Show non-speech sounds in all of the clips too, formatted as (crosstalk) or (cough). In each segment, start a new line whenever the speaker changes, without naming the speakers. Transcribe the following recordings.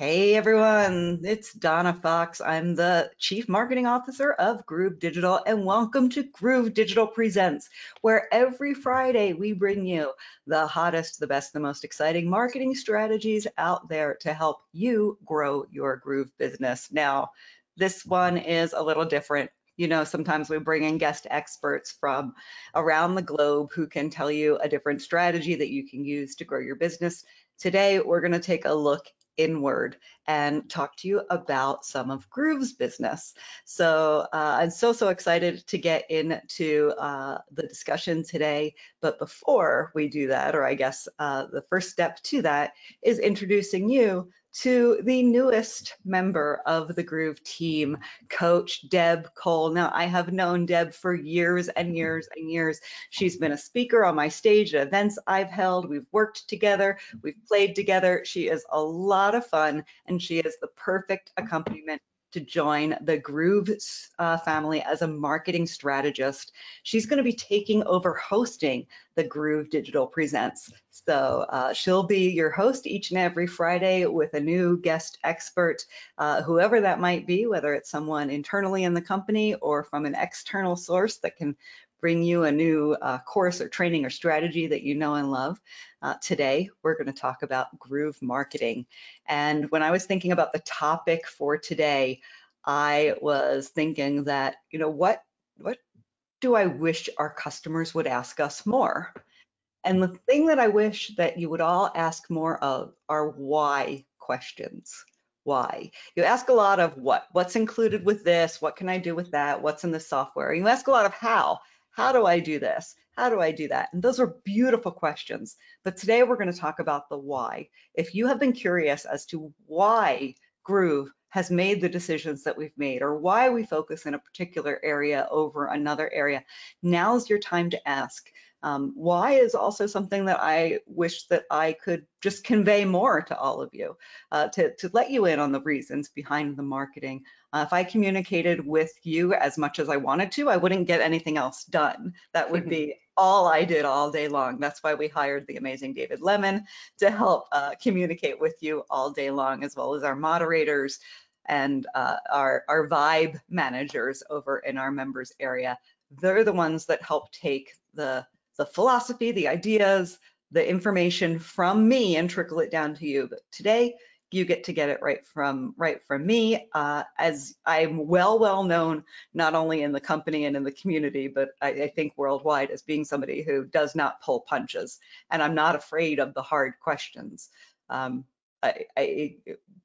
Hey everyone, it's Donna Fox. I'm the Chief Marketing Officer of Groove Digital and welcome to Groove Digital Presents, where every Friday we bring you the hottest, the best, the most exciting marketing strategies out there to help you grow your Groove business. Now, this one is a little different. You know, sometimes we bring in guest experts from around the globe who can tell you a different strategy that you can use to grow your business. Today, we're going to take a look inward and talk to you about some of Groove's business. So uh, I'm so, so excited to get into uh, the discussion today. But before we do that, or I guess uh, the first step to that is introducing you to the newest member of the Groove team, Coach Deb Cole. Now, I have known Deb for years and years and years. She's been a speaker on my stage at events I've held. We've worked together, we've played together. She is a lot of fun, and she is the perfect accompaniment to join the Groove uh, family as a marketing strategist. She's going to be taking over hosting the Groove Digital Presents. So uh, she'll be your host each and every Friday with a new guest expert, uh, whoever that might be, whether it's someone internally in the company or from an external source that can bring you a new uh, course or training or strategy that you know and love. Uh, today, we're going to talk about groove marketing. And when I was thinking about the topic for today, I was thinking that, you know, what, what do I wish our customers would ask us more? And the thing that I wish that you would all ask more of are why questions. Why? You ask a lot of what? What's included with this? What can I do with that? What's in the software? You ask a lot of how. How do I do this? How do I do that? And those are beautiful questions. But today we're going to talk about the why. If you have been curious as to why Groove has made the decisions that we've made or why we focus in a particular area over another area, now's your time to ask. Um, why is also something that I wish that I could just convey more to all of you, uh, to, to let you in on the reasons behind the marketing. Uh, if I communicated with you as much as I wanted to, I wouldn't get anything else done. That would be all I did all day long. That's why we hired the amazing David Lemon to help uh, communicate with you all day long, as well as our moderators and uh, our, our vibe managers over in our members area. They're the ones that help take the the philosophy, the ideas, the information from me and trickle it down to you. But today you get to get it right from right from me uh, as I'm well, well known, not only in the company and in the community, but I, I, think worldwide as being somebody who does not pull punches. And I'm not afraid of the hard questions. Um, I, I,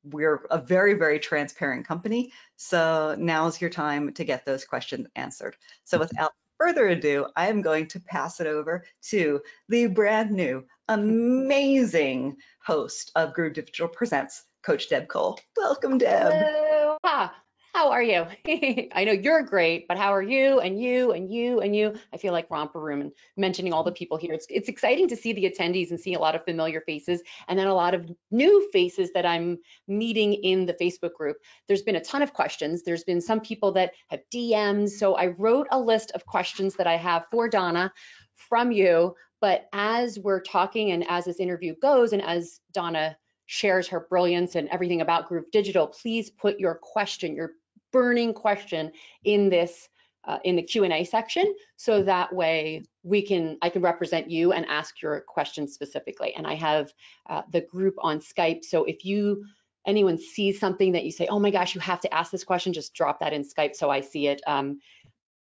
we're a very, very transparent company. So now's your time to get those questions answered. So without further ado, I am going to pass it over to the brand new, amazing host of Groove Digital Presents, Coach Deb Cole. Welcome, Deb.
Hello. Ah, How are you? (laughs) I know you're great, but how are you and you and you and you? I feel like romper room and mentioning all the mm-hmm. people here. It's, it's exciting to see the attendees and see a lot of familiar faces and then a lot of new faces that I'm meeting in the Facebook group. There's been a ton of questions. There's been some people that have DMs. So I wrote a list of questions that I have for Donna from you. But as we're talking and as this interview goes and as Donna shares her brilliance and everything about Groove Digital, please put your question, your burning question in this uh, in the Q&A section. So that way we can I can represent you and ask your questions specifically. And I have uh, the group on Skype. So if you anyone sees something that you say oh my gosh you have to ask this question just drop that in Skype so I see it um,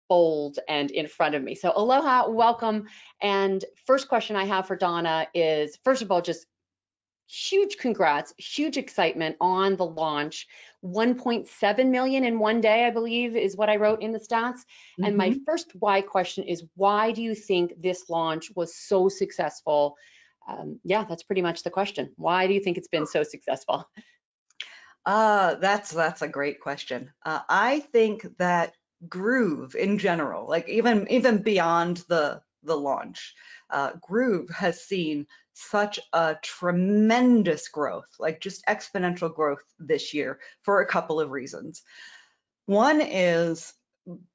bold and in front of me. So aloha welcome. And first question I have for Donna is first of all just huge congrats, huge excitement on the launch. 1.7 million in one day, I believe, is what I wrote in the stats. Mm-hmm. And my mm-hmm. first why question is why do you think this launch was so successful? Um, yeah, that's pretty much the question. Why do you think it's been so successful?
Uh, that's that's a great question. Uh, I think that Groove in general, like even even beyond the the launch, uh, Groove has seen such a tremendous growth, like just exponential growth this year for a couple of reasons. One is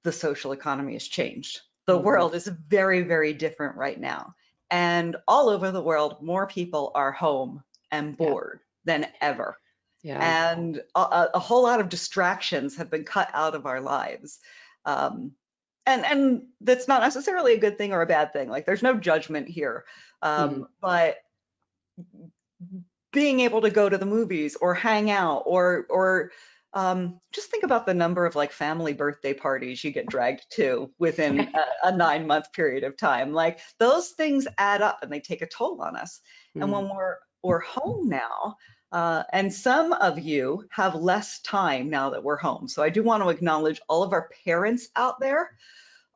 the social economy has changed. The mm-hmm. world is very, very different right now. And all over the world, more people are home and bored yeah. than ever.
Yeah.
and a, a whole lot of distractions have been cut out of our lives. Um, and and that's not necessarily a good thing or a bad thing. Like there's no judgment here, um,
Mhm.
but being able to go to the movies or hang out or or um, just think about the number of like family birthday parties you get dragged to within (laughs) a, a nine month period of time. Like those things add up and they take a toll on us. And
Mm.
when we're we're home now, uh, and some of you have less time now that we're home. So I do want to acknowledge all of our parents out there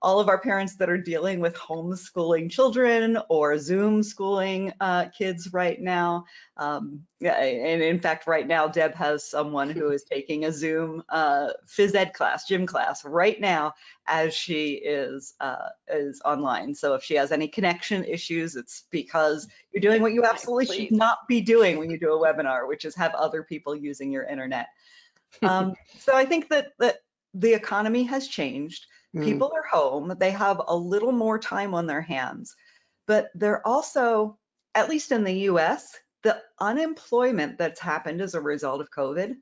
all of our parents that are dealing with homeschooling children or Zoom schooling uh, kids right now. Um, and in fact, right now, Deb has someone who is taking a Zoom uh, phys ed class, gym class, right now as she is uh, is online. So if she has any connection issues, it's because you're doing what you absolutely
Please.
should not be doing when you do a webinar, which is have other people using your internet. (laughs) Um, so I think that that the economy has changed
Mm.
people are home they have a little more time on their hands but they're also at least in the us the unemployment that's happened as a result of covid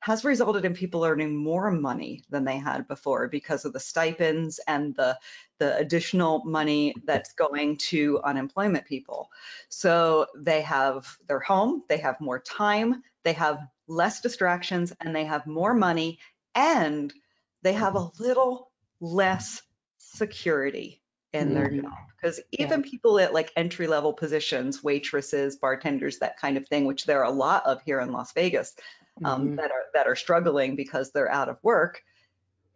has resulted in people earning more money than they had before because of the stipends and the the additional money that's going to unemployment people so they have their home they have more time they have less distractions and they have more money and they have a little less security in their
Mhm.
job. Because even people at like entry level positions waitresses bartenders that kind of thing which there are a lot of here in las vegas um,
Mhm.
that are that are struggling because they're out of work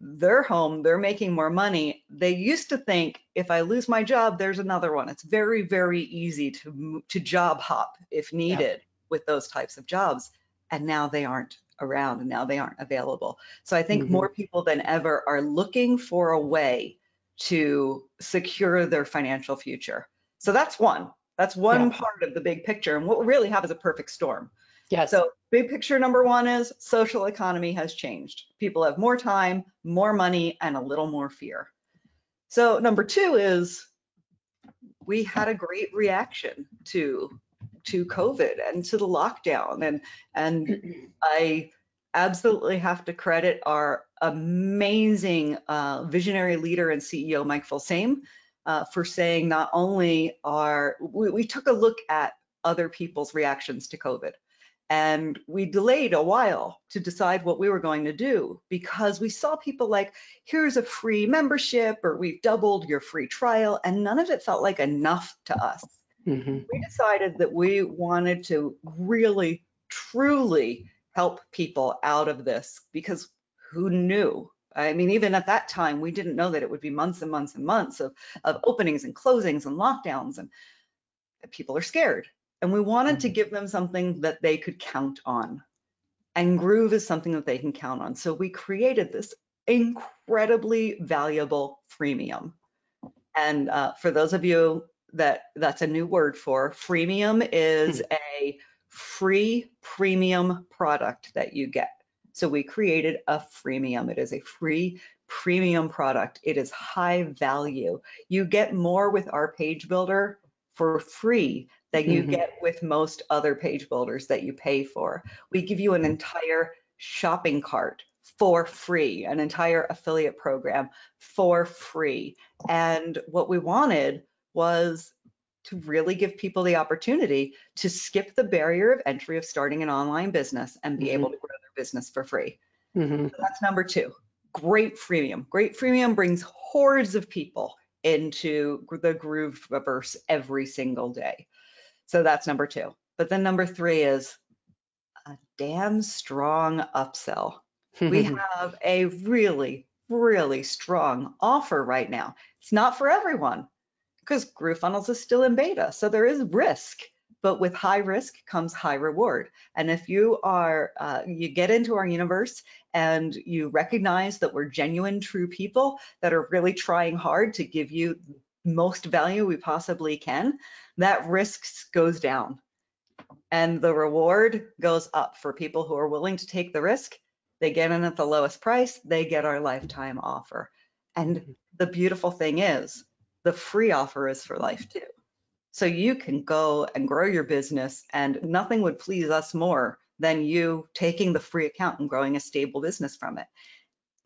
they're home they're making more money. They used to think if i lose my job there's another one. It's very very easy to to job hop if needed with those types of jobs and now they aren't around and now they aren't available so i think
Mhm.
more people than ever are looking for a way to secure their financial future so that's one that's one
Yeah.
part of the big picture and what we really have is a perfect storm
Yes.
so big picture number one is social economy has changed. People have more time, more money, and a little more fear. So number two is we had a great reaction to to COVID and to the lockdown. And and I absolutely have to credit our amazing uh, visionary leader and CEO Mike Filsaime uh, for saying not only are we, we took a look at other people's reactions to COVID and we delayed a while to decide what we were going to do because we saw people like, here's a free membership or we've doubled your free trial, and none of it felt like enough to us.
Mhm.
We decided that we wanted to really, truly help people out of this because who knew? I mean, even at that time, we didn't know that it would be months and months and months of, of openings and closings and lockdowns, and people are scared and we wanted to give them something that they could count on. And Groove is something that they can count on. So we created this incredibly valuable freemium. And uh, for those of you that that's a new word for, freemium is a free premium product that you get. So we created a freemium. It is a free premium product. It is high value. You get more with our page builder for free that you
Mhm.
get with most other page builders that you pay for. We give you an entire shopping cart for free, an entire affiliate program for free. And what we wanted was to really give people the opportunity to skip the barrier of entry of starting an online business and be
Mhm.
able to grow their business for free.
Mhm.
So that's number two. Great freemium. Great freemium brings hordes of people into the Grooveverse every single day. So that's number two. But then number three is a damn strong upsell. We (laughs) have a really, really strong offer right now. It's not for everyone because GrooveFunnels is still in beta. So there is risk, but with high risk comes high reward. And if you are, uh, you get into our universe and you recognize that we're genuine, true people that are really trying hard to give you most value we possibly can, that risk goes down and the reward goes up for people who are willing to take the risk. They get in at the lowest price, they get our lifetime offer. And the beautiful thing is, the free offer is for life too. So you can go and grow your business, and nothing would please us more than you taking the free account and growing a stable business from it.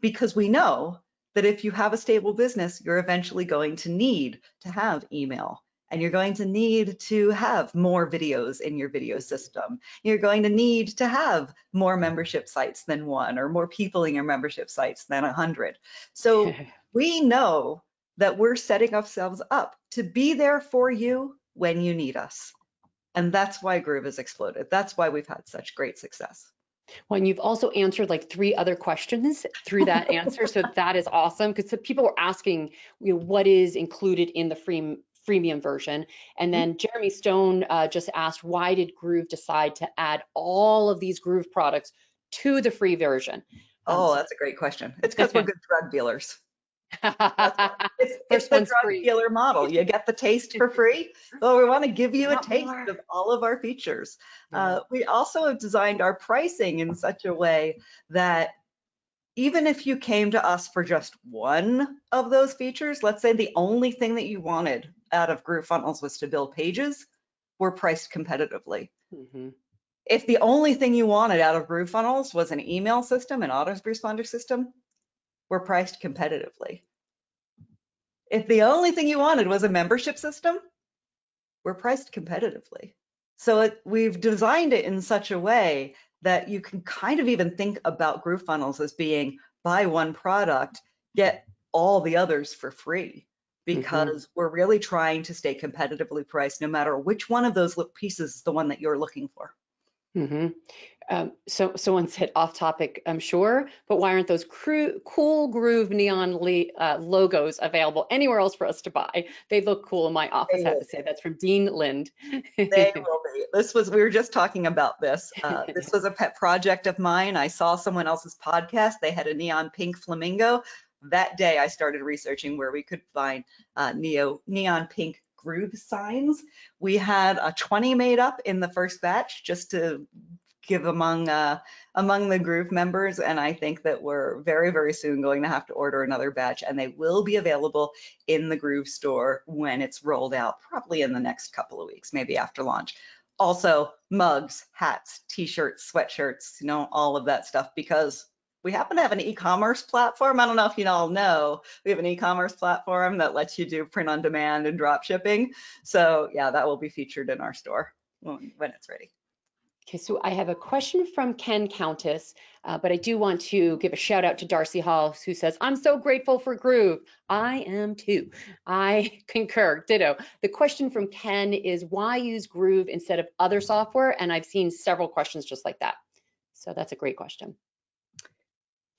Because we know that if you have a stable business, you're eventually going to need to have email and you're going to need to have more videos in your video system. You're going to need to have more membership sites than one or more people in your membership sites than a 100. So (laughs) we know that we're setting ourselves up to be there for you when you need us. And that's why Groove has exploded. That's why we've had such great success.
Well, and you've also answered like three other questions through that answer. So (laughs) that is awesome because people were asking, you know, what is included in the free freemium version. And
Mm-hmm.
then Jeremy Stone uh, just asked, why did Groove decide to add all of these Groove products to the free version? Um,
Oh, that's a great question. It's (laughs) because we're good drug dealers. (laughs) It's, it's
First
the
one's
drug
free.
dealer model. You get the taste for (laughs) free. Well, we want to give you a taste
more.
of all of our features.
Yeah.
Uh, we also have designed our pricing in such a way that even if you came to us for just one of those features, let's say the only thing that you wanted out of Groove Funnels was to build pages, we're priced competitively.
Mhm.
If the only thing you wanted out of Groove Funnels was an email system, an autoresponder system, we're priced competitively. If the only thing you wanted was a membership system, we're priced competitively. So it, we've designed it in such a way that you can kind of even think about Groove Funnels as being buy one product, get all the others for free because we're really trying to stay competitively priced no matter which one of those pieces is the one that you're looking for.
hmm Um, so someone said off topic, I'm sure, but why aren't those cru- cool groove neon le- uh, logos available anywhere else for us to buy? They look cool in my office, I have to say. That's from Dean Lind.
They will be. This was, we were just talking about this. Uh, this was a pet project of mine. I saw someone else's podcast. They had a neon pink flamingo. That day I started researching where we could find uh, neo, neon pink groove signs. We had a 20 made up in the first batch just to give among uh, among the groove members and I think that we're very very soon going to have to order another batch and they will be available in the groove store when it's rolled out probably in the next couple of weeks maybe after launch. Also mugs hats t-shirts sweatshirts you know all of that stuff because we happen to have an e-commerce platform. I don't know if you all know we have an e-commerce platform that lets you do print on demand and drop shipping. So yeah that will be featured in our store when, when it's ready
Okay, so I have a question from Ken Countess, uh, but I do want to give a shout out to Darcy Hall, who says, I'm so grateful for Groove. I am too. I (laughs) concur, ditto. The question from Ken is why use Groove instead of other software? And I've seen several questions just like that. So that's a great question.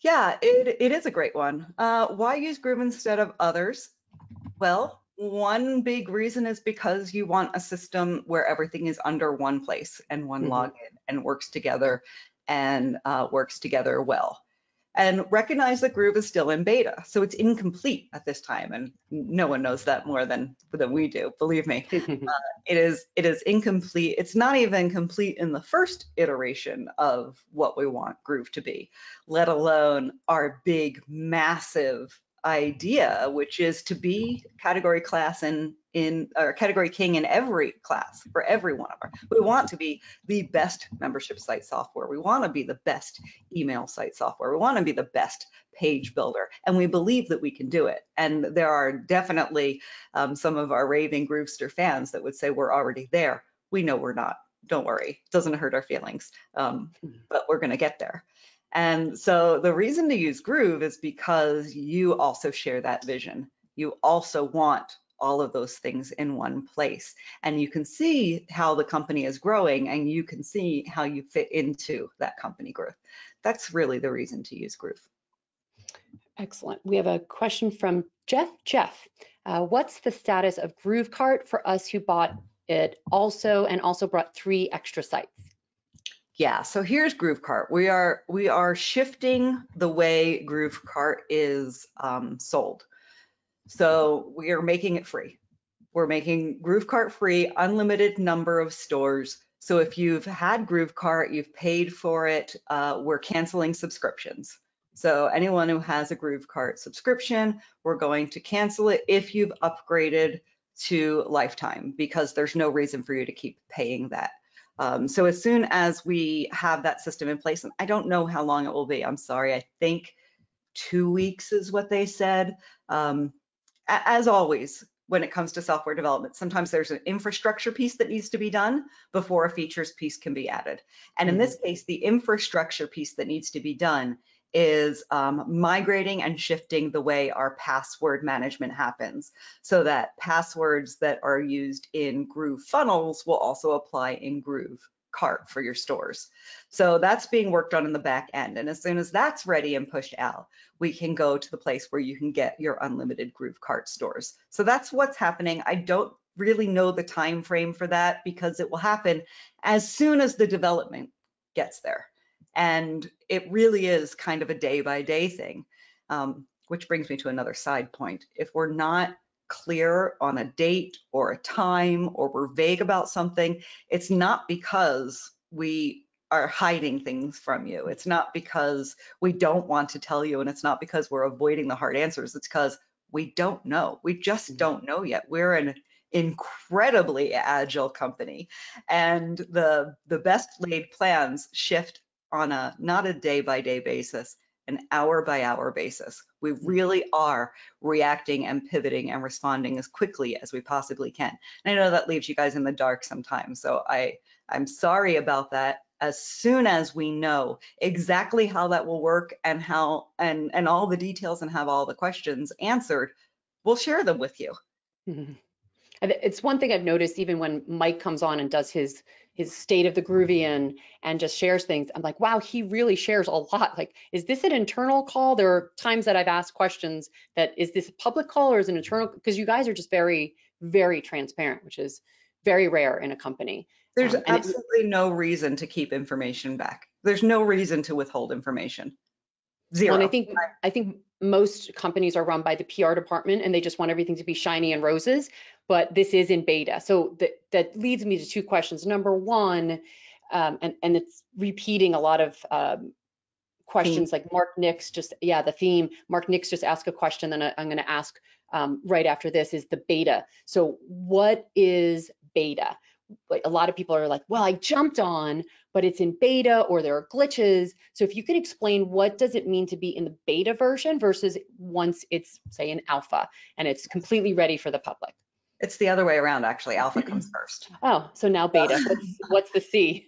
Yeah, it, it is a great one. Uh, why use Groove instead of others? Well, one big reason is because you want a system where everything is under one place and one
Mhm.
login and works together and uh, works together well. And recognize that Groove is still in beta, so it's incomplete at this time, and no one knows that more than than we do. Believe me, (laughs) it is it is incomplete. It's not even complete in the first iteration of what we want Groove to be, let alone our big, massive idea, which is to be category class in in or category king in every class for every one of our. We want to be the best membership site software. We want to be the best email site software. We want to be the best page builder, and we believe that we can do it. And there are definitely um, some of our raving Groovester fans that would say we're already there. We know we're not. Don't worry, it doesn't hurt our feelings, um, but we're going to get there. And so the reason to use Groove is because you also share that vision. You also want all of those things in one place. And you can see how the company is growing and you can see how you fit into that company growth. That's really the reason to use Groove.
Excellent. We have a question from Jeff. Jeff, uh, what's the status of Groove Kart for us who bought it also and also brought three extra sites?
Yeah, so here's GrooveKart. We are we are shifting the way GrooveKart is um, sold. So we are making it free. We're making GrooveKart free, unlimited number of stores. So if you've had GrooveKart, you've paid for it, uh, we're canceling subscriptions. So anyone who has a GrooveKart subscription, we're going to cancel it if you've upgraded to lifetime because there's no reason for you to keep paying that. Um, so as soon as we have that system in place, and I don't know how long it will be, I'm sorry, I think two weeks is what they said. Um, as always, when it comes to software development, sometimes there's an infrastructure piece that needs to be done before a features piece can be added. And in this case, the infrastructure piece that needs to be done is um, migrating and shifting the way our password management happens so that passwords that are used in Groove funnels will also apply in Groove Kart for your stores. So that's being worked on in the back end. And as soon as that's ready and pushed out, we can go to the place where you can get your unlimited Groove Kart stores. So that's what's happening. I don't really know the time frame for that because it will happen as soon as the development gets there. And it really is kind of a day by day thing, um, which brings me to another side point. If we're not clear on a date or a time or we're vague about something, it's not because we are hiding things from you. It's not because we don't want to tell you and it's not because we're avoiding the hard answers. It's because we don't know. We just mm-hmm. don't know yet. We're an incredibly agile company and the the best laid plans shift on a not a day by day basis, an hour by hour basis. We mm-hmm. really are reacting and pivoting and responding as quickly as we possibly can. And I know that leaves you guys in the dark sometimes. So I, I'm sorry about that. As soon as we know exactly how that will work and how and and all the details and have all the questions answered, we'll share them with you.
Mm-hmm. It's one thing I've noticed even when Mike comes on and does his his state of the Groovian and just shares things. I'm like, wow, he really shares a lot. Like, is this an internal call? There are times that I've asked questions that is this a public call or is it internal? Because you guys are just very, very transparent, which is very rare in a company.
There's um, absolutely no reason to keep information back. There's no reason to withhold information. Zero.
and I think I think most companies are run by the PR department and they just want everything to be shiny and roses, but this is in beta. So that, that leads me to two questions. Number one, um, and, and it's repeating a lot of um, questions like Mark Nix just, yeah, the theme, Mark Nix just asked a question and I'm gonna ask um, right after this is the beta. So what is beta? Like a lot of people are like, well, I jumped on, but it's in beta or there are glitches. So if you can explain what does it mean to be in the beta version versus once it's say in alpha and it's completely ready for the public.
It's the other way around, actually. Alpha (clears throat) comes first.
Oh, so now beta. (laughs) What's, what's the C?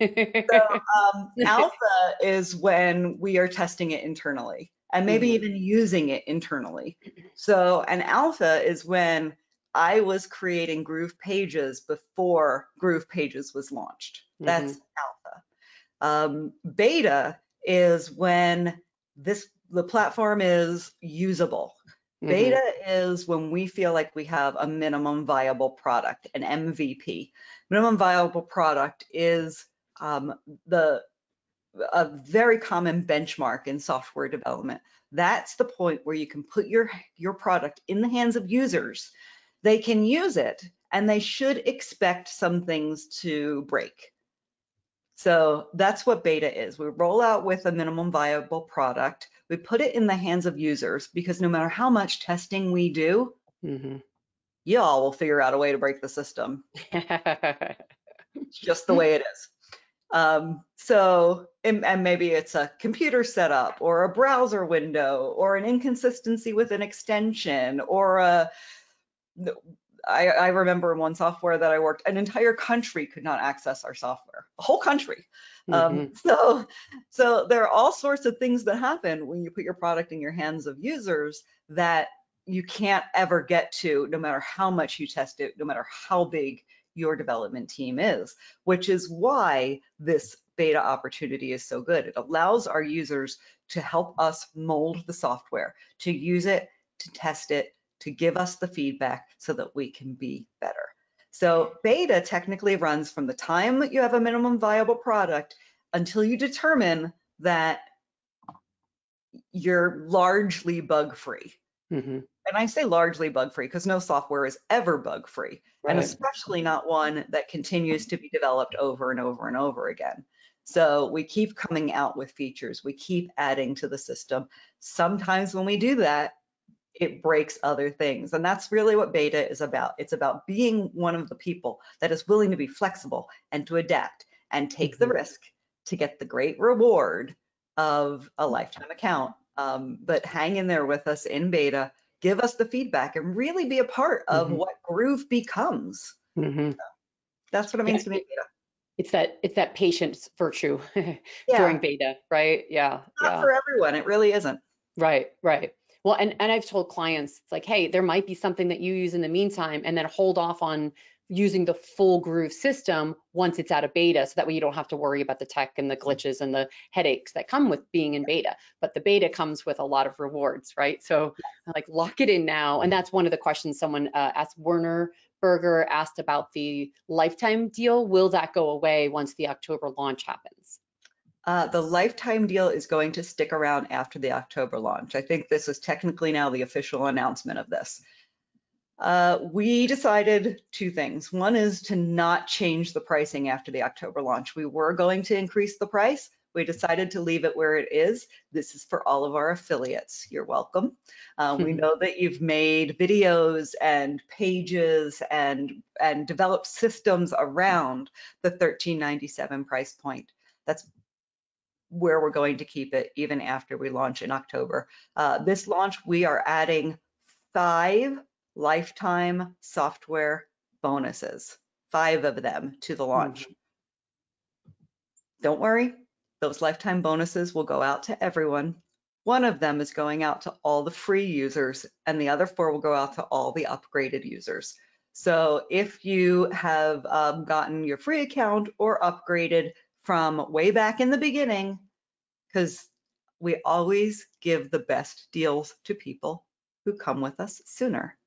so um, alpha is when we are testing it internally and maybe mm-hmm. even using it internally. So an alpha is when I was creating Groove Pages before Groove Pages was launched. That's mm-hmm. alpha. Um, beta is when this the platform is usable. Mm-hmm. Beta is when we feel like we have a minimum viable product, an MVP. Minimum viable product is um, the a very common benchmark in software development. That's the point where you can put your your product in the hands of users. They can use it and they should expect some things to break. So that's what beta is. We roll out with a minimum viable product. We put it in the hands of users because no matter how much testing we do, mm-hmm. y'all will figure out a way to break the system. it's just the way it is. Um, so, and, and, maybe it's a computer setup or a browser window or an inconsistency with an extension or a I, I remember in one software that I worked, an entire country could not access our software, a whole country. Um, mm-hmm. Um, (laughs) so, so there are all sorts of things that happen when you put your product in your hands of users that you can't ever get to, no matter how much you test it, no matter how big your development team is, which is why this beta opportunity is so good. It allows our users to help us mold the software, to use it, to test it, to give us the feedback so that we can be better. So beta technically runs from the time that you have a minimum viable product until you determine that you're largely bug free. Mm-hmm. And I say largely bug free because no software is ever bug free, right. and especially not one that continues to be developed over and over and over again. So we keep coming out with features, we keep adding to the system. Sometimes when we do that, it breaks other things. And that's really what beta is about. It's about being one of the people that is willing to be flexible and to adapt and take the
Mhm.
risk to get the great reward of a lifetime account. Um, but hang in there with us in beta, give us the feedback and really be a part of
Mhm.
what Groove becomes.
Mhm.
That's what it
Yeah,
means to be beta.
It's that it's that patience virtue (laughs)
Yeah,
during beta, right? Yeah,
not
yeah.
for everyone. It really isn't.
Right, right. Well, and, and I've told clients, it's like, hey, there might be something that you use in the meantime, and then hold off on using the full Groove system once it's out of beta, so that way you don't have to worry about the tech and the glitches and the headaches that come with being in beta. But the beta comes with a lot of rewards, right? So like lock it in now. And that's one of the questions someone uh, asked Werner Berger asked about the lifetime deal. Will that go away once the October launch happens?
Uh, the lifetime deal is going to stick around after the October launch. I think this is technically now the official announcement of this. Uh, we decided two things. One is to not change the pricing after the October launch. We were going to increase the price. We decided to leave it where it is. This is for all of our affiliates. You're welcome. Uh, we
Mhm.
know that you've made videos and pages and and developed systems around the 1397 price point. That's where we're going to keep it even after we launch in October. Uh, this launch, we are adding five lifetime software bonuses, five of them to the launch. Don't worry, those lifetime bonuses will go out to everyone. One of them is going out to all the free users, and the other four will go out to all the upgraded users. So if you have um, gotten your free account or upgraded from way back in the beginning, because we always give the best deals to people who come with us sooner.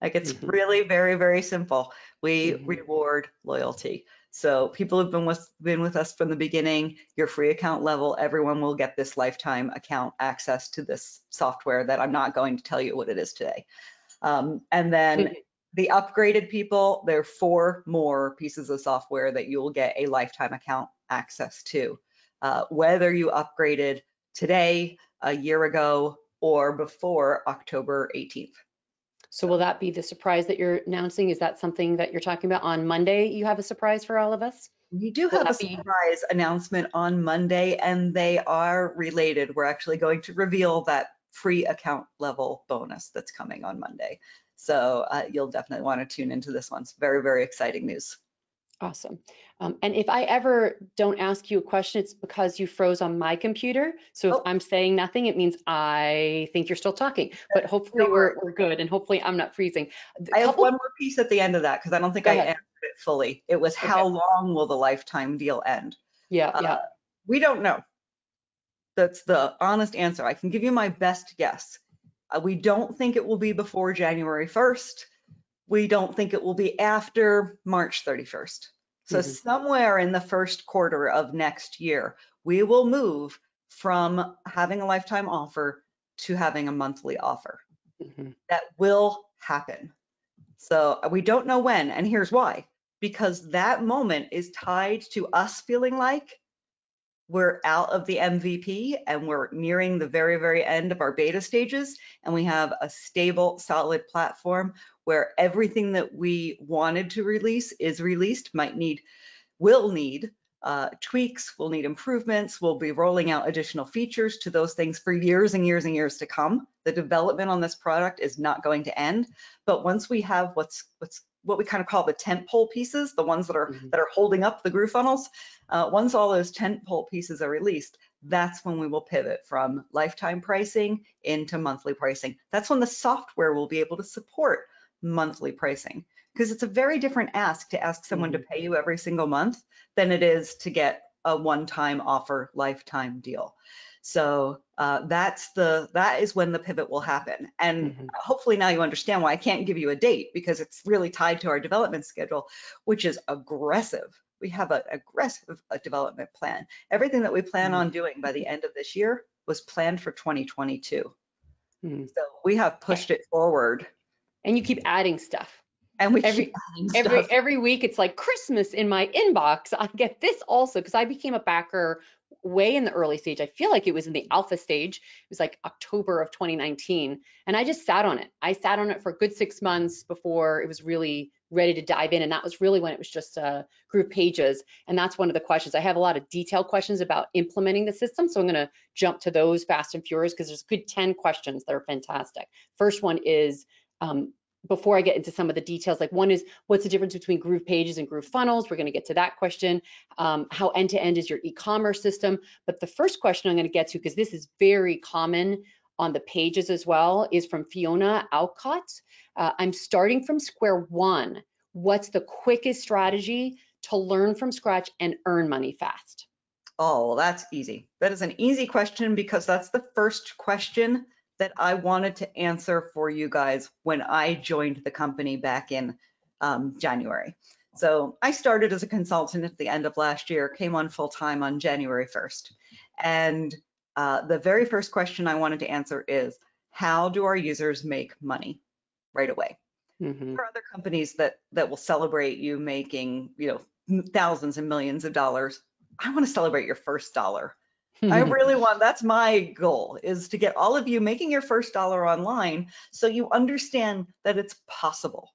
Like it's
Mhm.
really very, very simple. We
Mhm.
reward loyalty. So people who have been with been with us from the beginning. Your free account level, everyone will get this lifetime account access to this software that I'm not going to tell you what it is today. Um, and then the upgraded people, there are four more pieces of software that you will get a lifetime account access to. Uh, whether you upgraded today, a year ago, or before October 18th.
So will that be the surprise that you're announcing? Is that something that you're talking about on Monday? You have a surprise for all of us?
We do
Will
have a
be-
surprise announcement on Monday, and they are related. We're actually going to reveal that free account level bonus that's coming on Monday. So uh, you'll definitely want to tune into this one. It's very, very exciting news.
Awesome. Um, and if I ever don't ask you a question, it's because you froze on my computer. So if
Oh.
I'm saying nothing, it means I think you're still talking. But hopefully
No
we're, we're good and hopefully I'm not freezing.
I have one more piece at the end of that because I don't think I answered it fully. It was how long will the lifetime deal end?
Yeah, yeah.
Uh, we don't know. That's the honest answer. I can give you my best guess. Uh, we don't think it will be before January 1st. We don't think it will be after March 31st. So
Mhm.
somewhere in the first quarter of next year, we will move from having a lifetime offer to having a monthly offer
Mhm.
that will happen. So uh, we don't know when, and here's why. Because that moment is tied to us feeling like we're out of the MVP and we're nearing the very, very end of our beta stages, and we have a stable, solid platform where everything that we wanted to release is released, might need, will need uh, tweaks, will need improvements, we'll be rolling out additional features to those things for years and years and years to come. The development on this product is not going to end, but once we have what's what's what we kind of call the tent pole pieces, the ones that are
Mhm.
that are holding up the groove funnels, uh, once all those tent pole pieces are released, that's when we will pivot from lifetime pricing into monthly pricing. That's when the software will be able to support monthly pricing because it's a very different ask to ask someone to pay you every single month than it is to get a one-time offer lifetime deal. So uh, that's the that is when the pivot will happen. And
Mhm.
hopefully now you understand why I can't give you a date because it's really tied to our development schedule, which is aggressive. We have an aggressive uh, development plan. Everything that we plan
Mhm.
on doing by the end of this year was planned for 2022.
Mhm.
So we have pushed it forward
And you keep adding stuff.
and we
Every-
keep adding
Every
stuff.
every week it's like Christmas in my inbox. I get this also because I became a backer way in the early stage. I feel like it was in the alpha stage. It was like October of 2019 and I just sat on it. I sat on it for a good 6 months before it was really ready to dive in. And that was really when it was just uh, Groove Pages. And that's one of the questions. I have a lot of detailed questions about implementing the system. So I'm going to jump to those fast and furious because there's a good 10 questions that are fantastic. First one is, um, before I get into some of the details, like one is what's the difference between Groove Pages and Groove Funnels? We're going to get to that question. Um, how end to end is your e-commerce system? But the first question I'm going to get to, because this is very common on the pages as well, is from Fiona Alcott. Uh, I'm starting from square one. What's the quickest strategy to learn from scratch and earn money fast?
Oh, well, that's easy. That is an easy question because that's the first question that I wanted to answer for you guys when I joined the company back in um, January. So I started as a consultant at the end of last year, came on full time on January 1st. And uh, the very first question I wanted to answer is, how do our users make money right away?
Mm-hmm.
There are other companies that that will celebrate you making, you know, thousands and millions of dollars. I want to celebrate your first dollar. I (laughs) really want, that's my goal is to get all of you making your first dollar online so you understand that it's possible.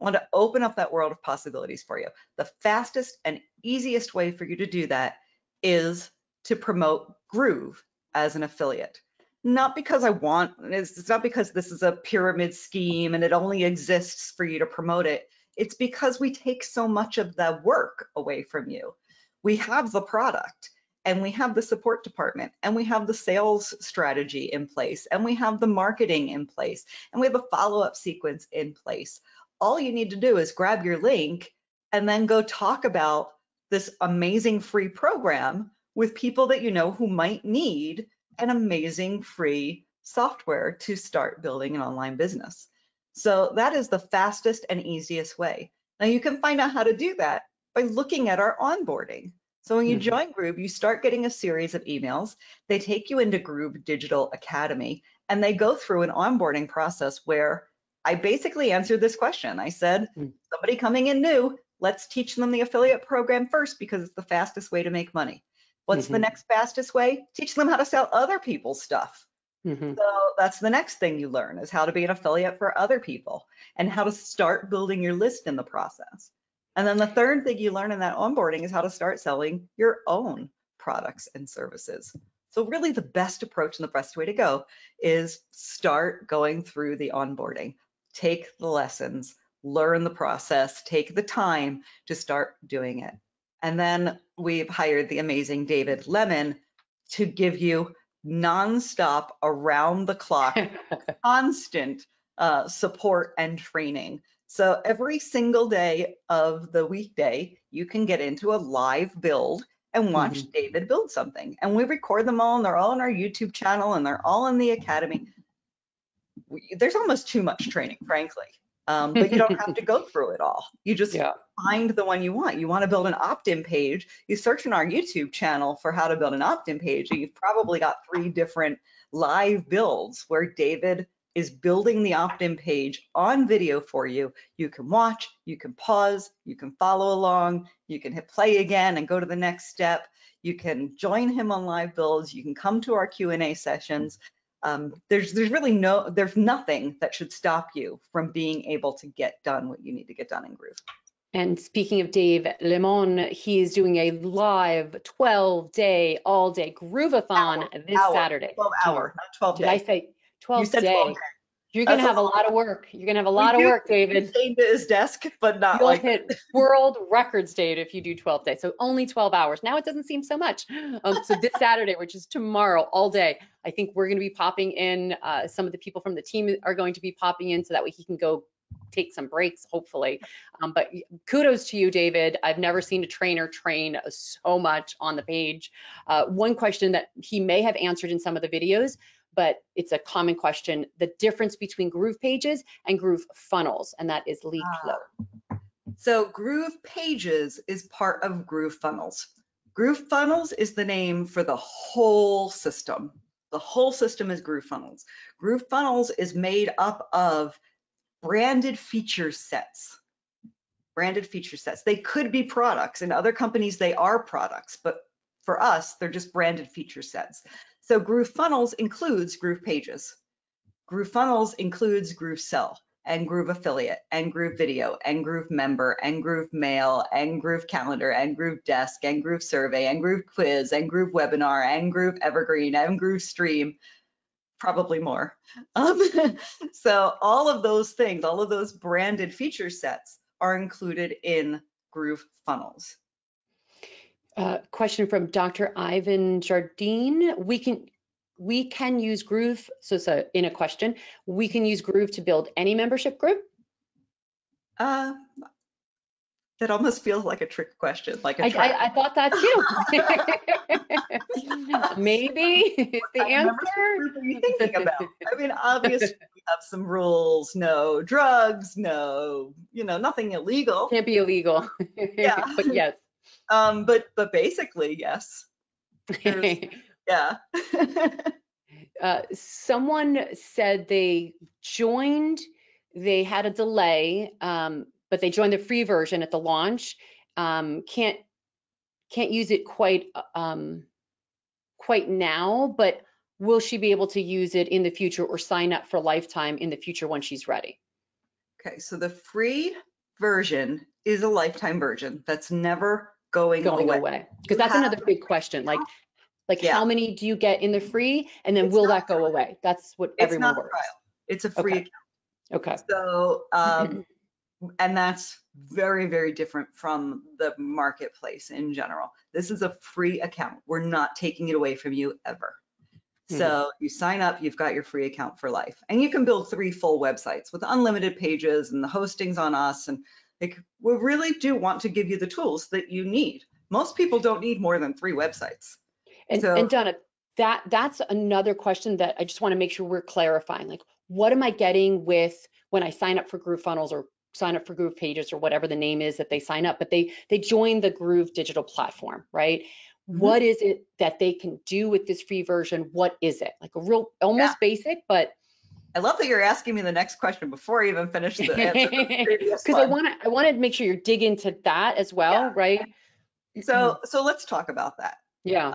I want to open up that world of possibilities for you. The fastest and easiest way for you to do that is to promote Groove as an affiliate. Not because I want, it's not because this is a pyramid scheme and it only exists for you to promote it. It's because we take so much of the work away from you. We have the product and we have the support department and we have the sales strategy in place and we have the marketing in place and we have a follow-up sequence in place. All you need to do is grab your link and then go talk about this amazing free program with people that you know who might need an amazing free software to start building an online business. So that is the fastest and easiest way. Now you can find out how to do that by looking at our onboarding. So when you
Mhm.
join Groove, you start getting a series of emails. They take you into Groove Digital Academy and they go through an onboarding process where I basically answered this question. I said,
Mm.
somebody coming in new, let's teach them the affiliate program first because it's the fastest way to make money. What's the
Mhm.
next fastest way? Teach them how to sell other people's stuff.
Mhm.
So that's the next thing you learn is how to be an affiliate for other people and how to start building your list in the process. And then the third thing you learn in that onboarding is how to start selling your own products and services. So really the best approach and the best way to go is start going through the onboarding. Take the lessons, learn the process, take the time to start doing it. And then we've hired the amazing David Lemon to give you nonstop around the clock (laughs) constant uh, support and training. So every single day of the weekday, you can get into a live build and watch David build something. And we record them all, and they're all on our YouTube channel, and they're all in the academy. We, there's almost too much training, frankly. Um, but you don't have to go (laughs) through it all. You just
yeah.
find the one you want. You want to build an opt-in page, you search in our YouTube channel for how to build an opt-in page, and you've probably got three different live builds where David is building the opt-in page on video for you. You can watch, you can pause, you can follow along, you can hit play again and go to the next step. You can join him on live builds. You can come to our Q&A sessions. Um, there's there's really no there's nothing that should stop you from being able to get done what you need to get done in Groove.
And speaking of Dave Lemon, he is doing a live 12 day, all day Groovathon
Hour,
this
hour,
Saturday.
12 hour, not 12
Did I say 12
You said
day?
12 days.
You're going to have
a
lot of work. You're going to have a lot of work, David.
Chained to his desk, but not
You'll
like
hit (laughs) world records, Dave, if you do 12 days. So only 12 hours. Now it doesn't seem so much. Um, so this (laughs) Saturday, which is tomorrow, all day, I think we're going to be popping in. Uh, some of the people from the team are going to be popping in so that way he can go take some breaks, hopefully. Um, but kudos to you, David. I've never seen a trainer train so much on the page. Uh, one question that he may have answered in some of the videos, but it's a common question, the difference between Groove pages and Groove funnels, and that is lead
Ah.
flow.
So Groove Pages is part of Groove Funnels. Groove Funnels is the name for the whole system. The whole system is Groove Funnels. Groove Funnels is made up of branded feature sets. Branded feature sets. They could be products. In other companies, they are products, but for us, they're just branded feature sets. So Groove Funnels includes Groove Pages. Groove Funnels includes Groove Sell. and Groove Affiliate, and Groove Video, and Groove Member, and Groove Mail, and Groove Calendar, and Groove Desk, and Groove Survey, and Groove Quiz, and Groove Webinar, and Groove Evergreen, and Groove Stream, probably more. Um, so all of those things, all of those branded feature sets are included in Groove Funnels.
Uh, question from Dr. Ivan Jardine. We can we can use Groove. So, so in a question, we can use Groove to build any membership group.
Uh, that almost feels like a trick question, like a
I. I, I thought that too. (laughs) Maybe is (laughs) the
What
answer.
group are you thinking about? I mean, (laughs) obviously we have some rules, no drugs, no, you know, nothing illegal.
Can't be illegal.
Yeah.
but yes.
Um, but but basically, yes. (laughs) Yeah. (laughs)
uh, someone said they joined, they had a delay, um, but they joined the free version at the launch. Um, can't can't use it quite uh, um, quite now, but will she be able to use it in the future or sign up for lifetime in the future when she's ready?
Okay, so the free version is a lifetime version that's never going,
Going
away.
because that's another big question. Like, like
Yeah.
how many do you get in the free, and then
It's
will that go away? That's what
It's
everyone
not a
worries.
trial. It's a free
Okay.
account.
Okay.
So, um, (clears throat) and that's very, very different from the marketplace in general. This is a free account. We're not taking it away from you ever. So you sign up, you've got your free account for life. And you can build three full websites with unlimited pages and the hosting's on us. And like, we really do want to give you the tools that you need. Most people don't need more than three websites.
And,
So-
and Donna, that that's another question that I just want to make sure we're clarifying. Like, what am I getting with when I sign up for Groove Funnels or sign up for Groove Pages or whatever the name is that they sign up, but they they join the Groove digital platform, right?
Mhm.
What is it that they can do with this free version? What is it? Like a real almost basic, but
I love that you're asking me the next question before I even finish the (laughs) answer. to the previous
because I want to I want to make sure you're dig into that as well,
Yeah.
right?
So, so let's talk about that.
Yeah.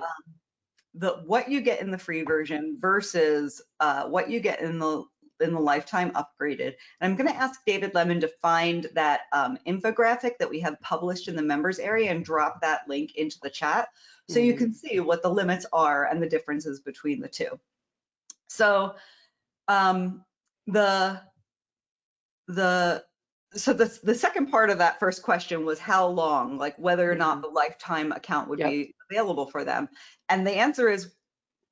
the what you get in the free version versus uh, what you get in the in the lifetime upgraded. And I'm going to ask David Lemon to find that um, infographic that we have published in the members area and drop that link into the chat so you
Mhm.
can see what the limits are and the differences between the two. So um, the the so the the second part of that first question was how long, like whether or not the lifetime account would
Yep.
be available for them. And the answer is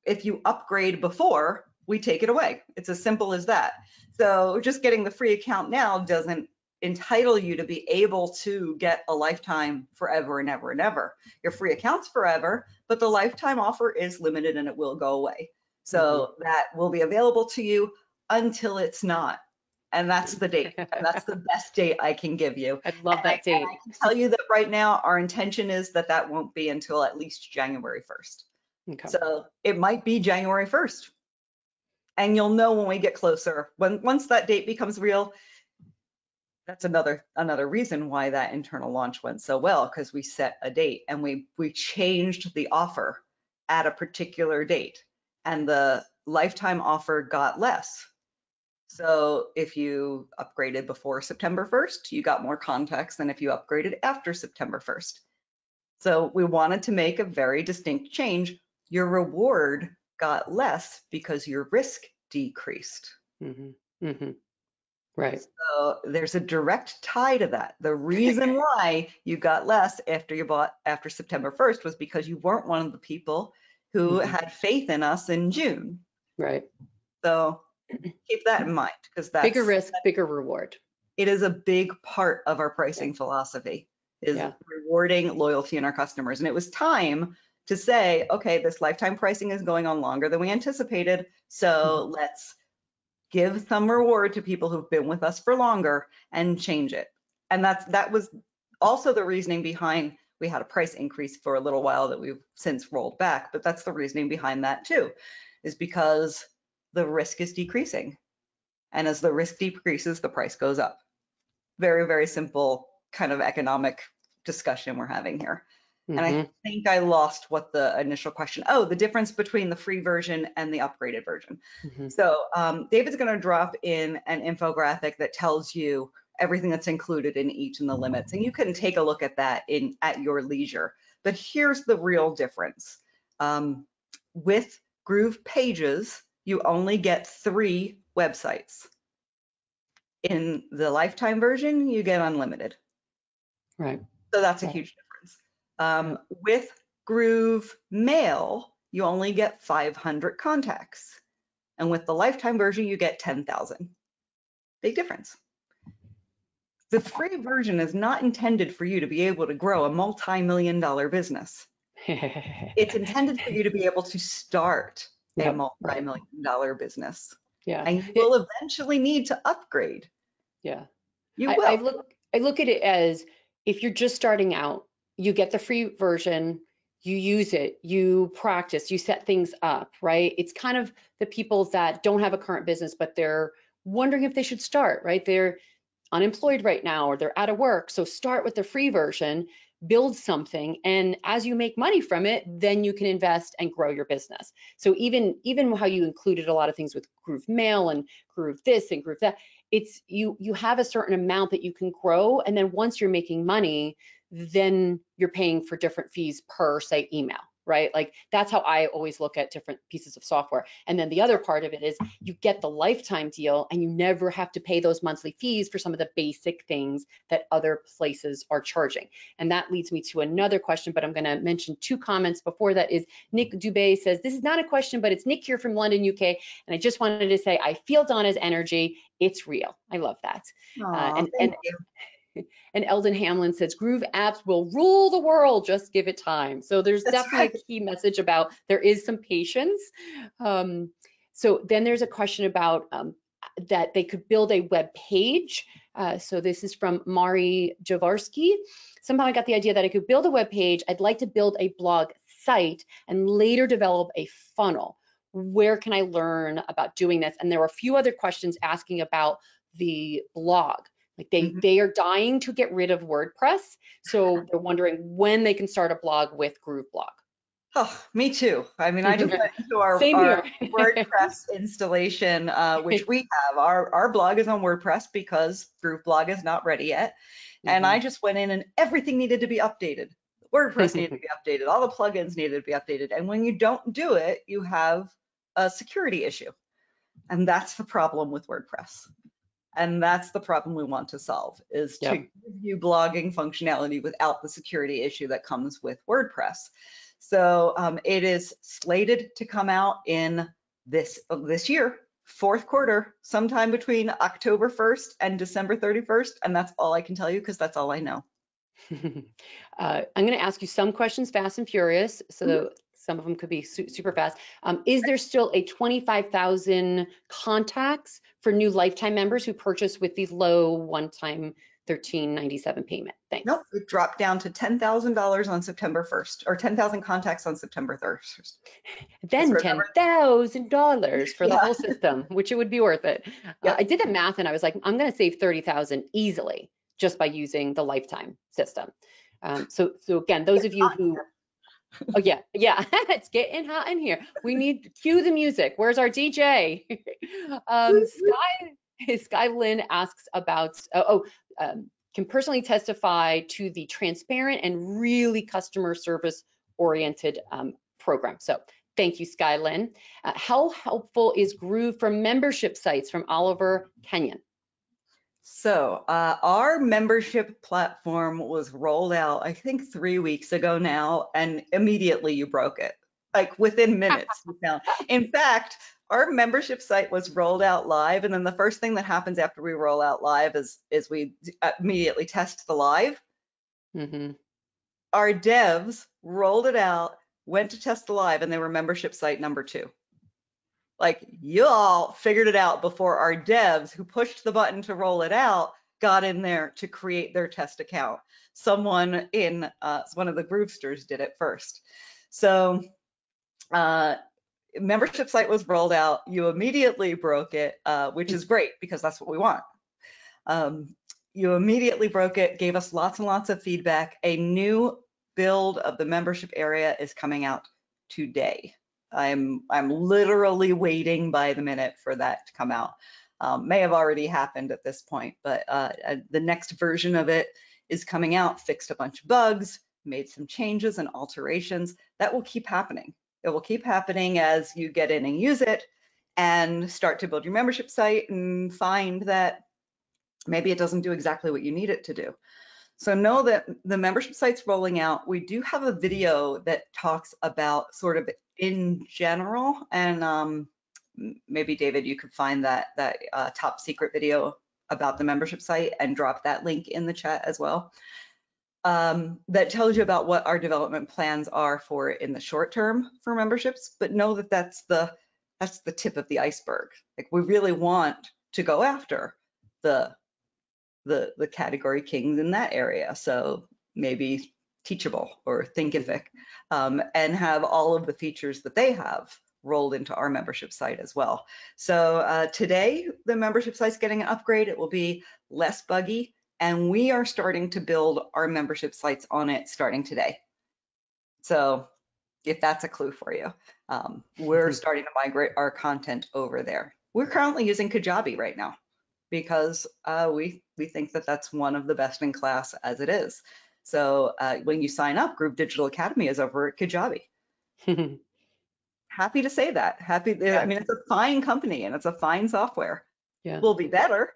if you upgrade before, we take it away. It's as simple as that. So just getting the free account now doesn't entitle you to be able to get a lifetime forever and ever and ever. Your free account's forever, but the lifetime offer is limited and it will go away. So that will be available to you until it's not. And that's the date. And that's the best date I can give you. (laughs)
I love
And I-
that date.
and I can tell you that right now, our intention is that that won't be until at least January 1st.
Okay.
So it might be January 1st. And you'll know when we get closer. When once that date becomes real, that's another another reason why that internal launch went so well because we set a date and we we changed the offer at a particular date and the lifetime offer got less. So if you upgraded before September 1st, you got more contacts than if you upgraded after September 1st. So we wanted to make a very distinct change. Your reward got less because your risk decreased.
hmm hmm Right.
So there's a direct tie to that. The reason (laughs) why you got less after you bought after September 1st was because you weren't one of the people who
Mhm.
had faith in us in June.
Right.
So (clears throat) keep that in mind because that's
Bigger risk, bigger reward.
it is a big part of our pricing philosophy is
Yeah.
rewarding loyalty in our customers. And it was time to say, okay, this lifetime pricing is going on longer than we anticipated. So
Mm-hmm.
let's give some reward to people who've been with us for longer and change it. And that's that was also the reasoning behind we had a price increase for a little while that we've since rolled back, but that's the reasoning behind that too, is because the risk is decreasing. And as the risk decreases, the price goes up. Very, very simple kind of economic discussion we're having here. And I
Mhm.
think I lost what the initial question, oh, the difference between the free version and the upgraded version.
Mhm.
So um, David's going to drop in an infographic that tells you everything that's included in each and the limits, and you can take a look at that in at your leisure. But here's the real difference. Um, with Groove Pages, you only get three websites. In the lifetime version, you get unlimited.
Right.
So that's a huge difference. Um, with Groove Mail, you only get 500 contacts. And with the lifetime version, you get 10,000. Big difference. The free version is not intended for you to be able to grow a multi-million dollar business. (laughs) It's intended for you to be able to start a
Yep, right.
multi-million dollar business.
Yeah.
And you will eventually need to upgrade.
Yeah.
You
I,
will.
I look I look at it as if you're just starting out, you get the free version, you use it, you practice, you set things up, right? It's kind of the people that don't have a current business, but they're wondering if they should start, right? They're unemployed right now or they're out of work. So start with the free version, build something, and as you make money from it, then you can invest and grow your business. So even even how you included a lot of things with Groove Mail and Groove this and Groove that, it's you you have a certain amount that you can grow, and then once you're making money, then you're paying for different fees per say email right? Like that's how i always look at different pieces of software. And then the other part of it is you get the lifetime deal and you never have to pay those monthly fees for some of the basic things that other places are charging. And that leads me to another question but i'm going to mention two comments before that is nick dubay says this is not a question but it's nick here from london uk and i just wanted to say i feel donna's energy. It's real. I love that.
Uh, Aw,
and-
thank
and-
you. (laughs)
and Eldon Hamlin says Groove apps will rule the world. Just give it time. So there's
That's
definitely
right.
a key message about there is some patience. Um, so then there's a question about um, that they could build a web page. Uh, so this is from Mari Javarski. Somehow I got the idea that I could build a web page. I'd like to build a blog site and later develop a funnel. Where can I learn about doing this? And there were a few other questions asking about the blog. Like they
Mhm.
they are dying to get rid of WordPress, so (laughs) they're wondering when they can start a blog with Grooveblog.
Oh, me too. I mean, I just (laughs) went into our, our. (laughs) WordPress installation, uh, which we have. Our, our blog is on WordPress because Grooveblog is not ready yet. And
Mm-hmm.
I just went in and everything needed to be updated. WordPress needed to be updated. All the plugins needed to be updated. And when you don't do it, you have a security issue. And that's the problem with WordPress. And that's the problem we want to solve is to give you blogging functionality without the security issue that comes with WordPress. So um, it is slated to come out in this this year, fourth quarter, sometime between October 1st and December 31st. And that's all I can tell you because that's all I know. (laughs)
uh, I'm going to ask you some questions fast and furious, so some of them could be su- super fast. Um, is there still a 25,000 contacts for new lifetime members who purchase with the low one-time 1397 payment? Thanks.
Nope, it dropped down to $10,000 on September 1st or 10,000 contacts on September 1st.
Then
Just
ten
remember-
thousand dollars for the
Yeah.
whole system, which it would be worth it. Uh, I did the math and I was like, I'm going to save thirty thousand easily just by using the lifetime system. Um, so, so again, those of you who, oh yeah, yeah, (laughs) it's getting hot in here. We need cue the music. Where's our DJ? (laughs) um, Sky Sky Lynn asks about oh, oh um, can personally testify to the transparent and really customer service oriented um, program. So thank you, Skylin. Uh, how helpful is Groove for membership sites from Oliver Kenyon?
So uh, our membership platform was rolled out, I think three weeks ago now, and immediately you broke it. Like within minutes. (laughs) In fact, our membership site was rolled out live, and then the first thing that happens after we roll out live is is we immediately test the live.
Mm-hmm.
Our devs rolled it out, went to test the live, and they were membership site number two. Like you all figured it out before our devs who pushed the button to roll it out got in there to create their test account. Someone in uh, one of the Groovesters did it first. So uh, membership site was rolled out. You immediately broke it, uh, which is great because that's what we want. Um, you immediately broke it, gave us lots and lots of feedback. A new build of the membership area is coming out today. I'm I'm literally waiting by the minute for that to come out. Um, may have already happened at this point, but uh, uh, the next version of it is coming out, fixed a bunch of bugs, made some changes and alterations. That will keep happening. It will keep happening as you get in and use it and start to build your membership site and find that maybe it doesn't do exactly what you need it to do. So know that the membership site's rolling out. We do have a video that talks about sort of in general, and um, maybe David, you could find that that uh, top secret video about the membership site and drop that link in the chat as well. Um, that tells you about what our development plans are for in the short term for memberships, but know that that's the that's the tip of the iceberg. Like we really want to go after the the the category kings in that area. So maybe Teachable or Thinkific, um, and have all of the features that they have rolled into our membership site as well. So uh, today, the membership site's getting an upgrade. It will be less buggy, and we are starting to build our membership sites on it starting today. So if that's a clue for you, um, we're starting to migrate our content over there. We're currently using Kajabi right now because uh, we we think that that's one of the best in class as it is. So uh, when you sign up, Groove Digital Academy is over at Kajabi. (laughs) Happy to say that. Happy. I mean, it's a fine company and it's a fine software.
Yeah.
Will be better,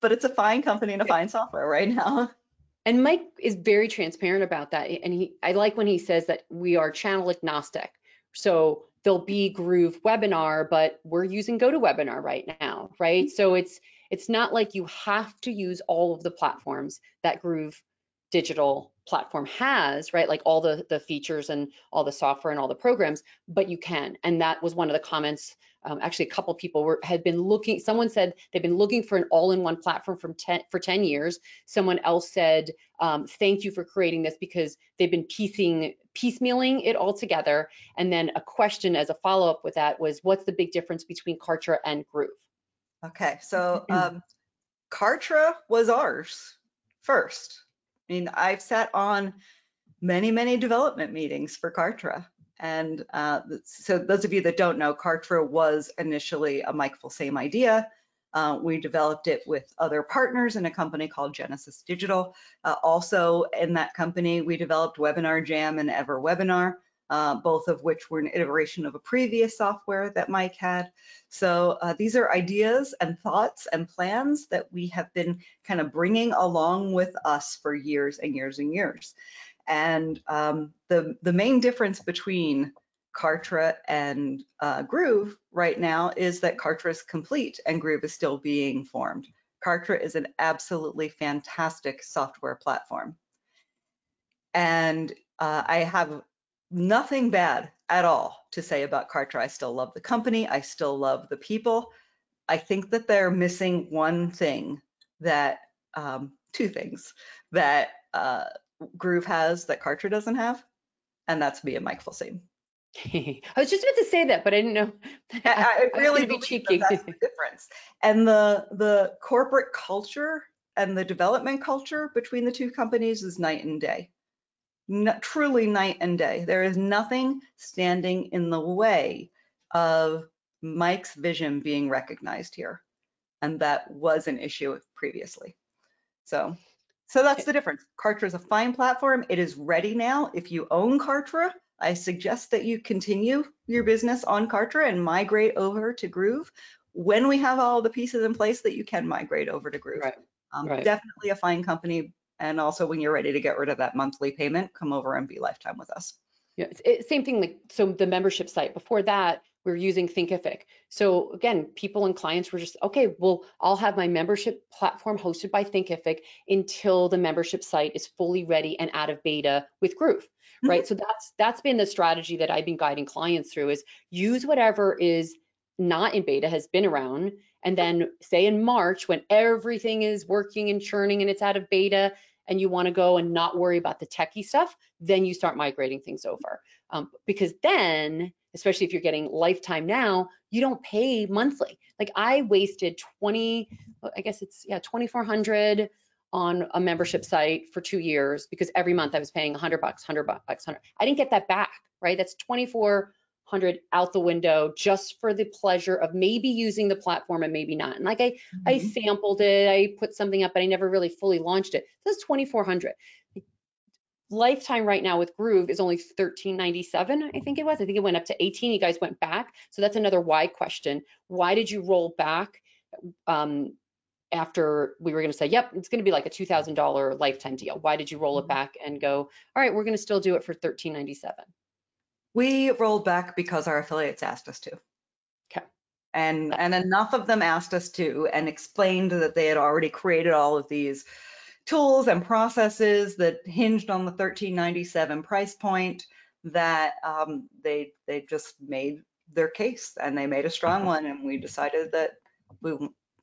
but it's a fine company and a fine software right now. (laughs)
And Mike is very transparent about that. And he, I like when he says that we are channel agnostic. So there'll be Groove webinar, but we're using GoToWebinar right now, right? So it's it's not like you have to use all of the platforms that Groove digital platform has, right? Like all the, the features and all the software and all the programs, but you can. And that was one of the comments. Um, actually, a couple people were had been looking. Someone said they've been looking for an all-in-one platform from 10, for 10 years. Someone else said, um, "Thank you for creating this because they've been piecing piecemealing it all together." And then a question as a follow-up with that was, "What's the big difference between Kartra and Groove?"
Okay, so (clears throat) um, Kartra was ours first. I mean, I've sat on many, many development meetings for Kartra. And uh, so those of you that don't know, Kartra was initially a Mike Filsaime idea. Uh, we developed it with other partners in a company called Genesis Digital. Uh, also in that company, we developed Webinar Jam and EverWebinar, uh, both of which were an iteration of a previous software that Mike had. So uh, these are ideas and thoughts and plans that we have been kind of bringing along with us for years and years and years. And um, the, the main difference between Kartra and uh, Groove right now is that Kartra is complete and Groove is still being formed. Kartra is an absolutely fantastic software platform. And uh, I have nothing bad at all to say about Kartra. I still love the company. I still love the people. I think that they're missing one thing that, um, two things that uh, Groove has that Kartra doesn't have, and that's me and Mike Filsaime. (laughs)
I was just about to say that, but I didn't know. (laughs)
I, I (laughs) really
be cheeky.
That that's the difference. And the the corporate culture and the development culture between the two companies is night and day truly night and day. There is nothing standing in the way of Mike's vision being recognized here. And that was an issue previously. So, so that's the difference. Kartra is a fine platform. It is ready now. If you own Kartra, I suggest that you continue your business on Kartra and migrate over to Groove when we have all the pieces in place that you can migrate over to Groove.
Right.
Um,
Right.
Definitely a fine company, and also when you're ready to get rid of that monthly payment, come over and be lifetime with us.
Yeah, it, same thing. Like so, the membership site. Before that, we were using Thinkific. So again, people and clients were just okay. Well, I'll have my membership platform hosted by Thinkific until the membership site is fully ready and out of beta with Groove. Mm-hmm. Right. So that's that's been the strategy that I've been guiding clients through is use whatever is not in beta has been around and then say in March when everything is working and churning and it's out of beta and you want to go and not worry about the techie stuff, then you start migrating things over. Um, because then, especially if you're getting lifetime now, you don't pay monthly. Like I wasted 20, I guess it's yeah, 2,400 on a membership site for two years because every month I was paying 100 bucks, 100 bucks, 100. I didn't get that back, right? That's 2400 out the window just for the pleasure of maybe using the platform and maybe not. And like I, I
Mhm.
sampled it, I put something up, but I never really fully launched it. That's 2400. Lifetime right now with Groove is only 1397, I think it was. I think it went up to 18. You guys went back. So that's another why question. Why did you roll back um, after we were going to say, yep, it's going to be like a $2,000 lifetime deal? Why did you roll it
Mhm.
back and go, all right, we're going to still do it for 1397?
We rolled back because our affiliates asked us to.
Okay.
And, and enough of them asked us to and explained that they had already created all of these tools and processes that hinged on the 1397 price point that um, they they just made their case and they made a strong one and we decided that we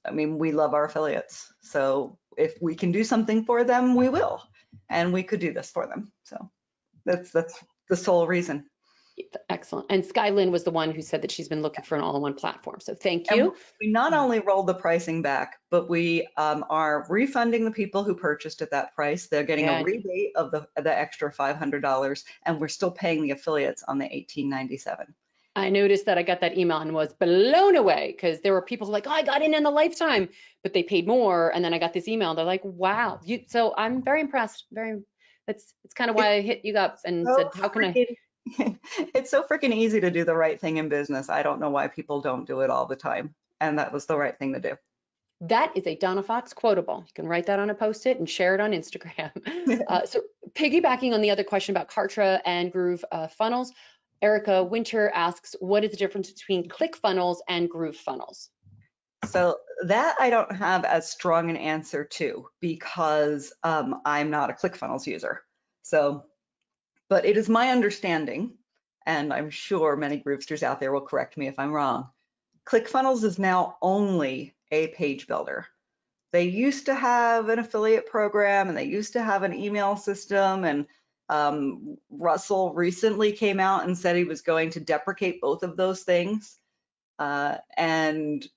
I mean we love our affiliates. So if we can do something for them we will. And we could do this for them. So that's that's the sole reason
Excellent. And Skylin was the one who said that she's been looking for an all-in-one platform. So thank
And
you.
We not only rolled the pricing back, but we um, are refunding the people who purchased at that price. They're getting
Yeah.
a rebate of the, the extra $500 and we're still paying the affiliates on the 1897.
I noticed that I got that email and was blown away because there were people like, oh, I got in in the lifetime, but they paid more. And then I got this email. They're like, wow. You, so I'm very impressed. Very, that's, it's kind of why I hit you up and
So
said, how can I? (laughs)
It's so freaking easy to do the right thing in business. I don't know why people don't do it all the time. And that was the right thing to do.
That is a Donna Fox quotable. You can write that on a post-it and share it on Instagram. (laughs) uh, so piggybacking on the other question about Kartra and Groove uh, funnels, Erica Winter asks, what is the difference between Click funnels and Groove funnels?
So that I don't have as strong an answer to because um, I'm not a ClickFunnels user. So, but it is my understanding, and I'm sure many Groovesters out there will correct me if I'm wrong. ClickFunnels is now only a page builder. They used to have an affiliate program and they used to have an email system and um, Russell recently came out and said he was going to deprecate both of those things. Uh, and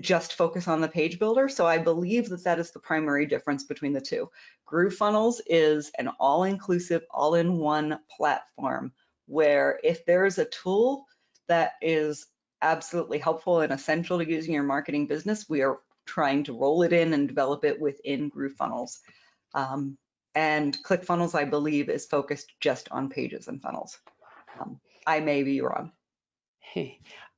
just focus on the page builder. So I believe that that is the primary difference between the two. GrooveFunnels is an all-inclusive, all-in-one platform where if there is a tool that is absolutely helpful and essential to using your marketing business, we are trying to roll it in and develop it within GrooveFunnels. Um, and ClickFunnels, I believe, is focused just on pages and funnels. Um, I may be wrong. (laughs)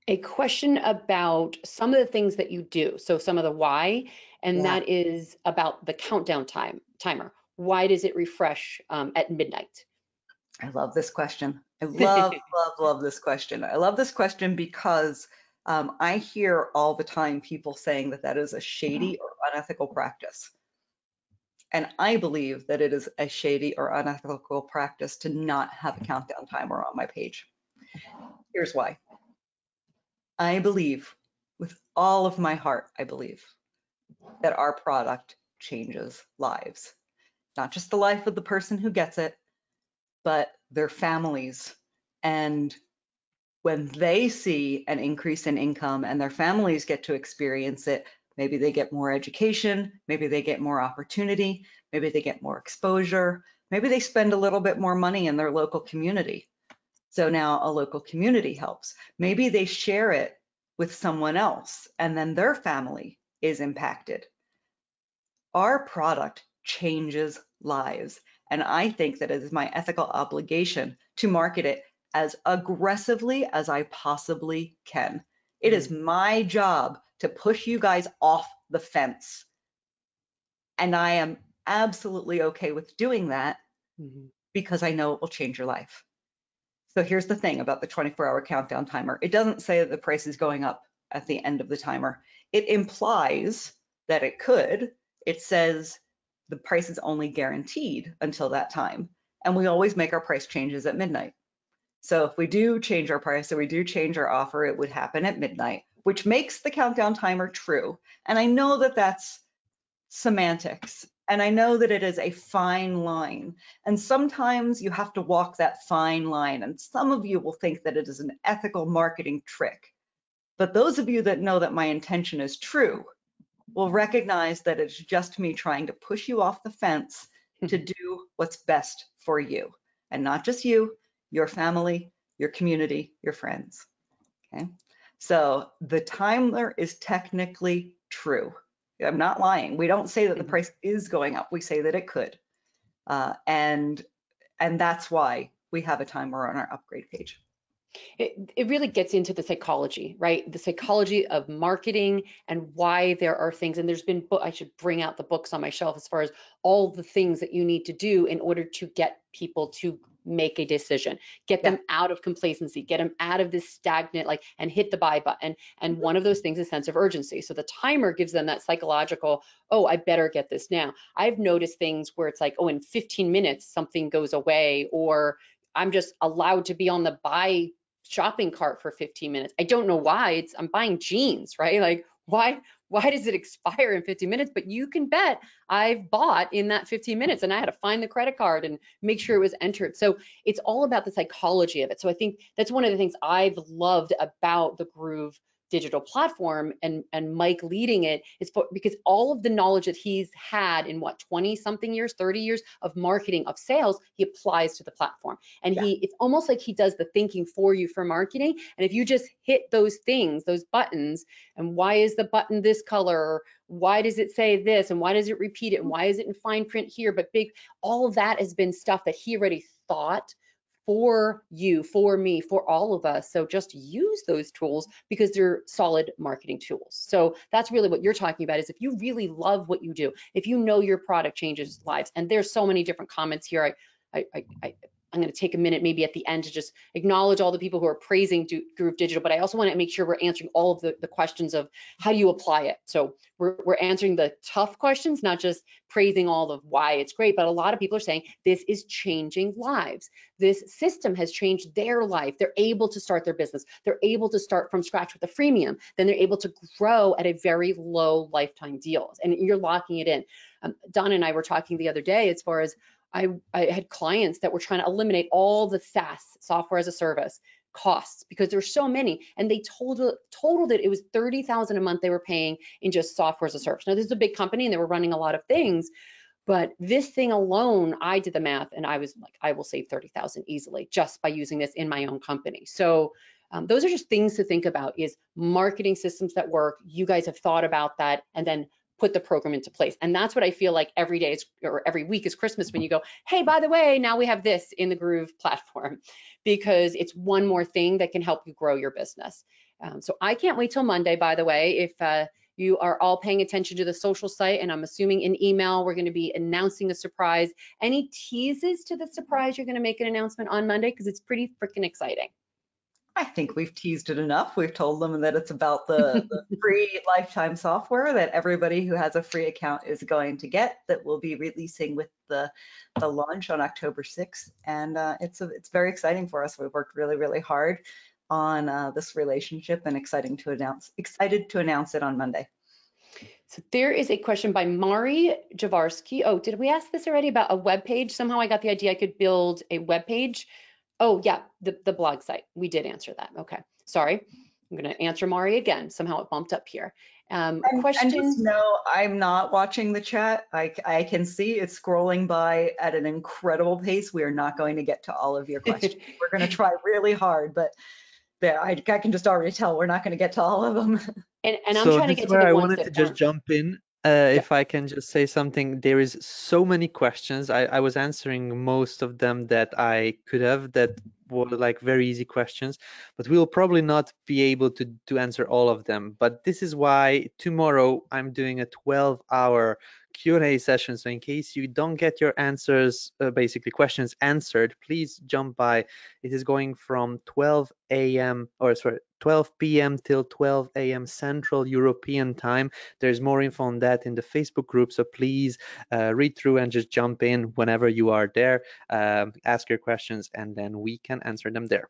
a question about some of the things that you do. So some of the why, and
Yeah.
that is about the countdown time timer. Why does it refresh um, at midnight?
I love this question. I (laughs) love, love, love this question. I love this question because um, I hear all the time people saying that that is a shady or unethical practice. And I believe that it is a shady or unethical practice to not have a countdown timer on my page. Here's why. I believe with all of my heart, I believe that our product changes lives. Not just the life of the person who gets it, but their families. And when they see an increase in income and their families get to experience it, maybe they get more education, maybe they get more opportunity, maybe they get more exposure, maybe they spend a little bit more money in their local community. So now a local community helps. Maybe they share it with someone else and then their family is impacted. Our product changes lives. And I think that it is my ethical obligation to market it as aggressively as I possibly can. It is mm. my job to push you guys off the fence. And I am absolutely okay with doing that mm-hmm. because I know it will change your life. So here's the thing about the 24 hour countdown timer. It doesn't say that the price is going up at the end of the timer. It implies that it could. It says the price is only guaranteed until that time. And we always make our price changes at midnight. So if we do change our price or we do change our offer, it would happen at midnight, which makes the countdown timer true. And I know that that's semantics. And I know that it is a fine line. And sometimes you have to walk that fine line. And some of you will think that it is an ethical marketing trick. But those of you that know that my intention is true will recognize that it's just me trying to push you off the fence hmm. to do what's best for you and not just you, your family, your community, your friends. Okay. So the timer is technically true. I'm not lying. We don't say that the
Mhm.
price is going up. We say that it could. Uh, and and that's why we have a timer on our upgrade page.
It, it really gets into the psychology, right? The psychology of marketing and why there are things. And there's been, I should bring out the books on my shelf as far as all the things that you need to do in order to get people to make a decision, get
Yeah.
them out of complacency, get them out of this stagnant, like, and hit the buy button. And mm-hmm. one of those things is sense of urgency. So the timer gives them that psychological, oh, I better get this now. I've noticed things where it's like, oh, in 15 minutes, something goes away, or I'm just allowed to be on the buy shopping cart for 15 minutes. I don't know why. It's I'm buying jeans, right? Like why why does it expire in 15 minutes? But you can bet I've bought in that 15 minutes and I had to find the credit card and make sure it was entered. So it's all about the psychology of it. So I think that's one of the things I've loved about the Groove digital platform and and Mike leading it is for, because all of the knowledge that he's had in what 20 something years 30 years of marketing of sales he applies to the platform. And
Yeah.
he it's almost like he does the thinking for you for marketing. And if you just hit those things those buttons and why is the button this color? Why does it say this? And why does it repeat it? And why is it in fine print here? But big all of that has been stuff that he already thought for you, for me, for all of us. So just use those tools because they're solid marketing tools. So that's really what you're talking about is if you really love what you do, if you know your product changes lives, and there's so many different comments here. I, I, I, I I'm going to take a minute maybe at the end to just acknowledge all the people who are praising Do- Groove Digital, but I also want to make sure we're answering all of the, the questions of how do you apply it. So we're, we're answering the tough questions, not just praising all of why it's great, but a lot of people are saying this is changing lives. This system has changed their life. They're able to start their business. They're able to start from scratch with a freemium. Then they're able to grow at a very low lifetime deals, and you're locking it in. Um, Donna and I were talking the other day as far as I, I had clients that were trying to eliminate all the SaaS software as a service costs because there's so many and they totaled totaled it it was 30,000 a month they were paying in just software as a service. Now this is a big company and they were running a lot of things but this thing alone I did the math and I was like I will save 30,000 easily just by using this in my own company. So um, those are just things to think about is marketing systems that work. You guys have thought about that and then put the program into place. And that's what I feel like every day is, or every week is Christmas when you go, hey, by the way, now we have this in the Groove platform (laughs) because it's one more thing that can help you grow your business. Um, so I can't wait till Monday, by the way, if uh, you are all paying attention to the social site, and I'm assuming in email, we're going to be announcing a surprise. Any teases to the surprise you're going to make an announcement on Monday? Because it's pretty freaking exciting.
I think we've teased it enough. We've told them that it's about the, the (laughs) free lifetime software that everybody who has a free account is going to get that we'll be releasing with the, the launch on October 6th. And uh, it's, a, it's very exciting for us. We've worked really, really hard on uh, this relationship and exciting to announce, excited to announce it on Monday.
So there is a question by Mari Javarsky. Oh, did we ask this already about a web page? Somehow I got the idea I could build a web page. Oh yeah, the, the blog site. We did answer that. Okay, sorry. I'm gonna answer Mari again. Somehow it bumped up here. Um,
And,
question.
and just know I'm not watching the chat. I, I can see it's scrolling by at an incredible pace. We are not going to get to all of your (laughs) questions. We're going to try really hard, but there, I, I can just already tell we're not going to get to all of them.
and, and I'm
so
trying to get to
where
the
I
ones
wanted
that
to just
weren't.
jump in. Uh, If I can just say something, there is so many questions. I, I was answering most of them that I could have that were like very easy questions, but we will probably not be able to, to answer all of them. But this is why tomorrow I'm doing a 12 hour Q&A session. So in case you don't get your answers, uh, basically questions answered, please jump by. It is going from 12 a.m. or sorry, 12 p.m. till 12 a.m. Central European time. There's more info on that in the Facebook group. So please uh, read through and just jump in whenever you are there. Um, ask your questions and then we can answer them there.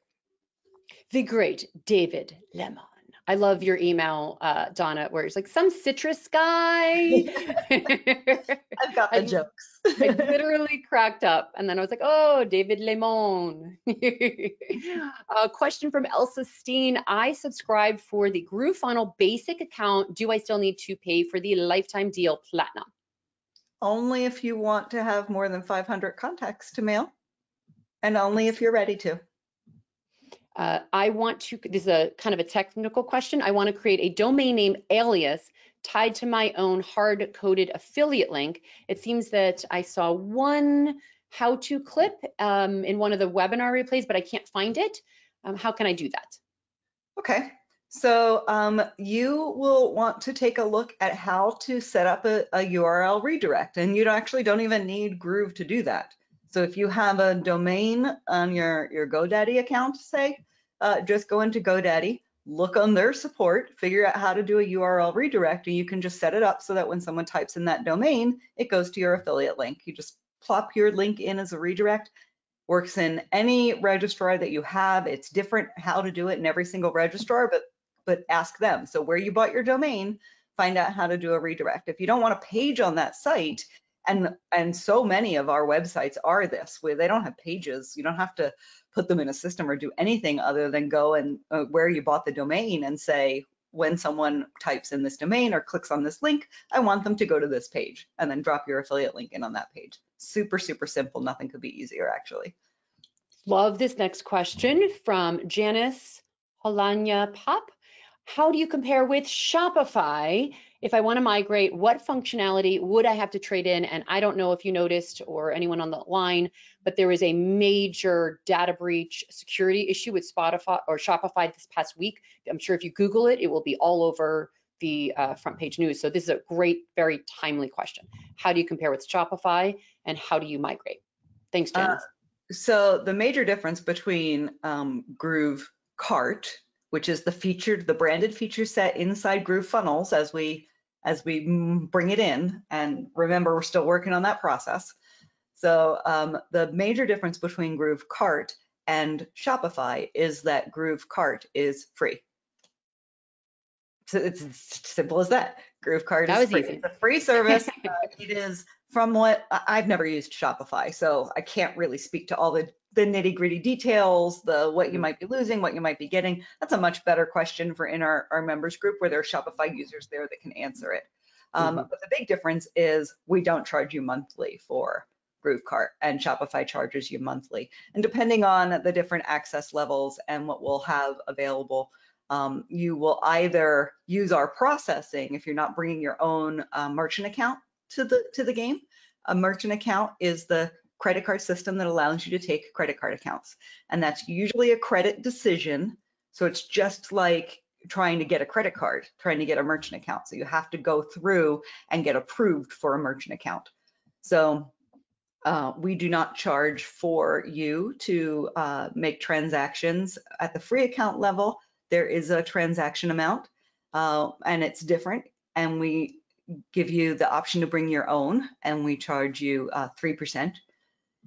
The great David Lemon. I love your email, uh, Donna, where it's like some citrus guy. (laughs)
I've got the
I-
jokes. (laughs)
I literally cracked up. And then I was like, oh, David Lemon. A question from Elsa Steen. I subscribed for the GrooveFunnel basic account. Do I still need to pay for the lifetime deal platinum?
Only if you want to have more than 500 contacts to mail, and only if you're ready to.
Uh, I want to, this is a kind of a technical question. I want to create a domain name alias tied to my own hard coded affiliate link. It seems that I saw one how to clip um, in one of the webinar replays, but I can't find it. Um, how can I do that?
Okay, so um, you will want to take a look at how to set up a, a URL redirect, and you actually don't even need Groove to do that. So if you have a domain on your, your GoDaddy account, say, uh, just go into GoDaddy, look on their support, figure out how to do a URL redirect, and you can just set it up so that when someone types in that domain, it goes to your affiliate link. You just plop your link in as a redirect, works in any registrar that you have. It's different how to do it in every single registrar, but but ask them. So where you bought your domain, find out how to do a redirect. If you don't want a page on that site, and and so many of our websites are this, where they don't have pages. You don't have to put them in a system or do anything other than go and uh, where you bought the domain and say when someone types in this domain or clicks on this link, I want them to go to this page and then drop your affiliate link in on that page. Super, super simple. Nothing could be easier actually.
Love this next question from Janice Holanya Pop. How do you compare with Shopify? If I want to migrate, what functionality would I have to trade in? And I don't know if you noticed or anyone on the line, but there was a major data breach security issue with Spotify or Shopify this past week. I'm sure if you Google it, it will be all over the uh, front page news. So this is a great, very timely question. How do you compare with Shopify and how do you migrate? Thanks,
Uh, So the major difference between um, Groove Kart, which is the featured, the branded feature set inside Groove Funnels as we as we mm, bring it in, and remember we're still working on that process. So um, the major difference between Groove Kart and Shopify is that Groove Kart is free. So it's as simple as that. Groove Kart
That
is free.
easy.
It's a free service. (laughs) Uh, it is from what I've never used Shopify, so I can't really speak to all the the nitty gritty details, the what you
Mhm.
might be losing, what you might be getting. That's a much better question for in our, our members group where there are Shopify users there that can answer it. Um,
Mhm.
But the big difference is we don't charge you monthly for GrooveKart and Shopify charges you monthly. And depending on the different access levels and what we'll have available, um, you will either use our processing if you're not bringing your own uh, merchant account to the to the game. A merchant account is the credit card system that allows you to take credit card accounts, and that's usually a credit decision. So it's just like trying to get a credit card, trying to get a merchant account. So you have to go through and get approved for a merchant account. So uh, we do not charge for you to uh, make transactions at the free account level. There is a transaction amount, uh, and it's different. And we give you the option to bring your own, and we charge you uh, 3%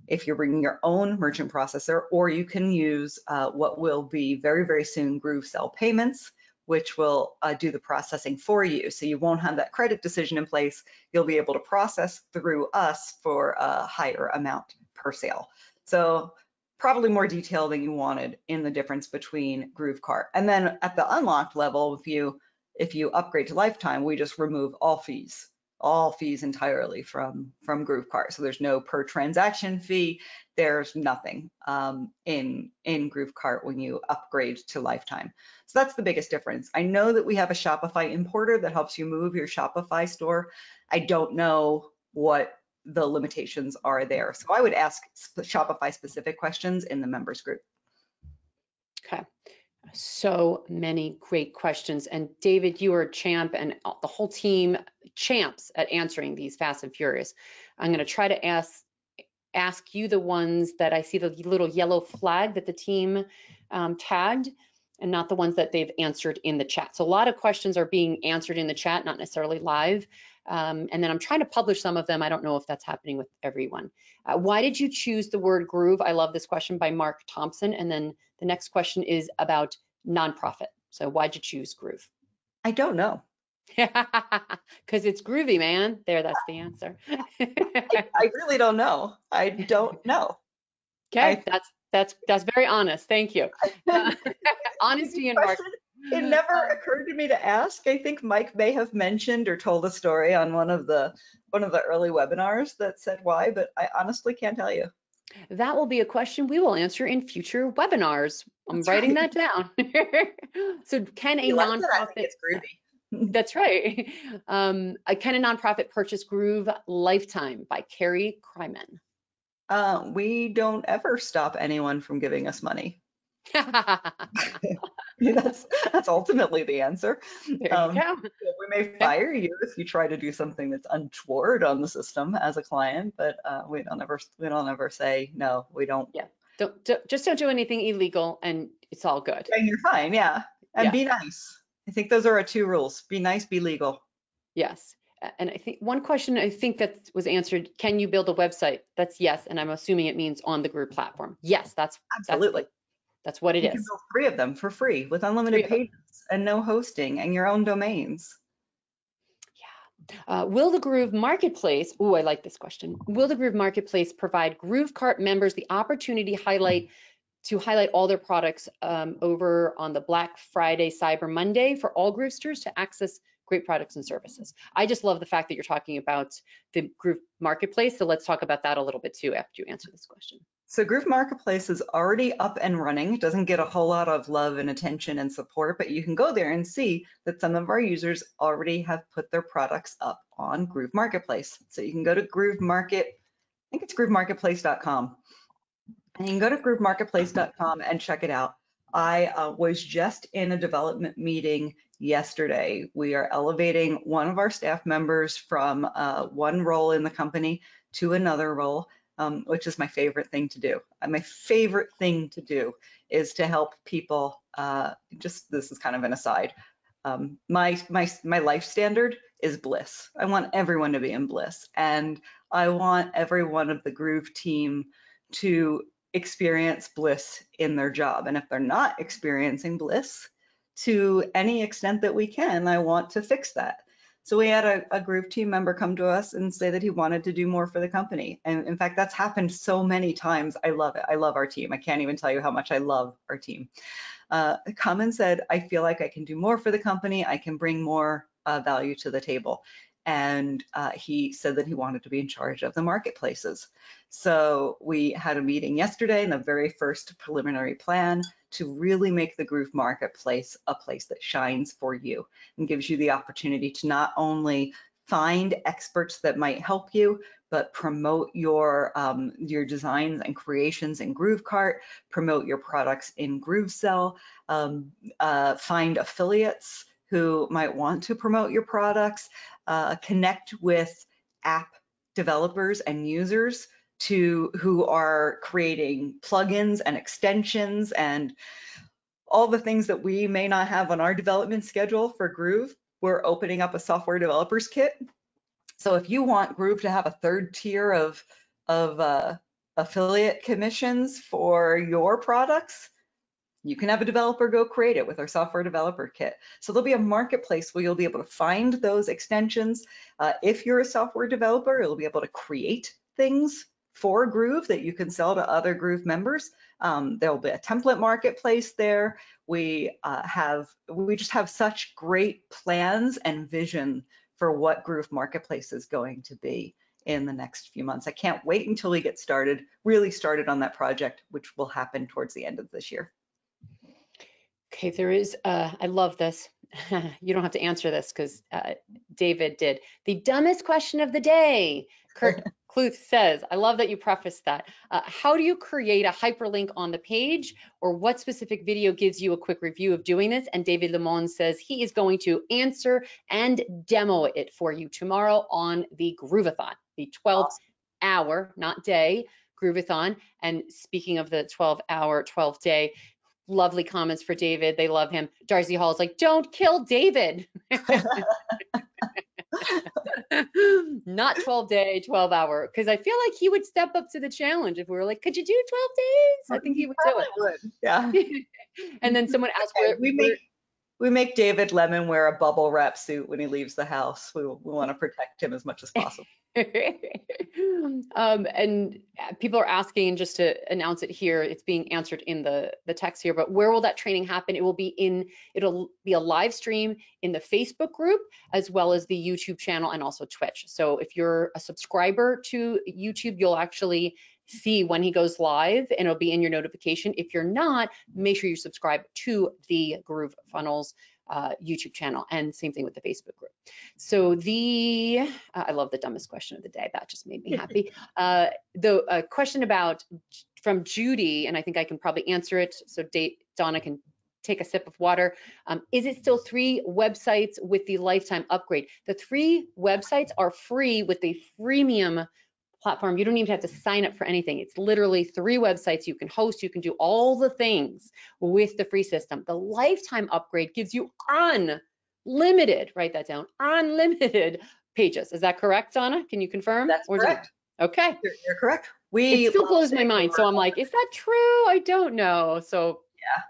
if you're bringing your own merchant processor, or you can use uh, what will be very, very soon GrooveSell Payments, which will uh, do the processing for you. So you won't have that credit decision in place. You'll be able to process through us for a higher amount per sale. So probably more detail than you wanted in the difference between Groove Kart. And then at the unlocked level, if you if you upgrade to lifetime, we just remove all fees, all fees entirely from from Groove Kart. So there's no per transaction fee. There's nothing um, in in Groove Kart when you upgrade to lifetime. So that's the biggest difference. I know that we have a Shopify importer that helps you move your Shopify store. I don't know what the limitations are there. So I would ask Shopify specific questions in the members group.
So many great questions. And David, you are a champ and the whole team champs at answering these fast and furious. I'm going to try to ask ask you the ones that I see the little yellow flag that the team um, tagged and not the ones that they've answered in the chat. So a lot of questions are being answered in the chat, not necessarily live. Um, and then I'm trying to publish some of them. I don't know if that's happening with everyone. Uh, why did you choose the word groove? I love this question by Mark Thompson. And then the next question is about nonprofit. So why'd you choose Groove?
I don't know. (laughs) (laughs)
Because it's groovy, man. There, that's the answer.
I, I really don't know. I don't know.
Okay,
I-
that's that's that's very honest. Thank you. Uh, (laughs) honesty and market.
It never occurred to me to ask. I think Mike may have mentioned or told a story on one of the one of the early webinars that said why, but I honestly can't tell you.
That will be a question we will answer in future webinars. I'm
That's
writing
right.
that down. (laughs) so can a
You like that?
Nonprofit
think it's groovy. (laughs)
That's right. Um, uh, can a nonprofit purchase Groove Lifetime by Carrie Kryman?
Uh, we don't ever stop anyone from giving us money. (laughs) (laughs) that's that's ultimately the answer.
there
Um,
you go.
We may fire you if you try to do something that's untoward on the system as a client, but uh, we don't ever we don't ever say no. We don't.
Don't, don't- just don't do anything illegal and it's all good.
And you're fine, yeah. And
Yeah.
be nice. I think those are our two rules: be nice, be legal.
Yes. And I think one question I think that was answered, can you build a website? That's yes. And I'm assuming it means on the Groove platform. Yes, that's, that's,
Absolutely.
that's what it
you can
is.
build three of them for free with unlimited pages and no hosting and your own domains.
Uh, will the Groove Marketplace, oh, I like this question. Will the Groove Marketplace provide GrooveKart members the opportunity highlight to highlight all their products um, over on the Black Friday, Cyber Monday for all Groovesters to access great products and services? I just love the fact that you're talking about the Groove Marketplace. So let's talk about that a little bit too after you answer this question.
So Groove Marketplace is already up and running. It doesn't get a whole lot of love and attention and support, but you can go there and see that some of our users already have put their products up on Groove Marketplace. So you can go to Groove Market, I think it's groovemarketplace.com. And you can go to groovemarketplace.com and check it out. I uh, was just in a development meeting yesterday. We are elevating one of our staff members from uh, one role in the company to another role um, which is my favorite thing to do. Uh, my favorite thing to do is to help people. Uh, just this is kind of an aside. Um, my my my life standard is bliss. I want everyone to be in bliss, and I want every one of the Groove team to experience bliss in their job. And if they're not experiencing bliss to any extent that we can, I want to fix that. So we had a, a Groove team member come to us and say that he wanted to do more for the company. And in fact, that's happened so many times. I love it. I love our team. I can't even tell you how much I love our team. Uh, come and said, I feel like I can do more for the company. I can bring more uh, value to the table. And uh, he said that he wanted to be in charge of the marketplaces. So we had a meeting yesterday and the very first preliminary plan to really make the Groove Marketplace a place that shines for you and gives you the opportunity to not only find experts that might help you, but promote your um, your designs and creations in GrooveKart, promote your products in GrooveSell, um, uh, find affiliates who might want to promote your products, uh, connect with app developers and users to who are creating plugins and extensions and all the things that we may not have on our development schedule for Groove. We're opening up a software developers kit. So if you want Groove to have a third tier of, of uh, affiliate commissions for your products, you can have a developer go create it with our software developer kit. So there'll be a marketplace where you'll be able to find those extensions. Uh, if you're a software developer, you'll be able to create things for Groove that you can sell to other Groove members. Um, there'll be a template marketplace there. We uh, have, we just have such great plans and vision for what Groove Marketplace is going to be in the next few months. I can't wait until we get started, really started on that project, which will happen towards the end of this year.
Okay, there is, uh, I love this. (laughs) you don't have to answer this because uh, David did. The dumbest question of the day. Kurt (laughs) Kluth says, I love that you prefaced that. Uh, how do you create a hyperlink on the page or what specific video gives you a quick review of doing this? And David Lemon says he is going to answer and demo it for you tomorrow on the Groovathon, the 12 hour, not day, Groovathon. And speaking of the 12 hour, 12 day, lovely comments for David. They love him. Darcy Hall is like, don't kill David. (laughs) Not 12 day, 12 hour, because I feel like he would step up to the challenge if we were like, could you do 12 days? I think he would do
it. would, Yeah. (laughs)
and then someone asked
Okay,
where,
we may, we make David Lemon wear a bubble wrap suit when he leaves the house. We, we want to protect him as much as possible. (laughs)
um, and uh, people are asking just to announce it here. It's being answered in the the text here. But where will that training happen? It will be in. It'll be a live stream in the Facebook group as well as the YouTube channel and also Twitch. So if you're a subscriber to YouTube, you'll actually see when he goes live and it'll be in your notification. If you're not, make sure you subscribe to the Groove Funnels uh, YouTube channel and same thing with the Facebook group. So the, uh, I love the dumbest question of the day. That just made me (laughs) happy. Uh, the uh, question about from Judy, and I think I can probably answer it. So Dave, Donna can take a sip of water. Um, is it still three websites with the lifetime upgrade? The three websites are free with the freemium platform. You don't even have to sign up for anything. It's literally three websites you can host. You can do all the things with the free system. The lifetime upgrade gives you unlimited, write that down, unlimited (laughs) pages. Is that correct, Donna? Can you confirm?
That's
Or
correct.
Okay.
You're, you're correct. We
It still blows my mind. So I'm like, is that true? I don't know. So
Yeah.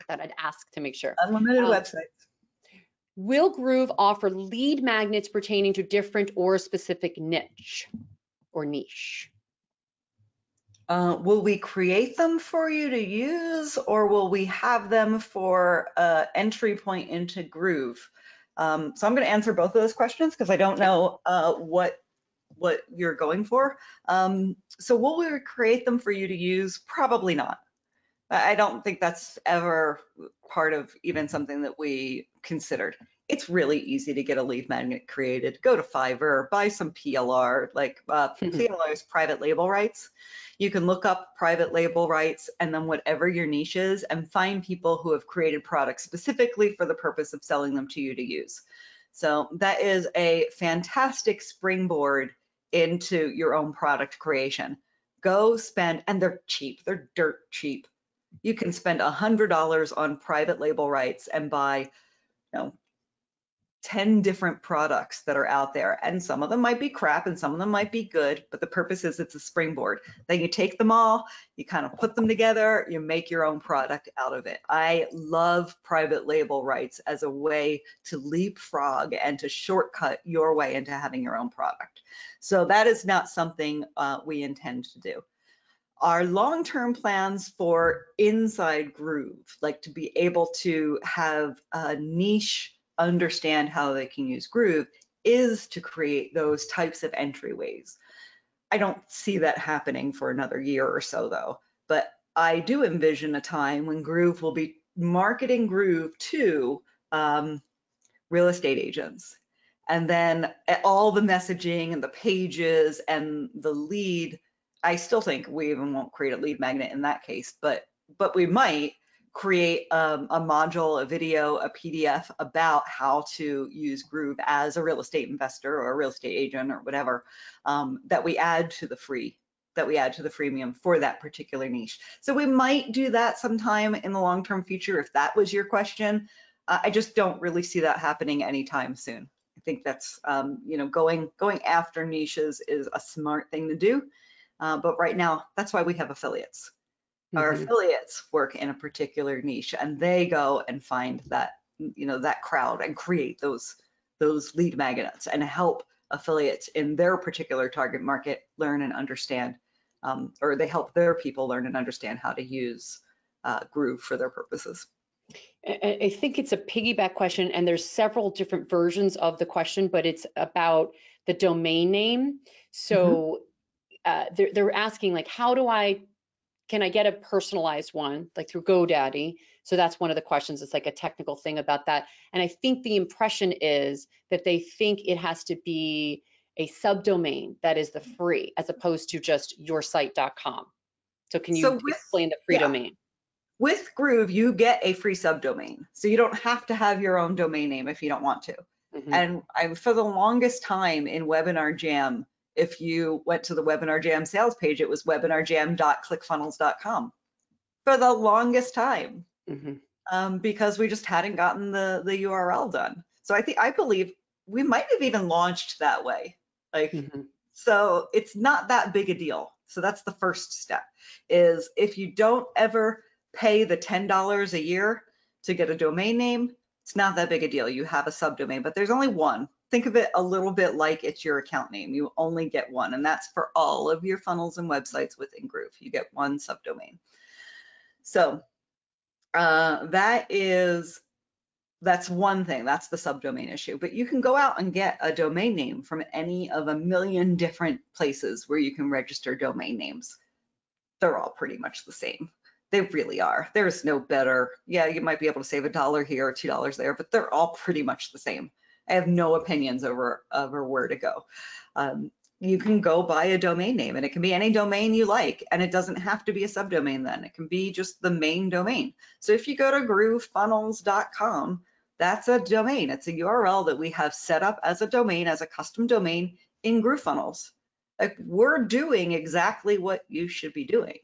I thought I'd ask to make sure.
unlimited
um,
websites.
Will Groove offer lead magnets pertaining to different or specific niche or niche?
Uh, will we create them for you to use or will we have them for uh, entry point into Groove? Um, so I'm going to answer both of those questions because I don't know uh, what what you're going for. Um, so will we create them for you to use? Probably not. I I don't think that's ever part of even something that we considered. It's really easy to get a lead magnet created. Go to Fiverr, buy some PLR, like uh, PLR is private label rights. You can look up private label rights and then whatever your niche is and find people who have created products specifically for the purpose of selling them to you to use. So that is a fantastic springboard into your own product creation. Go spend, and they're cheap, they're dirt cheap. You can spend $100 on private label rights and buy, you know, 10 different products that are out there. And some of them might be crap and some of them might be good, but the purpose is it's a springboard. Then you take them all, you kind of put them together, you make your own product out of it. I love private label rights as a way to leapfrog and to shortcut your way into having your own product. So that is not something uh, we intend to do. Our long-term plans for inside Groove, like to be able to have a niche understand how they can use Groove, is to create those types of entryways. I don't see that happening for another year or so though, but I do envision a time when Groove will be marketing Groove to um, real estate agents. And then all the messaging and the pages and the lead, I still think we even won't create a lead magnet in that case, but but we might create um, a module, a video, a PDF about how to use Groove as a real estate investor or a real estate agent or whatever um, that we add to the free that we add to the freemium for that particular niche. So we might do that sometime in the long-term future if that was your question. Uh, I just don't really see that happening anytime soon. I think that's um, you know going going after niches is a smart thing to do, uh, but right now that's why we have affiliates our
Mhm.
affiliates work in a particular niche and they go and find that you know that crowd and create those those lead magnets and help affiliates in their particular target market learn and understand um, or they help their people learn and understand how to use uh, groove for their purposes
I think it's a piggyback question and there's several different versions of the question, but it's about the domain name. So uh, they're, they're asking like, how do I, can I get a personalized one like through GoDaddy? So that's one of the questions. It's like a technical thing about that. And I think the impression is that they think it has to be a subdomain that is the free as opposed to just yoursite.com. So can you
So with-
explain the free
yeah.
domain?
with groove you get a free subdomain so you don't have to have your own domain name if you don't want to
Mhm.
And I, for the longest time in Webinar Jam, if you went to the Webinar Jam sales page, it was webinarjam.clickfunnels.com for the longest time
Mhm.
um, because we just hadn't gotten the, the URL done. So I think, I believe we might have even launched that way. Like,
Mhm.
so it's not that big a deal. So that's the first step is if you don't ever pay the $10 a year to get a domain name, It's not that big a deal. You have a subdomain, but there's only one. Think of it a little bit like it's your account name. You only get one, and that's for all of your funnels and websites within Groove. You get one subdomain. So uh, that is that's one thing. That's the subdomain issue. But you can go out and get a domain name from any of a million different places where you can register domain names. They're all pretty much the same. They really are. There's no better. Yeah, you might be able to save a dollar here or two dollars there, but they're all pretty much the same. I have no opinions over over where to go. Um, you can go buy a domain name and it can be any domain you like and it doesn't have to be a subdomain then it can be just the main domain so if you go to groovefunnels.com that's a domain it's a url that we have set up as a domain as a custom domain in groovefunnels like we're doing exactly what you should be doing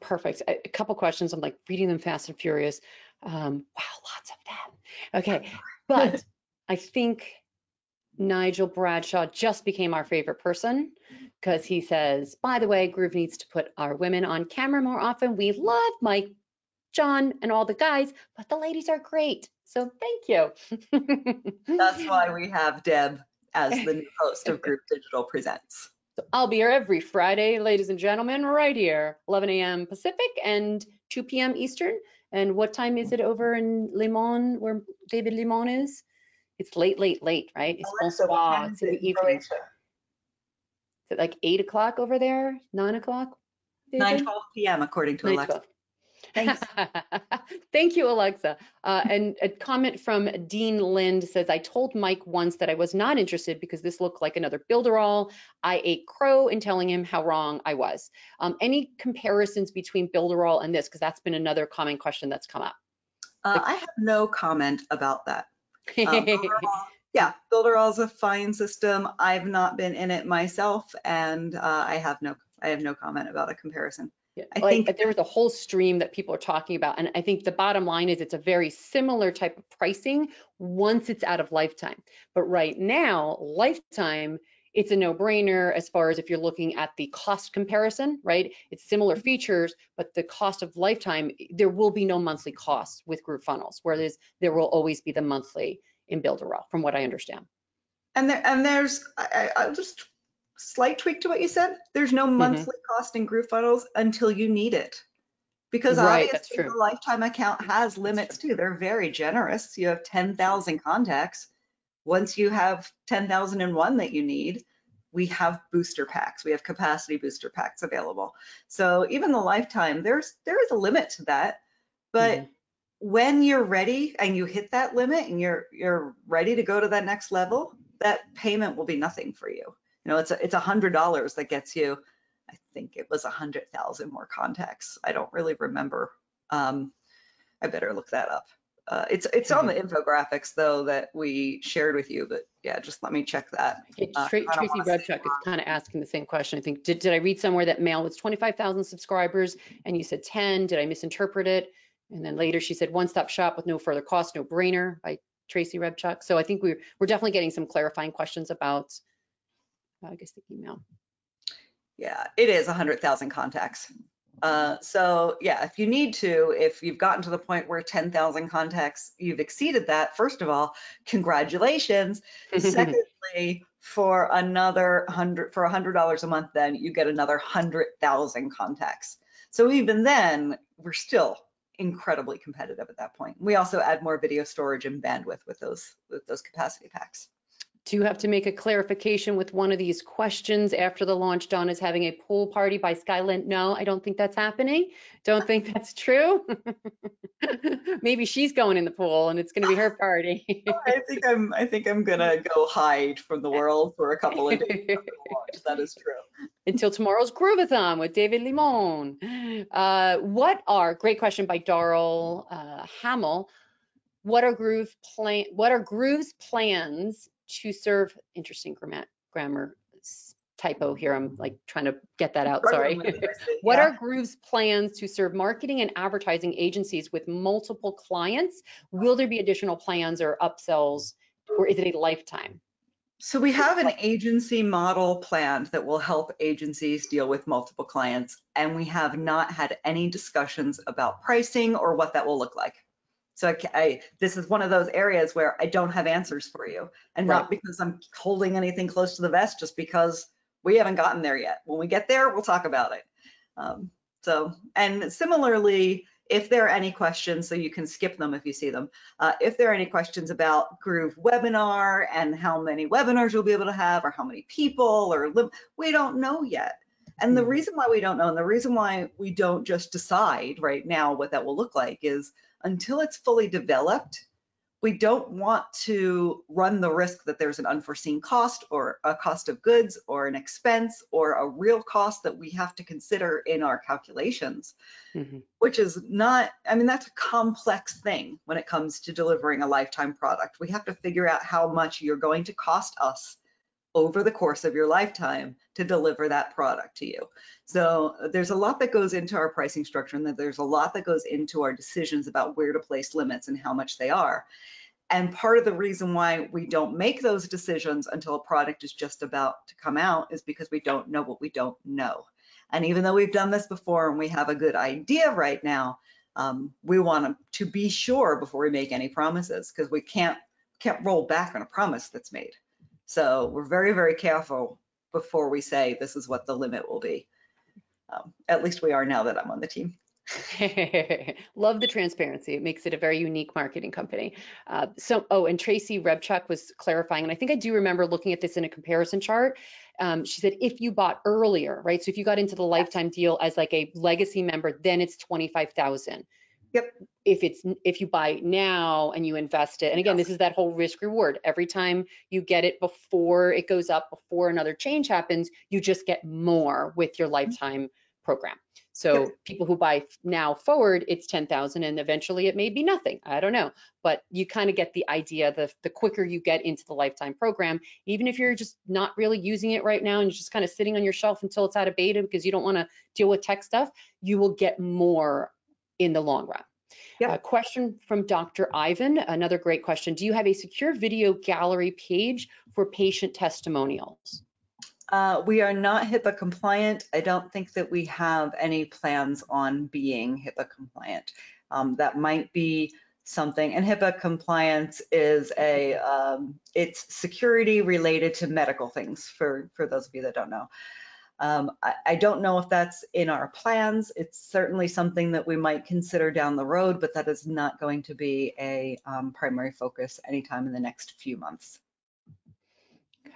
Perfect. A couple questions. I'm like reading them fast and furious. Um, wow, lots of them. Okay, (laughs) but I think Nigel Bradshaw just became our favorite person because he says, by the way, Groove needs to put our women on camera more often. We love Mike, John, and all the guys, but the ladies are great. So thank you. (laughs)
that's why we have deb as the new host of (laughs) Groove Digital presents
So I'll be here every Friday, ladies and gentlemen, right here, 11 a.m. Pacific and 2 p.m. Eastern. And what time is it over in Limon, where David Limon is? It's late, late, late, right? It's
Alexa,
bonsoir. It's in the
in
evening. Is it like 8 o'clock over there? 9 o'clock?
9
David?
12 p.m according to
9,
alexa
12.
Thanks. (laughs)
Thank you, Alexa. Uh, and a comment from Dean Lind says, I told Mike once that I was not interested because this looked like another Builderall. I ate crow in telling him how wrong I was. Um, any comparisons between Builderall and this? Because that's been another common question that's come up.
Uh, I have no comment about that. (laughs) Um, Builderall- yeah, Builderall is a fine system. I've not been in it myself, and uh, I have no I have no comment about a comparison.
Yeah,
I
like,
think-
there was a whole stream that people are talking about, and I think the bottom line is it's a very similar type of pricing once it's out of lifetime. But right now, lifetime, it's a no-brainer as far as if you're looking at the cost comparison, right? It's similar
Mm-hmm.
features, but the cost of lifetime, there will be no monthly costs with Groove Funnels, whereas there will always be the monthly in Builderall, from what I understand.
And there and there's I, I, I'll just slight tweak to what you said. There's no
Mm-hmm.
monthly cost in Groove Funnels until you need it. Because
Right,
obviously the lifetime account has limits too. They're very generous. You have 10,000 contacts. Once you have 10,001 that you need, we have booster packs. We have capacity booster packs available. So even the lifetime, there's there is a limit to that. But
Mhm.
when you're ready and you hit that limit and you're you're ready to go to that next level, that payment will be nothing for you. You know, it's a it's a hundred dollars that gets you. I think it was a hundred thousand more contacts. I don't really remember. Um, I better look that up. Uh, it's it's on the infographics though that we shared with you, but yeah, just let me check that. Uh,
Tra- Tracy
wanna
Rebchuck is kind of asking the same question. I think, did, did I read somewhere that Mail was 25,000 subscribers and you said 10? Did I misinterpret it? And then later she said one-stop shop with no further cost, no brainer by Tracy Rebchuck. So I think we're, we're definitely getting some clarifying questions about, I guess the email.
Yeah, it is a hundred thousand contacts. Uh, so yeah, if you need to, if you've gotten to the point where 10,000 contacts, you've exceeded that, first of all, congratulations. (laughs) Secondly, for another hundred, for a hundred dollars a month, then you get another hundred thousand contacts. So even then, we're still incredibly competitive at that point. We also add more video storage and bandwidth with those, with those capacity packs.
Do you have to make a clarification with one of these questions after the launch? Dawn is having a pool party by Skyland. No, I don't think that's happening. Don't think (laughs) that's true. (laughs) Maybe she's going in the pool and it's going to be her party. (laughs)
I think I'm, I think I'm gonna go hide from the world for a couple of days. launch. That is true.
Until tomorrow's Groovathon with David Limon. Uh, what are, great question by Darrell uh, Hamill. What are Groove plan, what are Groove's plans to serve, interesting grammar, grammar typo here. I'm like trying to get that out, sorry.
Struggling with this, (laughs) but
What
yeah.
are Groove's plans to serve marketing and advertising agencies with multiple clients? Will there be additional plans or upsells, or is it a lifetime?
So we have an agency model planned that will help agencies deal with multiple clients, and we have not had any discussions about pricing or what that will look like. So I, I, this is one of those areas where I don't have answers for you. And not because I'm holding anything close to the vest, just because we haven't gotten there yet. When we get there, we'll talk about it. Um, so, and similarly, if there are any questions, so you can skip them if you see them. Uh, if there are any questions about Groove webinar and how many webinars you'll be able to have or how many people or we don't know yet. And the
Mhm.
reason why we don't know and the reason why we don't just decide right now what that will look like is until it's fully developed, we don't want to run the risk that there's an unforeseen cost or a cost of goods or an expense or a real cost that we have to consider in our calculations
Mhm.
which is not, I mean, that's a complex thing when it comes to delivering a lifetime product. We have to figure out how much you're going to cost us over the course of your lifetime to deliver that product to you. So uh, there's a lot that goes into our pricing structure and that there's a lot that goes into our decisions about where to place limits and how much they are. And part of the reason why we don't make those decisions until a product is just about to come out is because we don't know what we don't know. And even though we've done this before and we have a good idea right now, um, we want to be sure before we make any promises because we can't can't roll back on a promise that's made. So we're very very careful before we say this is what the limit will be. Um, at least we are now that I'm on the team. (laughs)
Love the transparency. It makes it a very unique marketing company. Uh, so, oh, and Tracy Rebchuk was clarifying, and I think I do remember looking at this in a comparison chart. Um, she said if you bought earlier, right? So if you got into the lifetime deal as like a legacy member, then it's twenty five thousand.
Yep.
If it's if you buy it now and you invest it, and again, this is that whole risk reward. Every time you get it before it goes up, before another change happens, you just get more with your mm-hmm. lifetime program. So people who buy now forward, it's 10,000 and eventually it may be nothing. I don't know, but you kind of get the idea. The, the quicker you get into the lifetime program, even if you're just not really using it right now and you're just kind of sitting on your shelf until it's out of beta because you don't want to deal with tech stuff, you will get more in the long run.
Yep.
A question from Dr. Ivan, another great question. Do you have a secure video gallery page for patient testimonials?
Uh, we are not HIPAA compliant. I don't think that we have any plans on being HIPAA compliant. Um, that might be something, and HIPAA compliance is a, um, it's security related to medical things for, for those of you that don't know. Um, I, I don't know if that's in our plans. It's certainly something that we might consider down the road, but that is not going to be a um, primary focus anytime in the next few months.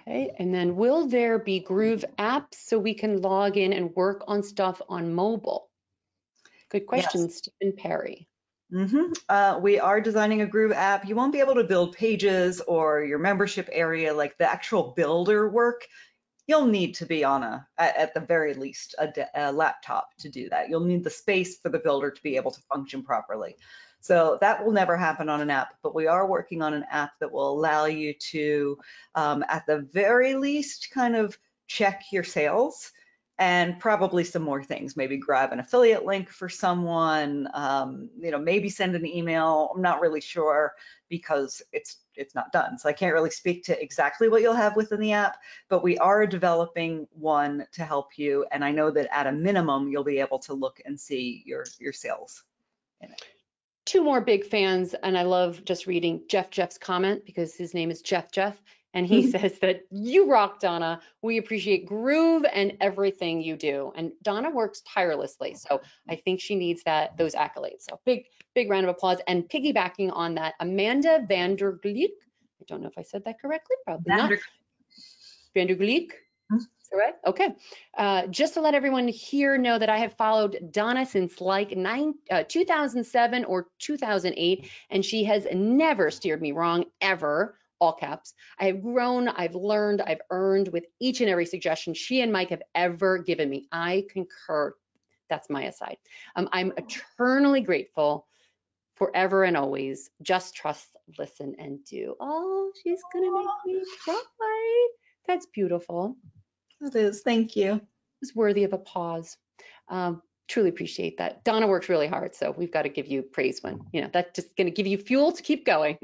Okay, and then will there be Groove apps so we can log in and work on stuff on mobile? Good question, Stephen Perry.
hmm Uh, we are designing a Groove app. You won't be able to build pages or your membership area, like the actual builder work. You'll need to be on a, at, the very least, a, a laptop to do that. You'll need the space for the builder to be able to function properly. So that will never happen on an app, but we are working on an app that will allow you to, um, at the very least, kind of check your sales and probably some more things. Maybe grab an affiliate link for someone, um, you know, maybe send an email. I'm not really sure because it's it's not done. So I can't really speak to exactly what you'll have within the app, but we are developing one to help you. And I know that at a minimum, you'll be able to look and see your your sales.
Two more big fans, and I love just reading Jeff Jeff's comment because his name is Jeff Jeff. And he says that you rock, Donna. We appreciate Groove and everything you do. And Donna works tirelessly. So I think she needs that those accolades. So big, big round of applause. And piggybacking on that, Amanda Vandergleek. I don't know if I said that correctly, probably not. Vandergleek.
Hmm.
Is that right? Okay. Uh, just to let everyone here know that I have followed Donna since like nine, uh, 2007 or 2008, and she has never steered me wrong ever. All caps. I have grown, I've learned, I've earned with each and every suggestion she and Mike have ever given me. I concur. That's my aside. Um, I'm eternally grateful forever and always. Just trust, listen, and do. Oh, she's gonna make me cry. That's beautiful.
It is. Thank you.
It's worthy of a pause. Um, truly appreciate that. Donna works really hard, so we've got to give you praise when, you know, that's just going to give you fuel to keep going.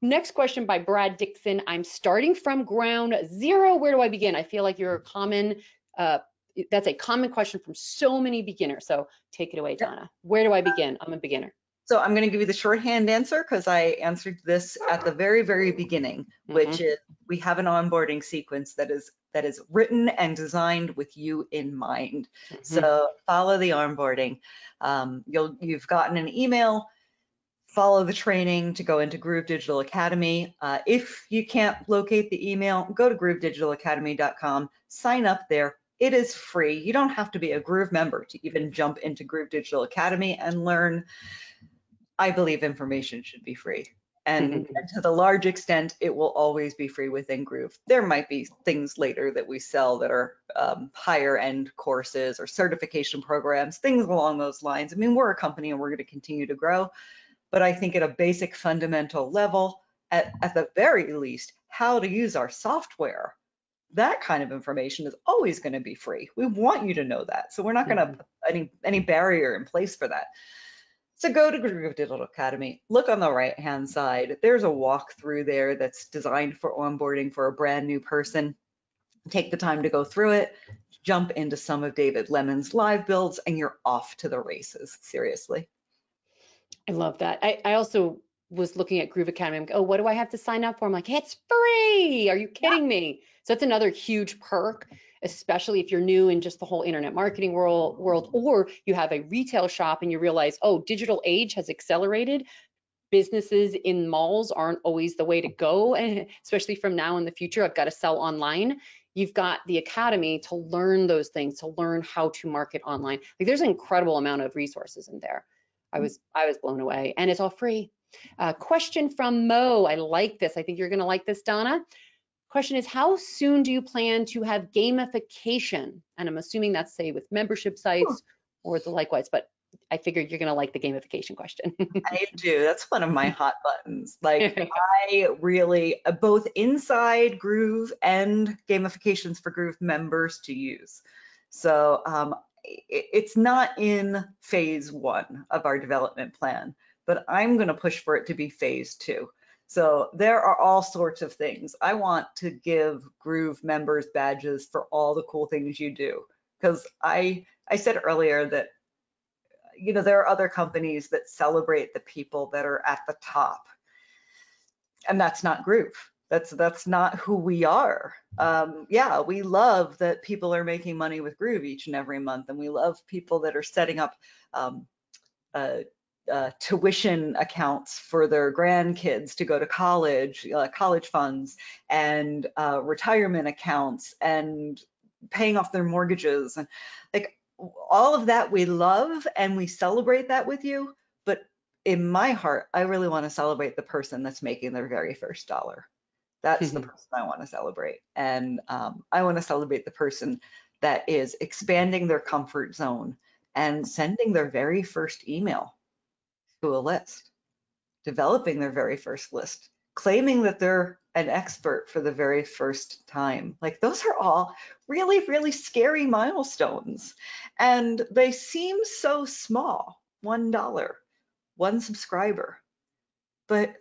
Next question by Brad Dixon. I'm starting from ground zero. Where do I begin? I feel like you're a common, uh, that's a common question from so many beginners. So take it away, Donna. Where do I begin? I'm a beginner.
So I'm going to give you the shorthand answer because I answered this at the very, very beginning, which is we have an onboarding sequence that is that is written and designed with you in mind.
Mhm.
So follow the onboarding. Um, you'll you've gotten an email. Follow the training to go into Groove Digital Academy. Uh, if you can't locate the email, go to groovedigitalacademy.com. Sign up there. It is free. You don't have to be a Groove member to even jump into Groove Digital Academy and learn. I believe information should be free. And, and to the large extent, it will always be free within Groove. There might be things later that we sell that are um, higher end courses or certification programs, things along those lines. I mean, we're a company and we're going to continue to grow. But I think at a basic fundamental level, at, at the very least, how to use our software, that kind of information is always going to be free. We want you to know that. So we're not going to put any, any barrier in place for that. So go to Groove Digital Academy, look on the right hand side. There's a walkthrough there that's designed for onboarding for a brand new person. Take the time to go through it, jump into some of David Lemon's live builds, and you're off to the races. Seriously.
I love that. I, I also was looking at Groove Academy. I'm like, oh, what do I have to sign up for? I'm like, it's free. Are you kidding me? So that's another huge perk, especially if you're new in just the whole internet marketing world, world, or you have a retail shop and you realize, oh, digital age has accelerated. Businesses in malls aren't always the way to go, and especially from now in the future, I've got to sell online. You've got the academy to learn those things, to learn how to market online. Like there's an incredible amount of resources in there. I was I was blown away, and it's all free. Uh, question from Mo. I like this. I think you're going to like this, Donna. Question is, how soon do you plan to have gamification? And I'm assuming that's say with membership sites or the likewise, but I figured you're going to like the gamification question. (laughs)
I do. That's one of my hot buttons. Like (laughs) I really, uh, both inside Groove and gamifications for Groove members to use. So um, it, it's not in phase one of our development plan, but I'm going to push for it to be phase two. So there are all sorts of things. I want to give Groove members badges for all the cool things you do. Because I, I said earlier that, you know, there are other companies that celebrate the people that are at the top. And that's not Groove. That's that's not who we are. Um, yeah, we love that people are making money with Groove each and every month, and we love people that are setting up um, uh, uh, tuition accounts for their grandkids to go to college, uh, college funds, and uh, retirement accounts, and paying off their mortgages, and like all of that we love, and we celebrate that with you. But in my heart, I really want to celebrate the person that's making their very first dollar. That's the person I want to celebrate. And um, I want to celebrate the person that is expanding their comfort zone and sending their very first email to a list, developing their very first list, claiming that they're an expert for the very first time. Like those are all really, really scary milestones. And they seem so small, $1, one subscriber. But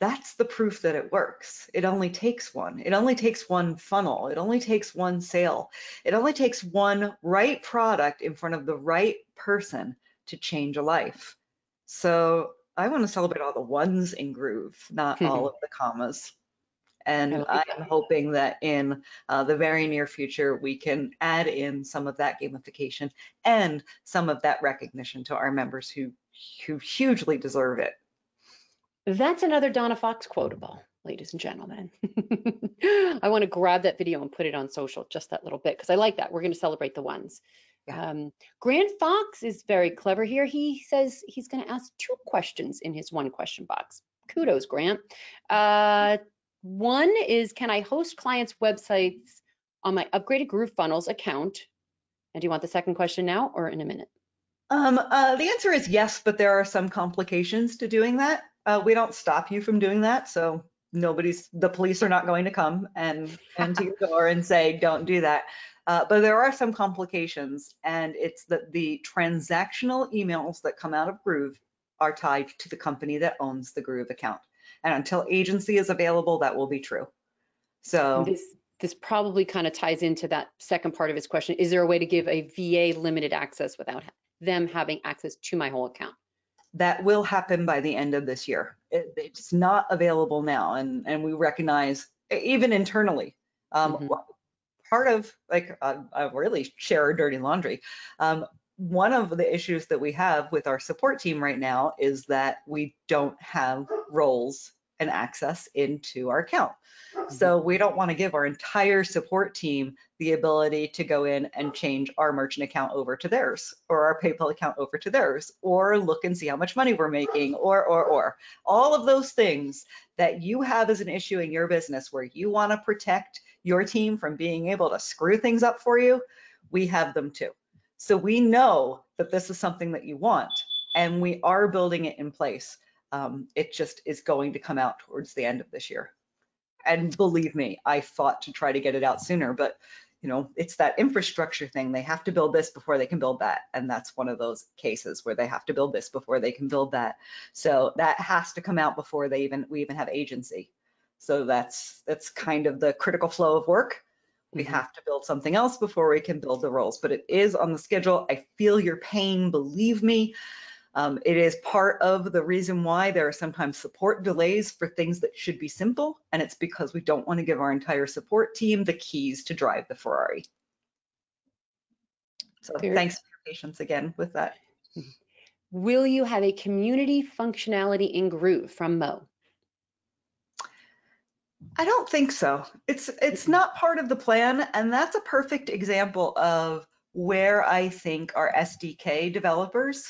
that's the proof that it works. It only takes one. It only takes one funnel. It only takes one sale. It only takes one right product in front of the right person to change a life. So I want to celebrate all the ones in Groove, not all of the commas. And
like
I'm hoping that in uh, the very near future, we can add in some of that gamification and some of that recognition to our members who, who hugely deserve it.
That's another Donna Fox quotable, ladies and gentlemen. (laughs) I want to grab that video and put it on social just that little bit because I like that. We're going to celebrate the ones. Um, Grant Fox is very clever here. He says he's going to ask two questions in his one question box. Kudos, Grant. Uh, one is, can I host clients' websites on my upgraded Groove Funnels account? And do you want the second question now or in a minute?
Um, uh, the answer is yes, but there are some complications to doing that. Uh, we don't stop you from doing that, so nobody's the police are not going to come and and to your door and say don't do that. Uh, but there are some complications, and it's that the transactional emails that come out of Groove are tied to the company that owns the Groove account. And until agency is available, that will be true. So
This this probably kind of ties into that second part of his question. Is there a way to give a VA limited access without them having access to my whole account?
that will happen by the end of this year. It, it's not available now, and and we recognize even internally. Um,
Mhm.
wh- Part of like I, I really share our dirty laundry. Um, one of the issues that we have with our support team right now is that we don't have roles and access into our account. So we don't want to give our entire support team the ability to go in and change our merchant account over to theirs or our PayPal account over to theirs or look and see how much money we're making or or or all of those things that you have as an issue in your business where you want to protect your team from being able to screw things up for you, we have them too. So we know that this is something that you want and we are building it in place. Um, it just is going to come out towards the end of this year. And believe me, I fought to try to get it out sooner, but you know, it's that infrastructure thing. They have to build this before they can build that. And that's one of those cases where they have to build this before they can build that. So that has to come out before they even, we even have agency. So that's, that's kind of the critical flow of work. We
Mhm.
have to build something else before we can build the roles, but it is on the schedule. I feel your pain, believe me. Um, it is part of the reason why there are sometimes support delays for things that should be simple, and it's because we don't want to give our entire support team the keys to drive the Ferrari. So thanks for your patience again with that.
Will you have a community functionality in Groove from Mo?
I don't think so. It's it's not part of the plan, and that's a perfect example of where I think our SDK developers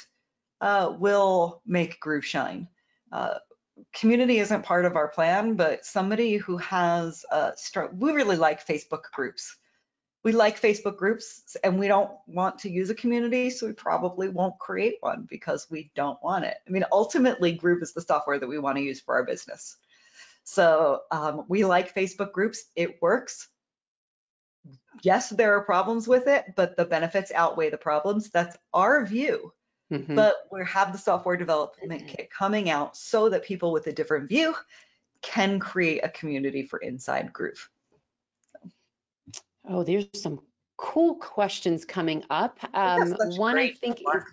uh, will make Groove shine. Uh, community isn't part of our plan, but somebody who has uh, start, we really like Facebook groups. We like Facebook groups, and we don't want to use a community, so we probably won't create one because we don't want it. I mean, ultimately, Groove is the software that we want to use for our business. So um, we like Facebook groups. It works. Yes, there are problems with it, but the benefits outweigh the problems. That's our view.
Mhm.
But we have the software development kit coming out so that people with a different view can create a community for Inside Groove.
Oh, there's some cool questions coming up. Um, one I think is.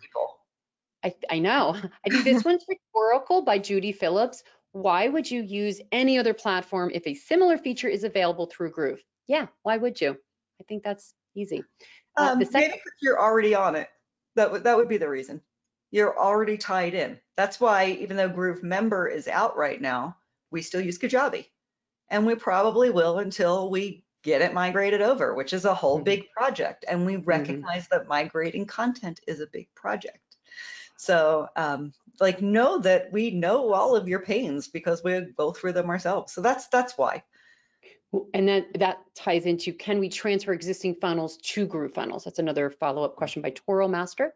I, I know. (laughs) I think this one's rhetorical by Judy Phillips. Why would you use any other platform if a similar feature is available through Groove? Yeah, why would you? I think that's easy. Uh,
Um,
the second,
you're already on it. That would that would be the reason. You're already tied in. That's why even though Groove Member is out right now, we still use Kajabi, and we probably will until we get it migrated over, which is a whole
Mhm.
big project. And we recognize that migrating content is a big project. So, um, like, know that we know all of your pains because we go through them ourselves. So that's that's why.
and then that ties into, can we transfer existing funnels to Groove funnels? That's another follow-up question by Toro Master.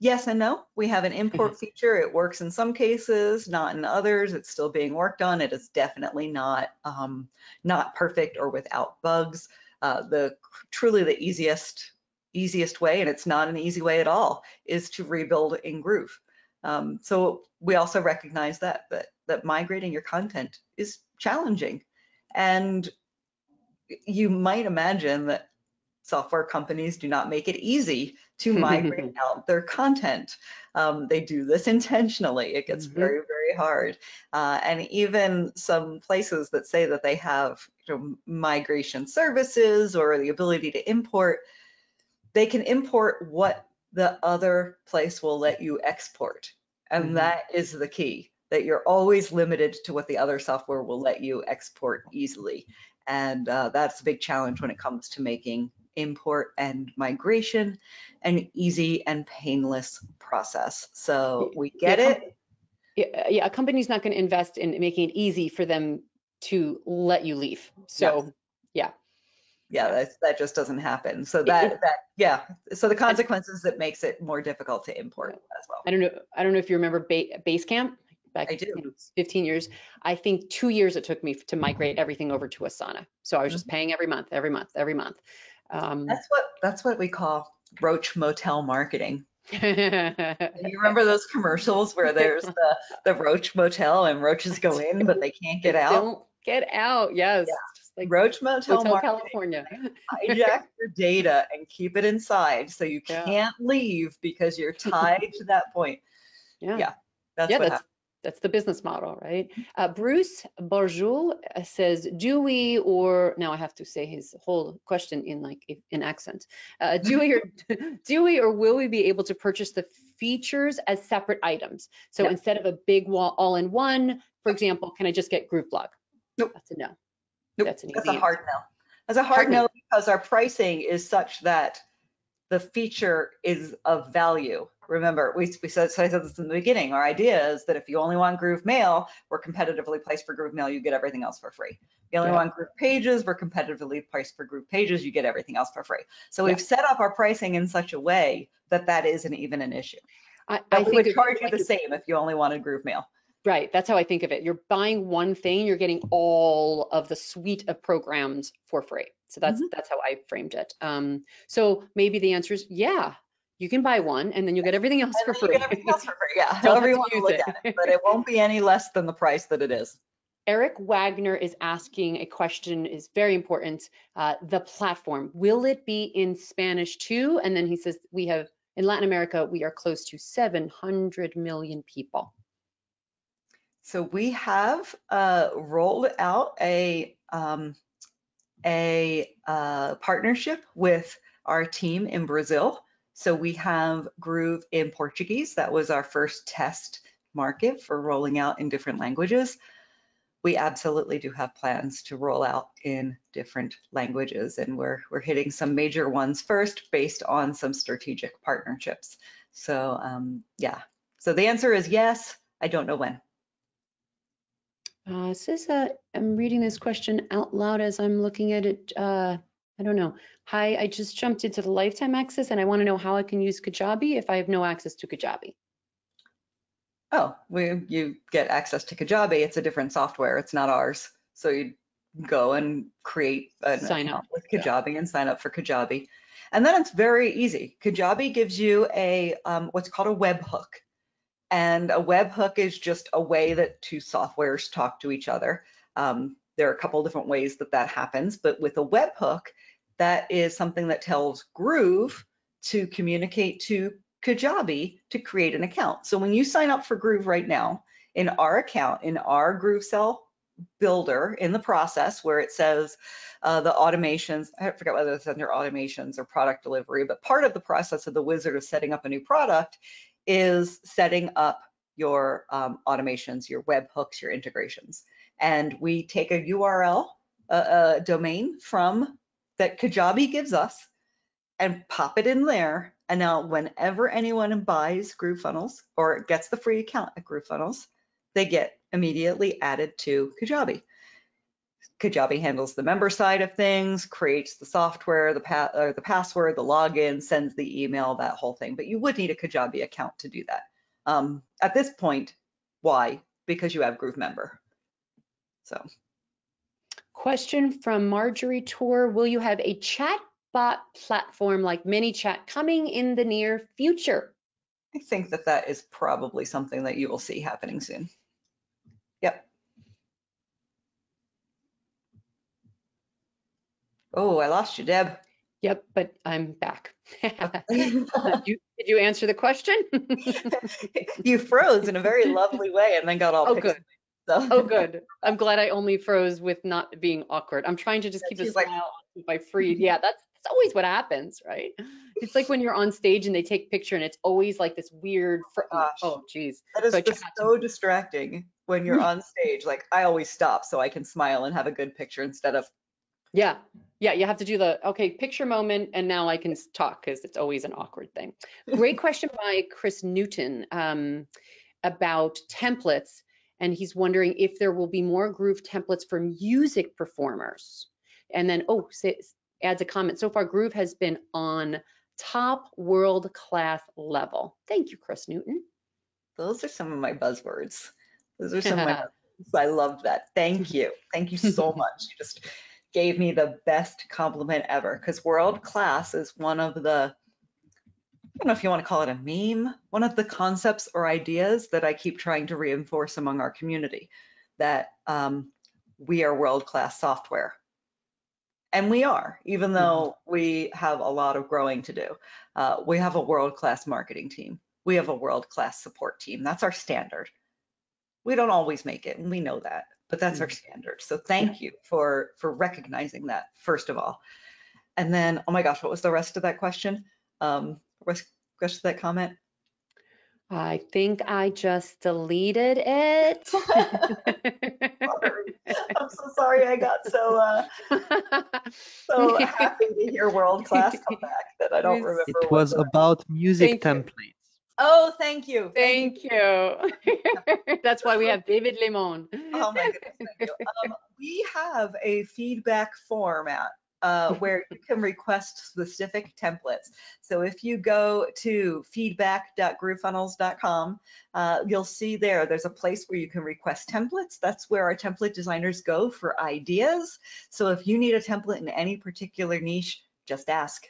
Yes and no. We have an import feature. It works in some cases, not in others. It's still being worked on. It is definitely not um, not perfect or without bugs. Uh, the truly the easiest easiest way, and it's not an easy way at all, is to rebuild in Groove. Um, so we also recognize that that that migrating your content is challenging, and you might imagine that software companies do not make it easy to migrate (laughs) out their content. Um, they do this intentionally. It gets
Mhm.
very, very hard. Uh, and even some places that say that they have you know, migration services or the ability to import, they can import what the other place will let you export. And
Mhm.
that is the key, that you're always limited to what the other software will let you export easily. And uh, that's a big challenge when it comes to making import and migration an easy and painless process. So we get
Yeah,
it.
Yeah, yeah, a company's not going to invest in making it easy for them to let you leave. So,
Yeah,
Yes.
that, that just doesn't happen. So that, that, yeah. So the consequences that makes it more difficult to import as well.
I don't know, I don't know if you remember ba- Basecamp? Back,
I do.
you know, 15 years. I think two years it took me to migrate everything over to Asana. So I was just paying every month, every month, every month. Um,
That's what, that's what we call roach motel marketing. (laughs) You remember those commercials where there's the, the roach motel and roaches go in, but they can't get out?
Don't get out. Yes.
Yeah.
Like
Roach motel
Hotel. California.
hijack (laughs) your data and keep it inside so you
Yeah.
can't leave because you're tied to that point.
Yeah.
Yeah, That's
yeah,
what
that's
happened.
that's the business model, right? Uh, Bruce Barjou uh, says, "Do we or now I have to say his whole question in like an accent. Uh, do we or (laughs) do we or will we be able to purchase the features as separate items? So instead of a big wall all-in-one, for example, can I just get GrooveBlog?
Nope.
That's a no.
Nope,
That's an
That's
easy
a hard no. That's a hard
Hard no.
because our pricing is such that the feature is of value. Remember, we, we said, so I said this in the beginning, our idea is that if you only want Groove Mail, we're competitively priced for Groove Mail, you get everything else for free. If you only
Yeah.
want Groove Pages, we're competitively priced for Groove Pages, you get everything else for free. So
Yeah.
we've set up our pricing in such a way that that isn't even an issue.
I, I
we would charge you the same if you only wanted Groove Mail.
Right, that's how I think of it. You're buying one thing, you're getting all of the suite of programs for free. So that's that's how I framed it. Um, so maybe the answer is yeah, you can buy one and then you'll get everything else for
And then you
free.
get everything else for free, yeah, (laughs)
Don't have
however you
to
want to
use
look
it.
at it, but it won't be any less than the price that it is.
Eric Wagner is asking a question is very important. Uh, the platform, will it be in Spanish too? And then he says we have in Latin America, we are close to 700 million people.
So we have uh, rolled out a um, a uh, partnership with our team in Brazil. So we have Groove in Portuguese. That was our first test market for rolling out in different languages. We absolutely do have plans to roll out in different languages, and we're we're hitting some major ones first based on some strategic partnerships. So um, yeah. So the answer is yes. I don't know when.
Uh, says, uh, I'm reading this question out loud as I'm looking at it. Uh, I don't know. Hi, I just jumped into the lifetime access and I want to know how I can use Kajabi if I have no access to Kajabi.
Oh, we, you get access to Kajabi. It's a different software. It's not ours. So you go and create an
Sign up.
with
Yeah.
Kajabi and sign up for Kajabi. And then it's very easy. Kajabi gives you a um, what's called a webhook. And a webhook is just a way that two softwares talk to each other. Um, there are a couple different ways that that happens, but with a webhook, that is something that tells Groove to communicate to Kajabi to create an account. So when you sign up for Groove right now, in our account, in our GrooveSell builder, in the process where it says uh, the automations, I forget whether it's under automations or product delivery, but part of the process of the wizard of setting up a new product is setting up your um, automations, your webhooks, your integrations. And we take a URL, a, a domain from that Kajabi gives us and pop it in there. And now whenever anyone buys GrooveFunnels or gets the free account at GrooveFunnels, they get immediately added to Kajabi. Kajabi handles the member side of things, creates the software, the, pa- or the password, the login, sends the email, that whole thing. But you would need a Kajabi account to do that. Um, at this point, why? Because you have Groove Member. So
Question from Marjorie Tour. Will you have a chat bot platform like ManyChat coming in the near future?
I think that that is probably something that you will see happening soon. Yep. Oh, I lost you, Deb.
Yep, but I'm back. (laughs) (laughs) you, did you answer the question? (laughs)
you froze in a very lovely way and then got all
Oh,
pixelated,
good.
so-
Oh, good. I'm glad I only froze with not being awkward. I'm trying to just keep a
she's like-
smile on if I freeze. Yeah, that's, that's always what happens, right? It's like when you're on stage and they take picture and it's always like this weird, fr- oh
Gosh.
oh, geez.
That is
So
just so distracting when you're on stage. Like I always stop so I can smile and have a good picture instead of
Yeah, yeah, you have to do the, okay, picture moment, and now I can talk because it's always an awkward thing. Great (laughs) question by Chris Newton um, about templates, and he's wondering if there will be more Groove templates for music performers. And then, oh, adds a comment. So far, Groove has been on top world-class level. Thank you, Chris Newton.
those are some of my buzzwords. Those are some of my (laughs) buzzwords. I love that. Thank you. Thank you so (laughs) much. You just gave me the best compliment ever because world class is one of the I don't know if you want to call it a meme, one of the concepts or ideas that I keep trying to reinforce among our community that um, we are world class software. And we are, even though we have a lot of growing to do. Uh, we have a world class marketing team. we have a world-class support team. That's our standard. We don't always make it, and we know that, but that's our standard. So thank you for for recognizing that first of all. And then, oh my gosh, what was the rest of that question? Um, rest, rest of that comment?
I think I just deleted it. (laughs)
I'm so sorry I got so uh, so (laughs) happy to hear world class come back that I don't
It was-
remember.
It was about music
Thank you.
templates.
Oh, thank you.
Thank you. (laughs) That's why we have David Lemon.
Oh my goodness, thank you. Um, we have a feedback format uh, where you can request specific templates. So if you go to feedback.groovefunnels.com, uh, you'll see there, there's a place where you can request templates. That's where our template designers go for ideas. So if you need a template in any particular niche, just ask.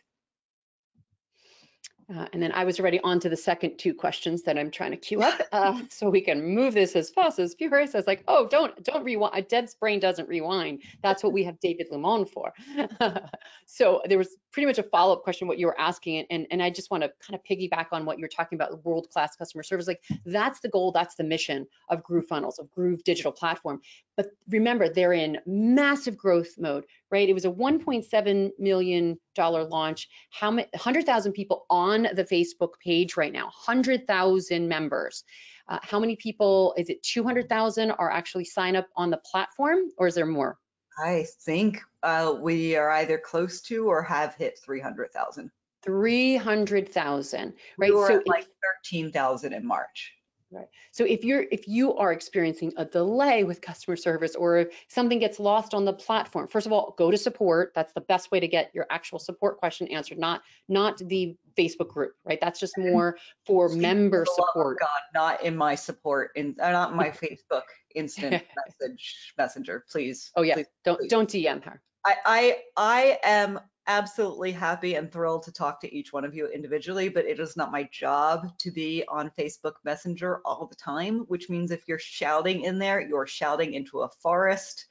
Uh, and then I was already on to the second two questions that I'm trying to queue up, uh, (laughs) so we can move this as fast as furious. I was like, oh, don't don't rewind. A dead brain doesn't rewind. That's what we have David Lemon for. (laughs) so there was pretty much a follow up question what you were asking, and and I just want to kind of piggyback on what you're talking about, world class customer service. Like that's the goal, that's the mission of Groove Funnels, of Groove Digital Platform. But remember, they're in massive growth mode, right? It was a 1.7 million dollar launch. How many 100,000 people on the Facebook page right now? 100,000 members. Uh, how many people? Is it 200,000 are actually sign up on the platform, or is there more?
I think uh, we are either close to or have hit 300,000.
300,000,
We
right?
were
So
at like 13,000 in March. Right.
So if you're if you are experiencing a delay with customer service or if something gets lost on the platform, first of all, go to support. That's the best way to get your actual support question answered, not not the Facebook group, right? That's just (laughs) more for member
for the love of
support.
God, not in my support, in uh, not in my Facebook instant (laughs) message messenger, please.
Oh yeah,
please.
don't
please.
don't DM her.
I, I I am absolutely happy and thrilled to talk to each one of you individually, but it is not my job to be on Facebook Messenger all the time, which means if you're shouting in there, you're shouting into a forest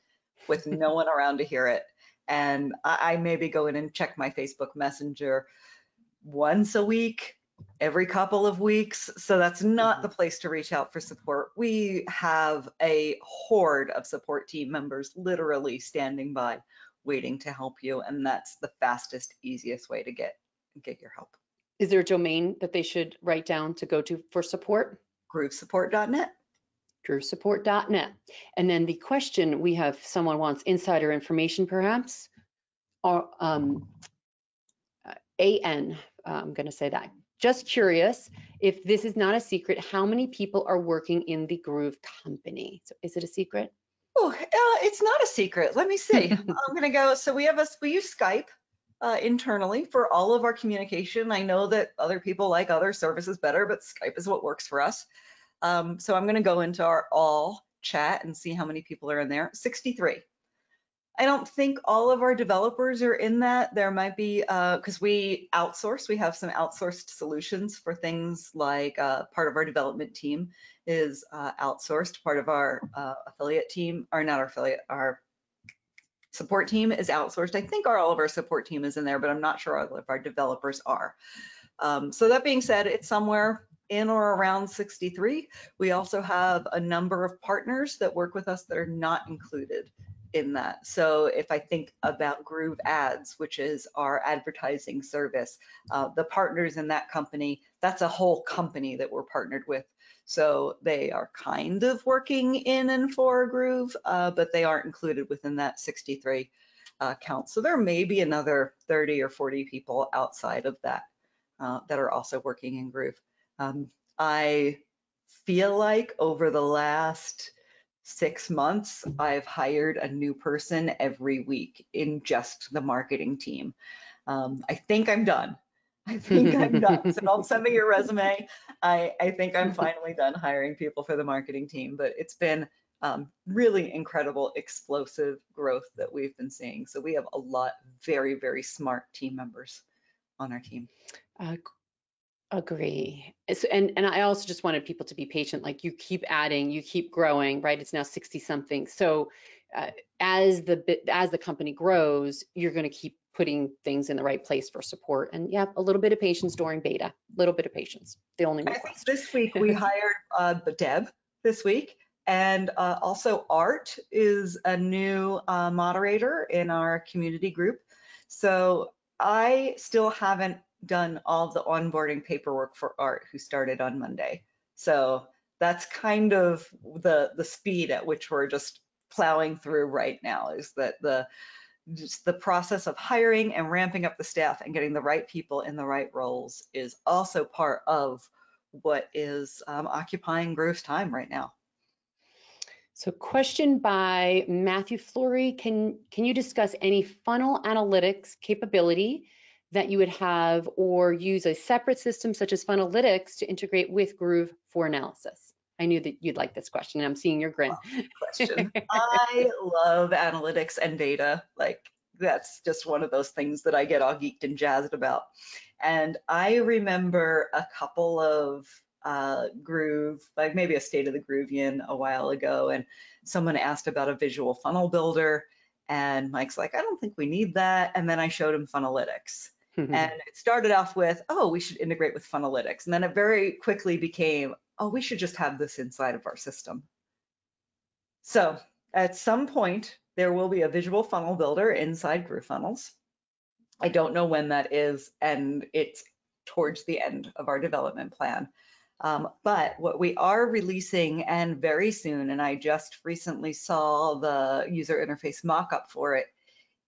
with (laughs) no one around to hear it. And I, I maybe go in and check my Facebook Messenger once a week, every couple of weeks. So that's not the place to reach out for support. We have a horde of support team members literally standing by waiting to help you. And that's the fastest, easiest way to get get your help.
Is there a domain that they should write down to go to for support?
groovesupport.net.
groovesupport.net. And then the question we have, someone wants insider information perhaps, or um, AN, I'm going to say that. Just curious, if this is not a secret, how many people are working in the Groove company? So is it a secret?
Oh, uh, it's not a secret. Let me see. (laughs) I'm gonna go. So we have us. We use Skype uh, internally for all of our communication. I know that other people like other services better, but Skype is what works for us. Um, so I'm gonna go into our all chat and see how many people are in there. 63. I don't think all of our developers are in that. There might be, because we outsource, we have some outsourced solutions for things like uh, part of our development team is uh, outsourced. Part of our uh, affiliate team, or not our affiliate, our support team is outsourced. I think our, all of our support team is in there, but I'm not sure all of our developers are. Um, so that being said, it's somewhere in or around 63. We also have a number of partners that work with us that are not included in that. So if I think about Groove Ads, which is our advertising service, uh, the partners in that company, that's a whole company that we're partnered with. So they are kind of working in and for Groove, uh, but they aren't included within that 63 uh, count. So there may be another 30 or 40 people outside of that uh, that are also working in Groove. Um, I feel like over the last six months, I've hired a new person every week in just the marketing team. Um, I think I'm done. I think I'm done. So don't send me your resume. I, I think I'm finally done hiring people for the marketing team, but it's been um, really incredible, explosive growth that we've been seeing. So we have a lot very, very smart team members on our team.
Uh, Agree. It's- And, and I also just wanted people to be patient, like you keep adding, you keep growing, right? It's now 60 something. So uh, as the bit as the company grows, you're going to keep putting things in the right place for support. And yeah, a little bit of patience during beta, a little bit of patience. The only
I think this week we (laughs) hired uh, Deb this week. And uh, also Art is a new uh, moderator in our community group. So I still haven't done all the onboarding paperwork for Art who started on Monday. So that's kind of the the speed at which we're just plowing through right now is that the just the process of hiring and ramping up the staff and getting the right people in the right roles is also part of what is um, occupying Groove's time right now.
So question by Matthew Flory, can, can you discuss any funnel analytics capability that you would have or use a separate system such as Funnelytics to integrate with Groove for analysis? I knew that you'd like this question and I'm seeing your grin.
Question. (laughs) I love analytics and data. Like that's just one of those things that I get all geeked and jazzed about. And I remember a couple of uh, Groove, like maybe a State of the Groovian a while ago, and someone asked about a visual funnel builder. And Mike's like, I don't think we need that. And then I showed him Funnelytics. And (laughs) it started off with, oh, we should integrate with Funnelytics. And then it very quickly became, oh, we should just have this inside of our system. So at some point, there will be a visual funnel builder inside GrooveFunnels. I don't know when that is, and it's towards the end of our development plan. Um, but what we are releasing and very soon, and I just recently saw the user interface mock-up for it,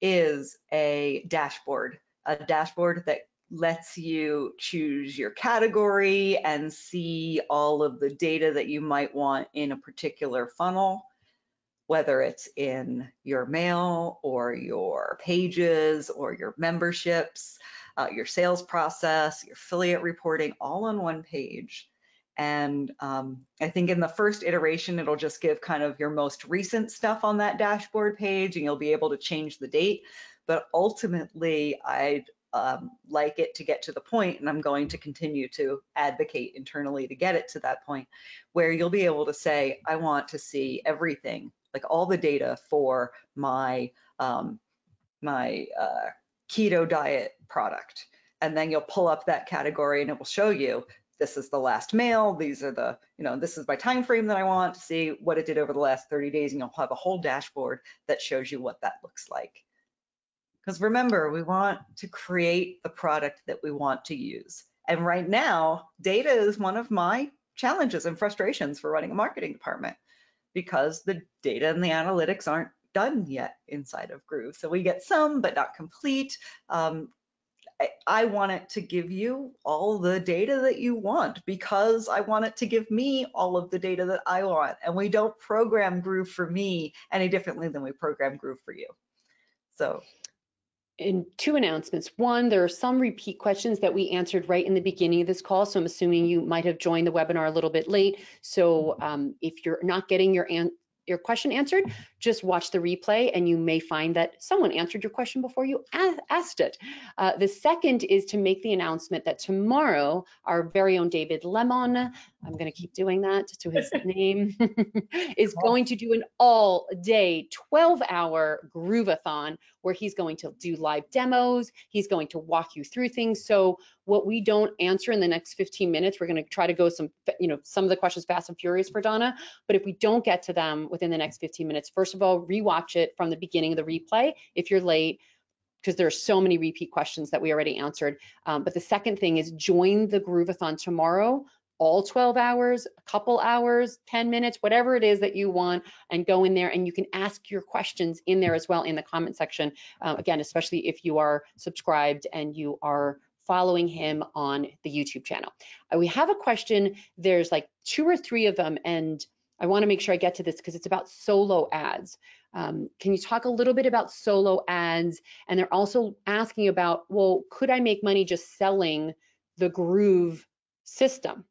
is a dashboard, a dashboard that lets you choose your category and see all of the data that you might want in a particular funnel, whether it's in your mail or your pages or your memberships, uh, your sales process, your affiliate reporting, all on one page. And um, I think in the first iteration, it'll just give kind of your most recent stuff on that dashboard page and you'll be able to change the date. But ultimately, I'd um, like it to get to the point, and I'm going to continue to advocate internally to get it to that point, where you'll be able to say, I want to see everything, like all the data for my um, my uh, keto diet product, and then you'll pull up that category, and it will show you this is the last mail, these are the, you know, this is my time frame that I want to see what it did over the last 30 days, and you'll have a whole dashboard that shows you what that looks like. Because remember, we want to create the product that we want to use. And right now, data is one of my challenges and frustrations for running a marketing department because the data and the analytics aren't done yet inside of Groove. So we get some, but not complete. Um, I, I want it to give you all the data that you want because I want it to give me all of the data that I want. And we don't program Groove for me any differently than we program Groove for you. So
in two announcements. One, there are some repeat questions that we answered right in the beginning of this call, so I'm assuming you might have joined the webinar a little bit late. So um, if you're not getting your your question answered, just watch the replay and you may find that someone answered your question before you asked it. Uh, the second is to make the announcement that tomorrow, our very own David Lemon, I'm gonna keep doing that to his (laughs) name, (laughs) is going to do an all day 12 hour Groovathon where he's going to do live demos. He's going to walk you through things. So what we don't answer in the next 15 minutes, we're going to try to go some, you know, some of the questions fast and furious for Donna. But if we don't get to them within the next 15 minutes, first of all, rewatch it from the beginning of the replay if you're late because there are so many repeat questions that we already answered. Um, but the second thing is join the Groovathon tomorrow all 12 hours, a couple hours, 10 minutes, whatever it is that you want, and go in there and you can ask your questions in there as well in the comment section. Uh, again, especially if you are subscribed and you are following him on the YouTube channel. Uh, we have a question. There's like two or three of them, and I want to make sure I get to this because it's about solo ads. Um, can you talk a little bit about solo ads? And they're also asking about, well, could I make money just selling the Groove system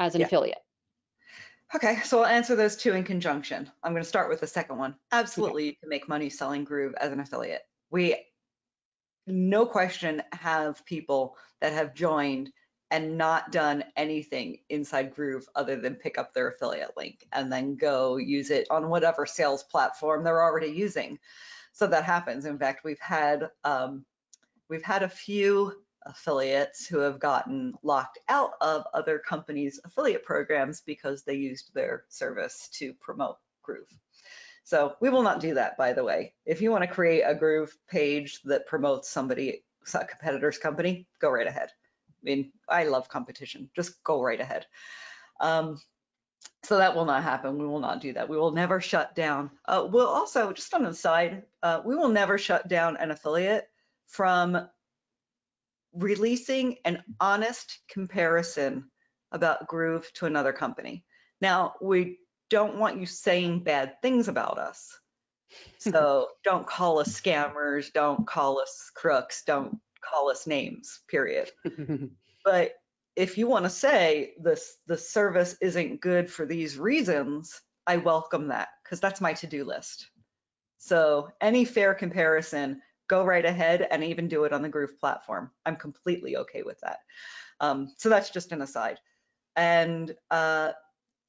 as an yeah. affiliate?
Okay, so I'll answer those two in conjunction. I'm going to start with the second one. Absolutely, okay. you can make money selling Groove as an affiliate. We no question have people that have joined and not done anything inside Groove other than pick up their affiliate link and then go use it on whatever sales platform they're already using. So that happens. In fact, we've had um, we've had a few affiliates who have gotten locked out of other companies' affiliate programs because they used their service to promote Groove. So we will not do that, by the way. If you want to create a Groove page that promotes somebody, a competitor's company, go right ahead. I mean, I love competition. Just go right ahead. Um, so that will not happen. We will not do that. We will never shut down. Uh, we'll also, just on the side, uh, we will never shut down an affiliate from releasing an honest comparison about Groove to another company. Now, we don't want you saying bad things about us. (laughs) So don't call us scammers, don't call us crooks, don't call us names, period. (laughs) but if you want to say this the service isn't good for these reasons, I welcome that because that's my to-do list. So any fair comparison, go right ahead and even do it on the Groove platform. I'm completely okay with that. Um, so that's just an aside. And uh,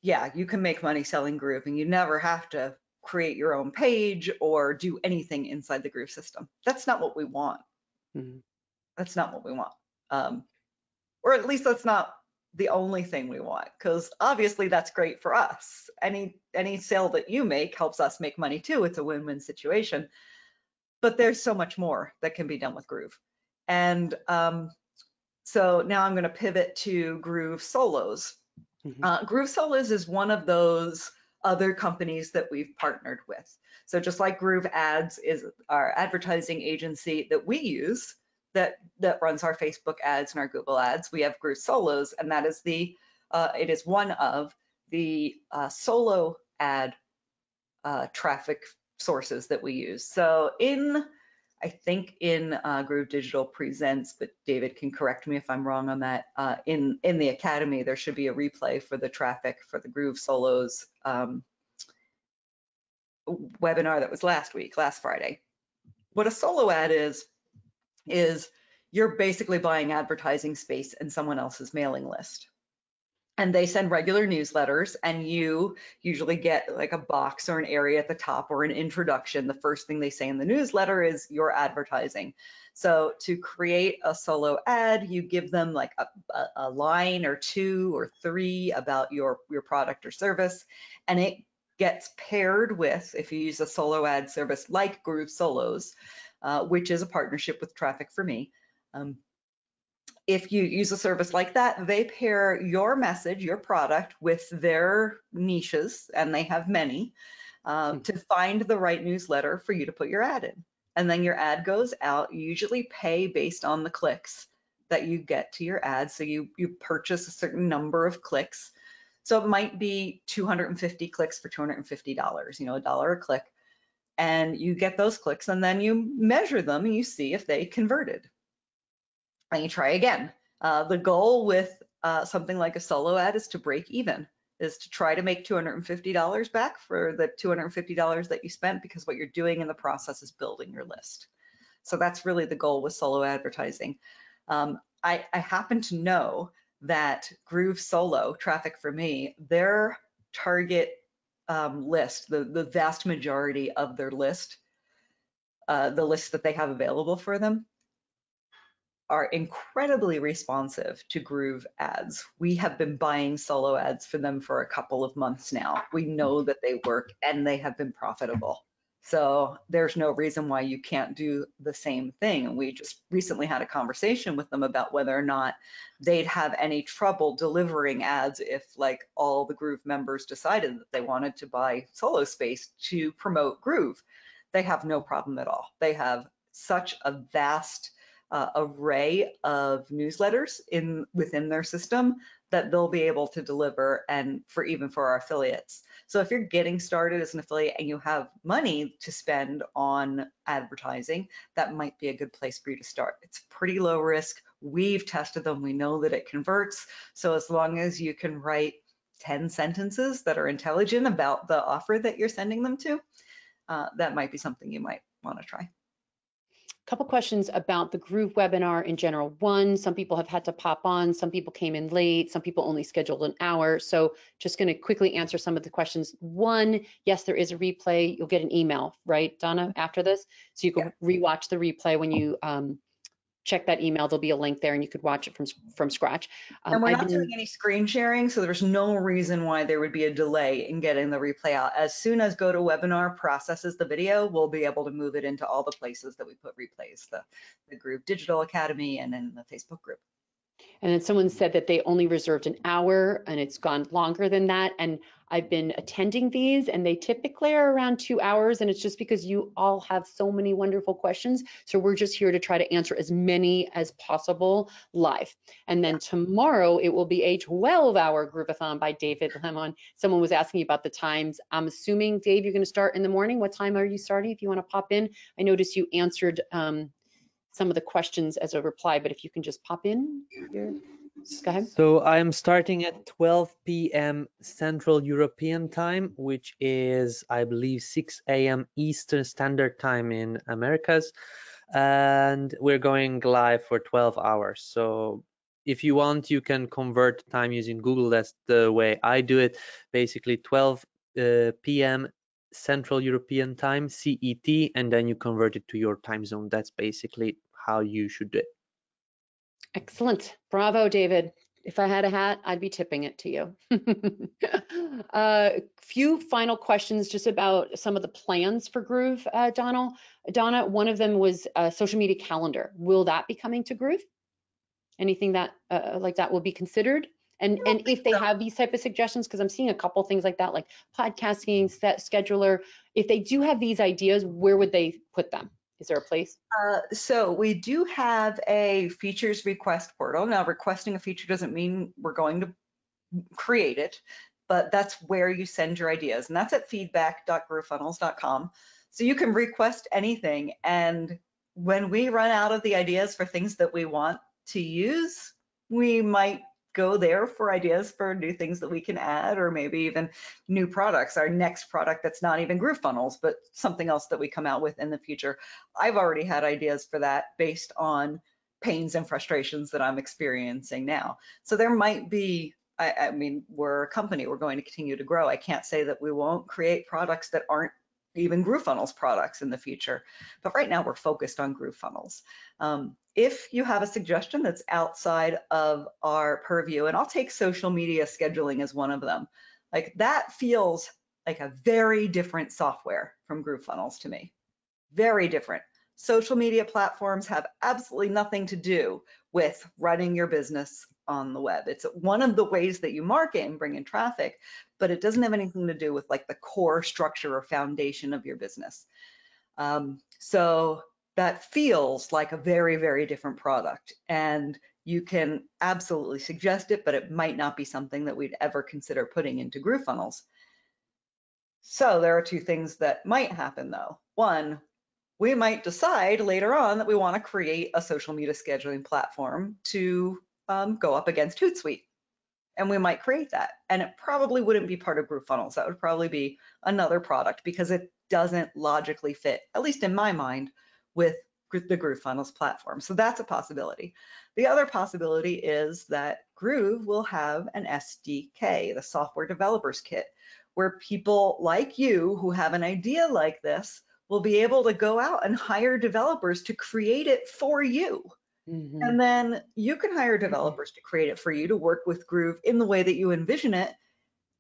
yeah, you can make money selling Groove and you never have to create your own page or do anything inside the Groove system. That's not what we want. Mm -hmm. That's not what we want. Um, or at least that's not the only thing we want because obviously that's great for us. Any any sale that you make helps us make money too. It's a win-win situation. But there's so much more that can be done with Groove. And um, so now I'm going to pivot to Groove Solos. Mm-hmm. Uh, Groove Solos is one of those other companies that we've partnered with. So just like Groove Ads is our advertising agency that we use, that that runs our Facebook ads and our Google ads. We have Groove Solos, and that is the uh, it is one of the uh, solo ad uh, traffic sources that we use. So in I think in uh, Groove Digital Presents, but David can correct me if I'm wrong on that. Uh, in in the academy, there should be a replay for the traffic for the Groove Solos um, webinar that was last week, last Friday. What a solo ad is is you're basically buying advertising space in someone else's mailing list. And they send regular newsletters, and you usually get like a box or an area at the top or an introduction. The first thing they say in the newsletter is your advertising. So to create a solo ad, you give them like a, a, line or two or three about your, your product or service, and it gets paired with, if you use a solo ad service like Groove Solos, uh, which is a partnership with Traffic for Me. Um, if you use a service like that, they pair your message, your product with their niches, and they have many, uh, to find the right newsletter for you to put your ad in. And then your ad goes out, you usually pay based on the clicks that you get to your ad. So you, you purchase a certain number of clicks. So it might be 250 clicks for $250, you know, a dollar a click and you get those clicks and then you measure them and you see if they converted. And you try again. Uh, the goal with uh, something like a solo ad is to break even, is to try to make $250 back for the $250 that you spent because what you're doing in the process is building your list. So that's really the goal with solo advertising. Um, I, I happen to know that Groove Solo, Traffic for Me, their target um, list, the, the vast majority of their list, uh, the list that they have available for them, are incredibly responsive to Groove ads. We have been buying solo ads for them for a couple of months now. We know that they work and they have been profitable. So there's no reason why you can't do the same thing. And we just recently had a conversation with them about whether or not they'd have any trouble delivering ads if like all the Groove members decided that they wanted to buy solo space to promote Groove. They have no problem at all. They have such a vast uh, array of newsletters in within their system that they'll be able to deliver and for even for our affiliates. So if you're getting started as an affiliate and you have money to spend on advertising, that might be a good place for you to start. It's pretty low risk. We've tested them. We know that it converts. So as long as you can write 10 sentences that are intelligent about the offer that you're sending them to, uh, that might be something you might want to try
couple questions about the Groove webinar in general. One, some people have had to pop on, some people came in late, some people only scheduled an hour. So just going to quickly answer some of the questions. One, yes, there is a replay. You'll get an email, right, Donna, after this? So you can rewatch the replay when you um, check that email. There'll be a link there and you could watch it from from scratch.
Um, and we're not doing any screen sharing, so there's no reason why there would be a delay in getting the replay out. As soon as GoToWebinar processes the video, we'll be able to move it into all the places that we put replays, the, the Groove Digital Academy and in the Facebook group.
And then someone said that they only reserved an hour and it's gone longer than that. And I've been attending these and they typically are around two hours. And it's just because you all have so many wonderful questions. So we're just here to try to answer as many as possible live. And then tomorrow it will be a 12 hour groovathon by David Lemon. Someone was asking about the times. I'm assuming, Dave, you're going to start in the morning. What time are you starting if you want to pop in? I noticed you answered um, some of the questions as a reply, but if you can just pop in here.
So I'm starting at 12 p.m. Central European time, which is, I believe, 6 a.m. Eastern Standard Time in Americas. And we're going live for 12 hours. So if you want, you can convert time using Google. That's the way I do it. Basically, 12 uh, p.m. Central European time, CET, and then you convert it to your time zone. That's basically how you should do it.
Excellent. Bravo, David. If I had a hat, I'd be tipping it to you. A (laughs) uh, few final questions just about some of the plans for Groove, uh, Donald. Donna, one of them was a social media calendar. Will that be coming to Groove? Anything that uh, like that will be considered? And and if they have these type of suggestions, because I'm seeing a couple things like that, like podcasting, set scheduler. If they do have these ideas, where would they put them? Is there a place?
Uh, so we do have a features request portal. Now, requesting a feature doesn't mean we're going to create it, but that's where you send your ideas. And that's at feedback.groovefunnels.com. So you can request anything. And when we run out of the ideas for things that we want to use, we might go there for ideas for new things that we can add or maybe even new products our next product that's not even groove funnels but something else that we come out with in the future i've already had ideas for that based on pains and frustrations that i'm experiencing now so there might be I, I mean we're a company we're going to continue to grow i can't say that we won't create products that aren't even groove funnels products in the future. But right now we're focused on groovefunnels. Um, if you have a suggestion that's outside of our purview, and I'll take social media scheduling as one of them, like that feels like a very different software from groovefunnels to me. Very different. Social media platforms have absolutely nothing to do with running your business on the web. It's one of the ways that you market and bring in traffic, but it doesn't have anything to do with like the core structure or foundation of your business. Um, so that feels like a very, very different product. And you can absolutely suggest it, but it might not be something that we'd ever consider putting into GrooveFunnels. So there are two things that might happen though. One, we might decide later on that we want to create a social media scheduling platform to um, go up against Hootsuite. And we might create that. And it probably wouldn't be part of GrooveFunnels. That would probably be another product because it doesn't logically fit, at least in my mind, with the GrooveFunnels platform. So that's a possibility. The other possibility is that Groove will have an SDK, the Software Developers Kit, where people like you who have an idea like this will be able to go out and hire developers to create it for you. Mm-hmm. And then you can hire mm-hmm. developers to create it for you to work with Groove in the way that you envision it.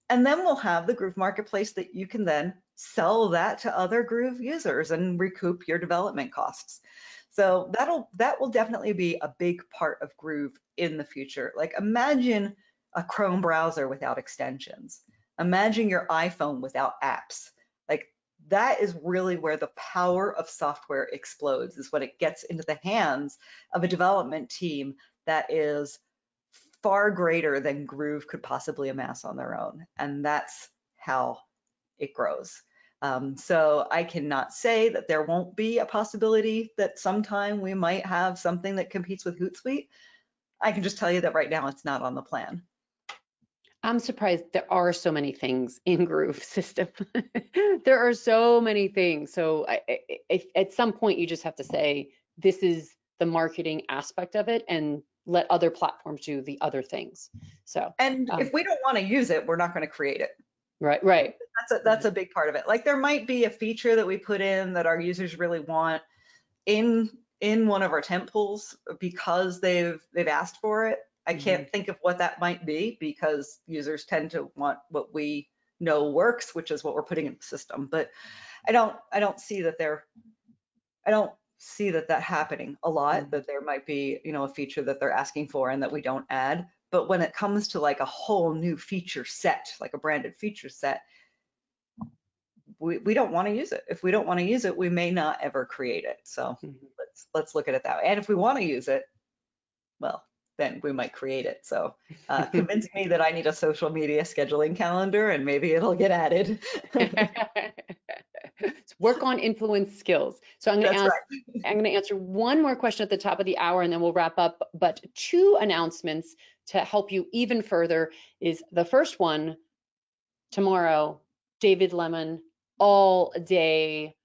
And then we'll have the Groove marketplace that you can then sell that to other Groove users and recoup your development costs. So that'll that will definitely be a big part of Groove in the future. Like imagine a Chrome browser without extensions. Imagine your iPhone without apps Like that is really where the power of software explodes is when it gets into the hands of a development team that is far greater than Groove could possibly amass on their own. And that's how it grows. Um, so I cannot say that there won't be a possibility that sometime we might have something that competes with Hootsuite. I can just tell you that right now it's not on the plan.
I'm surprised there are so many things in Groove (laughs) system. there are so many things. So I, I, at some point you just have to say, this is the marketing aspect of it and let other platforms do the other things. So,
And
Um,
if we don't want to use it, we're not going to create it.
Right, right.
That's a, that's a big part of it. Like there might be a feature that we put in that our users really want in in one of our temp pools because they've they've asked for it. I mm-hmm. can't think of what that might be because users tend to want what we know works, which is what we're putting in the system. But I don't I don't see that they're I don't see that that happening a lot mm. that there might be you know a feature that they're asking for and that we don't add but when it comes to like a whole new feature set like a branded feature set we, we don't want to use it if we don't want to use it we may not ever create it so
Mhm.
let's let's look at it that way and if we want to use it well then we might create it so uh, (laughs) convince me that i need a social media scheduling calendar and maybe it'll get added (laughs)
Work on influence skills. So I'm going to ask
right
I'm going to answer one more question at the top of the hour and then we'll wrap up. But two announcements to help you even further is the first one tomorrow, David Lemon, all day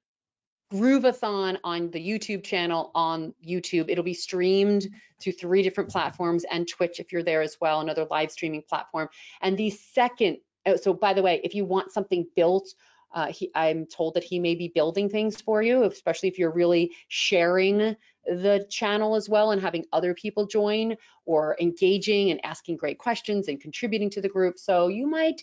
Groovathon on the YouTube channel on YouTube. It'll be streamed to three different platforms and Twitch if you're there as well, another live streaming platform. And the second, oh, so by the way, if you want something built uh, he, I'm told that he may be building things for you, especially if you're really sharing the channel as well and having other people join or engaging and asking great questions and contributing to the group. So you might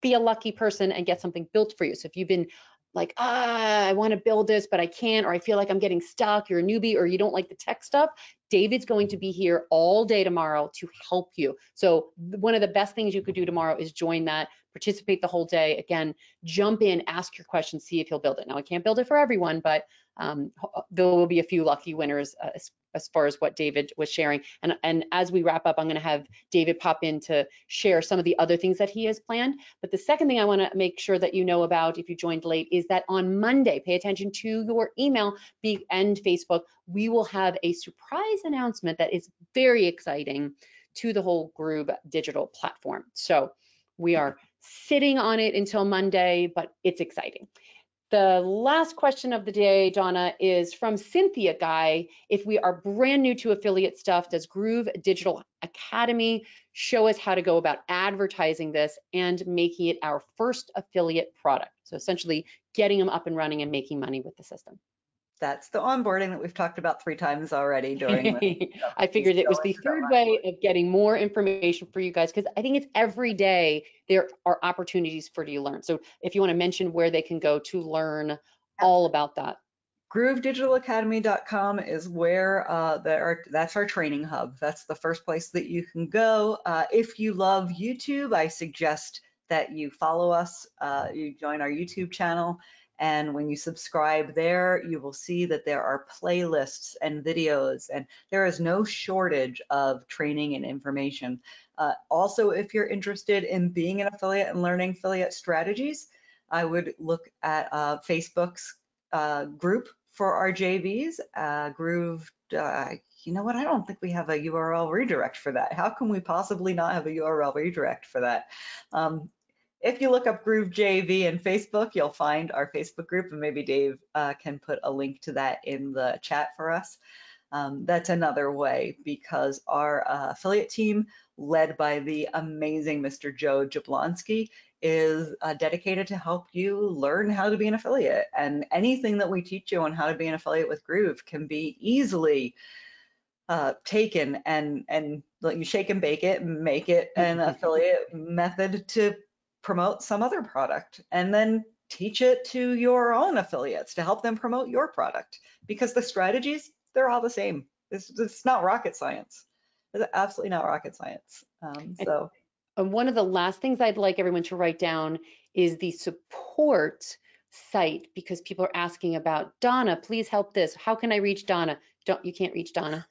be a lucky person and get something built for you. So if you've been like, ah, I want to build this, but I can't, or I feel like I'm getting stuck, you're a newbie, or you don't like the tech stuff, David's going to be here all day tomorrow to help you. So one of the best things you could do tomorrow is join that, participate the whole day. Again, jump in, ask your questions, see if he'll build it. Now, I can't build it for everyone, but um, there will be a few lucky winners uh, as, as far as what David was sharing. And, and as we wrap up, I'm going to have David pop in to share some of the other things that he has planned. But the second thing I want to make sure that you know about if you joined late is that on Monday, pay attention to your email be, and Facebook. We will have a surprise announcement that is very exciting to the whole Groove digital platform. So we are sitting on it until Monday, but it's exciting. The last question of the day, Donna, is from Cynthia Guy. If we are brand new to affiliate stuff, does Groove Digital Academy show us how to go about advertising this and making it our first affiliate product? So essentially getting them up and running and making money with the system.
That's the onboarding that we've talked about three times already during the (laughs)
I figured it was the third way of getting more information for you guys because I think it's every day there are opportunities for you to learn. So if you want to mention where they can go to learn all about that.
groovedigitalacademy.com is where uh, are, that's our training hub. That's the first place that you can go. Uh, if you love YouTube, I suggest that you follow us, uh, you join our YouTube channel. And when you subscribe there, you will see that there are playlists and videos, and there is no shortage of training and information. Uh, also, if you're interested in being an affiliate and learning affiliate strategies, I would look at uh, Facebook's uh, group for our JVs, uh, Groove. Uh, you know what? I don't think we have a URL redirect for that. How can we possibly not have a URL redirect for that? Um, if you look up Groove JV in Facebook, you'll find our Facebook group, and maybe Dave uh, can put a link to that in the chat for us. Um, that's another way because our uh, affiliate team, led by the amazing Mr. Joe Jablonski, is uh, dedicated to help you learn how to be an affiliate. And anything that we teach you on how to be an affiliate with Groove can be easily uh, taken and and let you shake and bake it and make it an (laughs) affiliate method to promote some other product and then teach it to your own affiliates to help them promote your product because the strategies they're all the same it's, it's not rocket science it's absolutely not rocket science um, so
And one of the last things I'd like everyone to write down is the support site because people are asking about Donna, please help this. How can I reach Donna? Don't you can't reach Donna.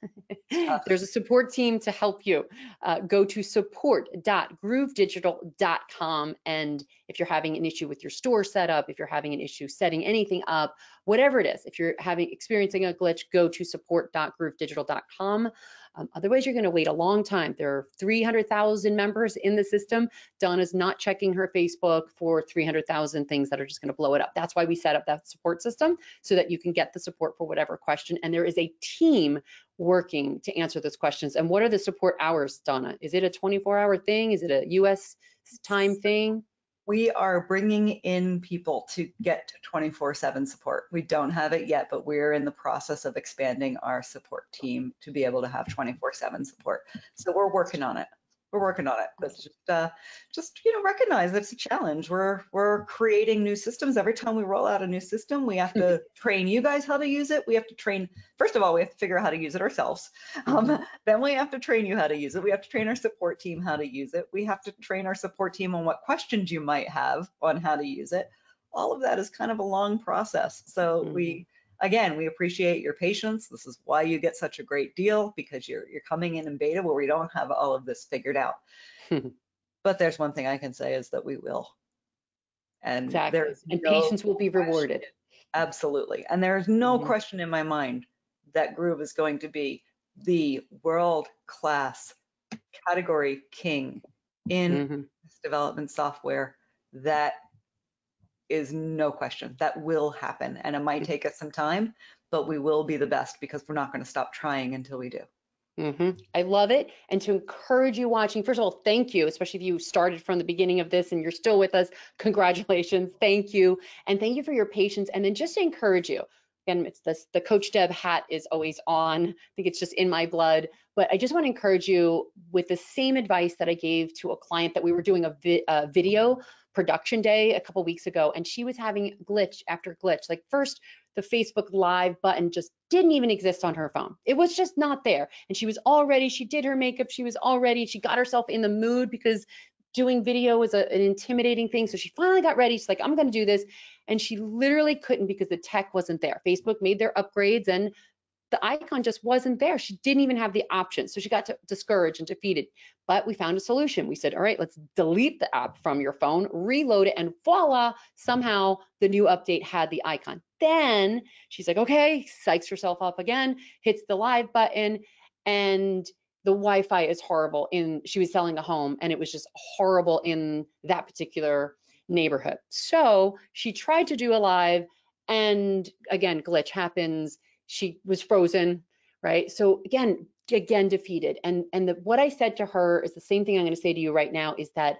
(laughs) There's a support team to help you. Uh, go to support.groovedigital.com and if you're having an issue with your store setup, if you're having an issue setting anything up, whatever it is, if you're having experiencing a glitch, go to support.groovedigital.com. Um, otherwise, you're going to wait a long time. There are 300,000 members in the system. Donna's not checking her Facebook for 300,000 things that are just going to blow it up. That's why we set up that support system so that you can get the support for whatever question. And there is a team working to answer those questions. And what are the support hours, Donna? Is it a 24 hour thing? Is it a US time thing?
We are bringing in people to get 24/7 support. We don't have it yet, but we're in the process of expanding our support team to be able to have 24/7 support. So we're working on it we're working on it. But just, uh, just you know, recognize that it's a challenge. We're we're creating new systems every time we roll out a new system. We have to (laughs) train you guys how to use it. We have to train. First of all, we have to figure out how to use it ourselves. Um,
Mm-hmm.
then we have to train you how to use it. We have to train our support team how to use it. We have to train our support team on what questions you might have on how to use it. All of that is kind of a long process. So
Mm-hmm.
we again, we appreciate your patience. This is why you get such a great deal because you're you're coming in in beta where we don't have all of this figured out. (laughs) but there's one thing I can say is that we will. And
Exactly.
there's
And
no
patience will be rewarded.
Absolutely. And there's no
Mhm.
question in my mind that Groove is going to be the world class category king in
Mhm.
development software. That is no question. That will happen. And it might take us some time, but we will be the best because we're not going to stop trying until we do.
hmm I love it. And to encourage you watching, first of all, thank you, especially if you started from the beginning of this and you're still with us. Congratulations. Thank you. And thank you for your patience. And then just to encourage you, and it's this, the Coach Deb hat is always on. I think it's just in my blood. But I just want to encourage you with the same advice that I gave to a client that we were doing a, vi- a video production day a couple weeks ago, and she was having glitch after glitch. Like first, the Facebook Live button just didn't even exist on her phone. It was just not there. And she was all ready. She did her makeup. She was all ready. She got herself in the mood because doing video was a, an intimidating thing. So she finally got ready. She's like, I'm going to do this. And she literally couldn't because the tech wasn't there. Facebook made their upgrades and the icon just wasn't there. She didn't even have the option. So she got to, discouraged and defeated. But we found a solution. We said, all right, let's delete the app from your phone, reload it, and voila, somehow the new update had the icon. Then she's like, okay, psychs herself up again, hits the live button, and the Wi-Fi is horrible. In she was selling a home, and it was just horrible in that particular neighborhood. So she tried to do a live, and again, glitch happens. She was frozen, right? So again, again defeated. And and the, what I said to her is the same thing I'm going to say to you right now is that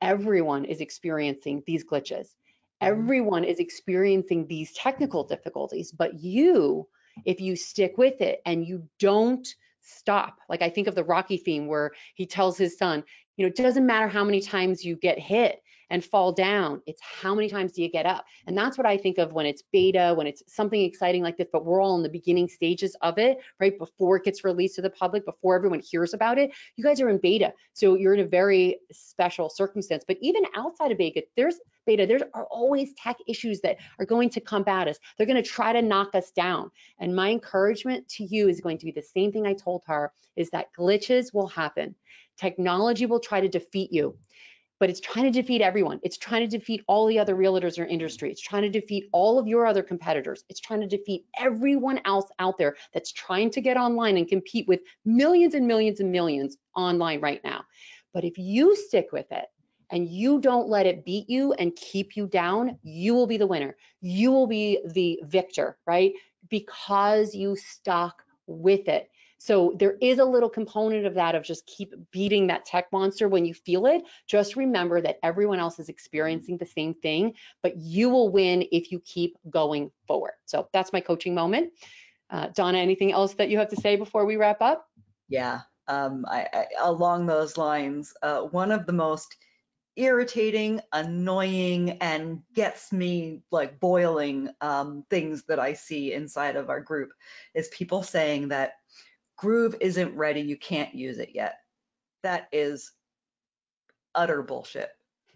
everyone is experiencing these glitches. Mm-hmm. Everyone is experiencing these technical difficulties, but you, if you stick with it and you don't stop, like I think of the Rocky theme where he tells his son, you know, it doesn't matter how many times you get hit and fall down, it's how many times do you get up? And that's what I think of when it's beta, when it's something exciting like this, but we're all in the beginning stages of it, right? Before it gets released to the public, before everyone hears about it. You guys are in beta, so you're in a very special circumstance. But even outside of beta, there's beta, there are always tech issues that are going to combat us. They're going to try to knock us down. And my encouragement to you is going to be the same thing I told her is that glitches will happen. Technology will try to defeat you, but it's trying to defeat everyone. It's trying to defeat all the other realtors in our industry. It's trying to defeat all of your other competitors. It's trying to defeat everyone else out there that's trying to get online and compete with millions and millions and millions online right now. But if you stick with it, and you don't let it beat you and keep you down, you will be the winner. You will be the victor, right? Because you stuck with it. So there is a little component of that of just keep beating that tech monster when you feel it. Just remember that everyone else is experiencing the same thing, but you will win if you keep going forward. So that's my coaching moment. Uh, Donna, anything else that you have to say before we wrap up?
Yeah, um, I, I, along those lines, uh, one of the most irritating, annoying, and gets me like boiling um, things that I see inside of our group is people saying that Groove isn't ready, you can't use it yet. That is utter bullshit.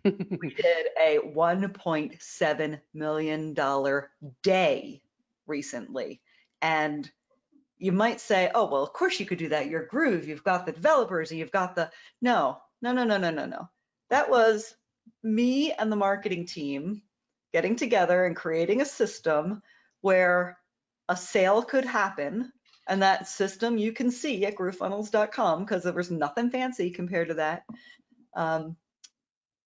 we (laughs) did a $1.7 million day recently. And you might say, oh, well, of course you could do that. You're Groove, you've got the developers, and you've got the. No, no, no, no, no, no, no. That was me and the marketing team getting together and creating a system where a sale could happen And that system you can see at groovefunnels.com because there was nothing fancy compared to that. Um,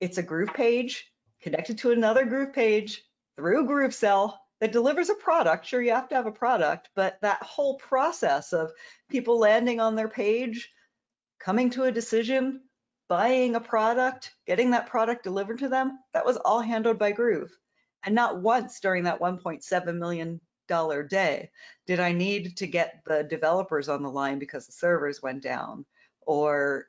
it's a Groove page connected to another Groove page through GrooveSell that delivers a product. Sure, you have to have a product, but that whole process of people landing on their page, coming to a decision, buying a product, getting that product delivered to them, that was all handled by Groove. And not once during that $1.7 million day did I need to get the developers on the line because the servers went down or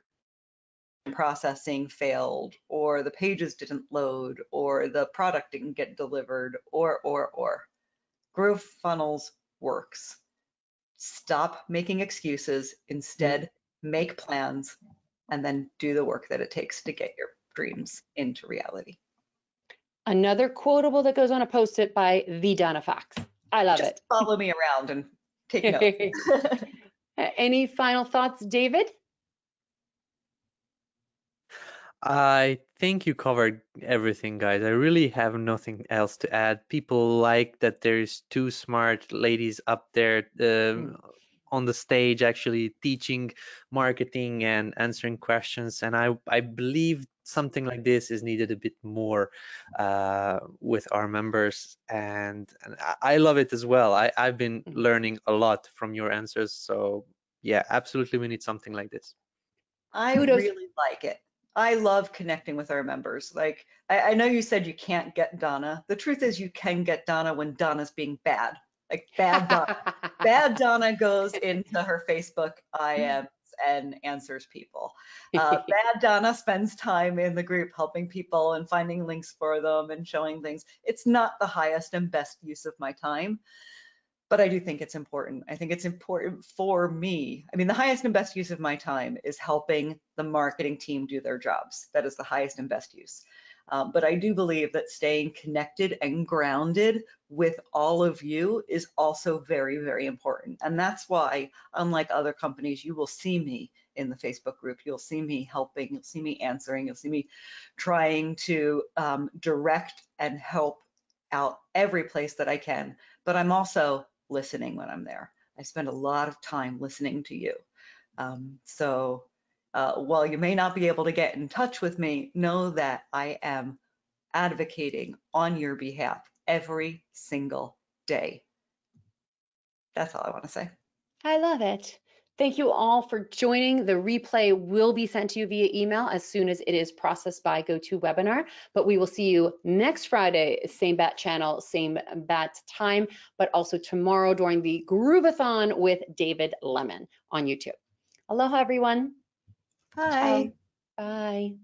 processing failed or the pages didn't load or the product didn't get delivered or, or, or. Groove Funnels works. Stop making excuses. Instead, mm-hmm. make plans and then do the work that it takes to get your dreams into reality.
Another quotable that goes on a post-it by the Donna Fox. I love
Just
it.
follow me around and take notes. (laughs)
Any final thoughts, David?
I think you covered everything, guys. I really have nothing else to add. People like that there's two smart ladies up there um, on the stage actually teaching marketing and answering questions. And I, I believe something like this is needed a bit more uh, with our members. And, and I- I love it as well. I, I've been
Mhm.
learning a lot from your answers. So yeah, absolutely, we need something like this.
I
would
really like it. I love connecting with our members. Like, I, I know you said you can't get Donna. The truth is, you can get Donna when Donna's being bad. Like, bad Donna. (laughs) bad Donna goes into her Facebook IMs and answers people. (laughs) Uh, bad Donna spends time in the group helping people and finding links for them and showing things. It's not the highest and best use of my time, but I do think it's important. I think it's important for me. I mean, the highest and best use of my time is helping the marketing team do their jobs. That is the highest and best use. Um, but I do believe that staying connected and grounded with all of you is also very, very important. And that's why, unlike other companies, you will see me in the Facebook group. You'll see me helping, you'll see me answering, you'll see me trying to um, direct and help out every place that I can. But I'm also listening when I'm there. I spend a lot of time listening to you. Um, so uh, while you may not be able to get in touch with me, know that I am advocating on your behalf every single day. That's all I want to say.
I love it. Thank you all for joining. The replay will be sent to you via email as soon as it is processed by GoToWebinar. But we will see you next Friday, same bat channel, same bat time, but also tomorrow during the Groovathon with David Lemon on YouTube. Aloha, everyone.
Bye.
Bye.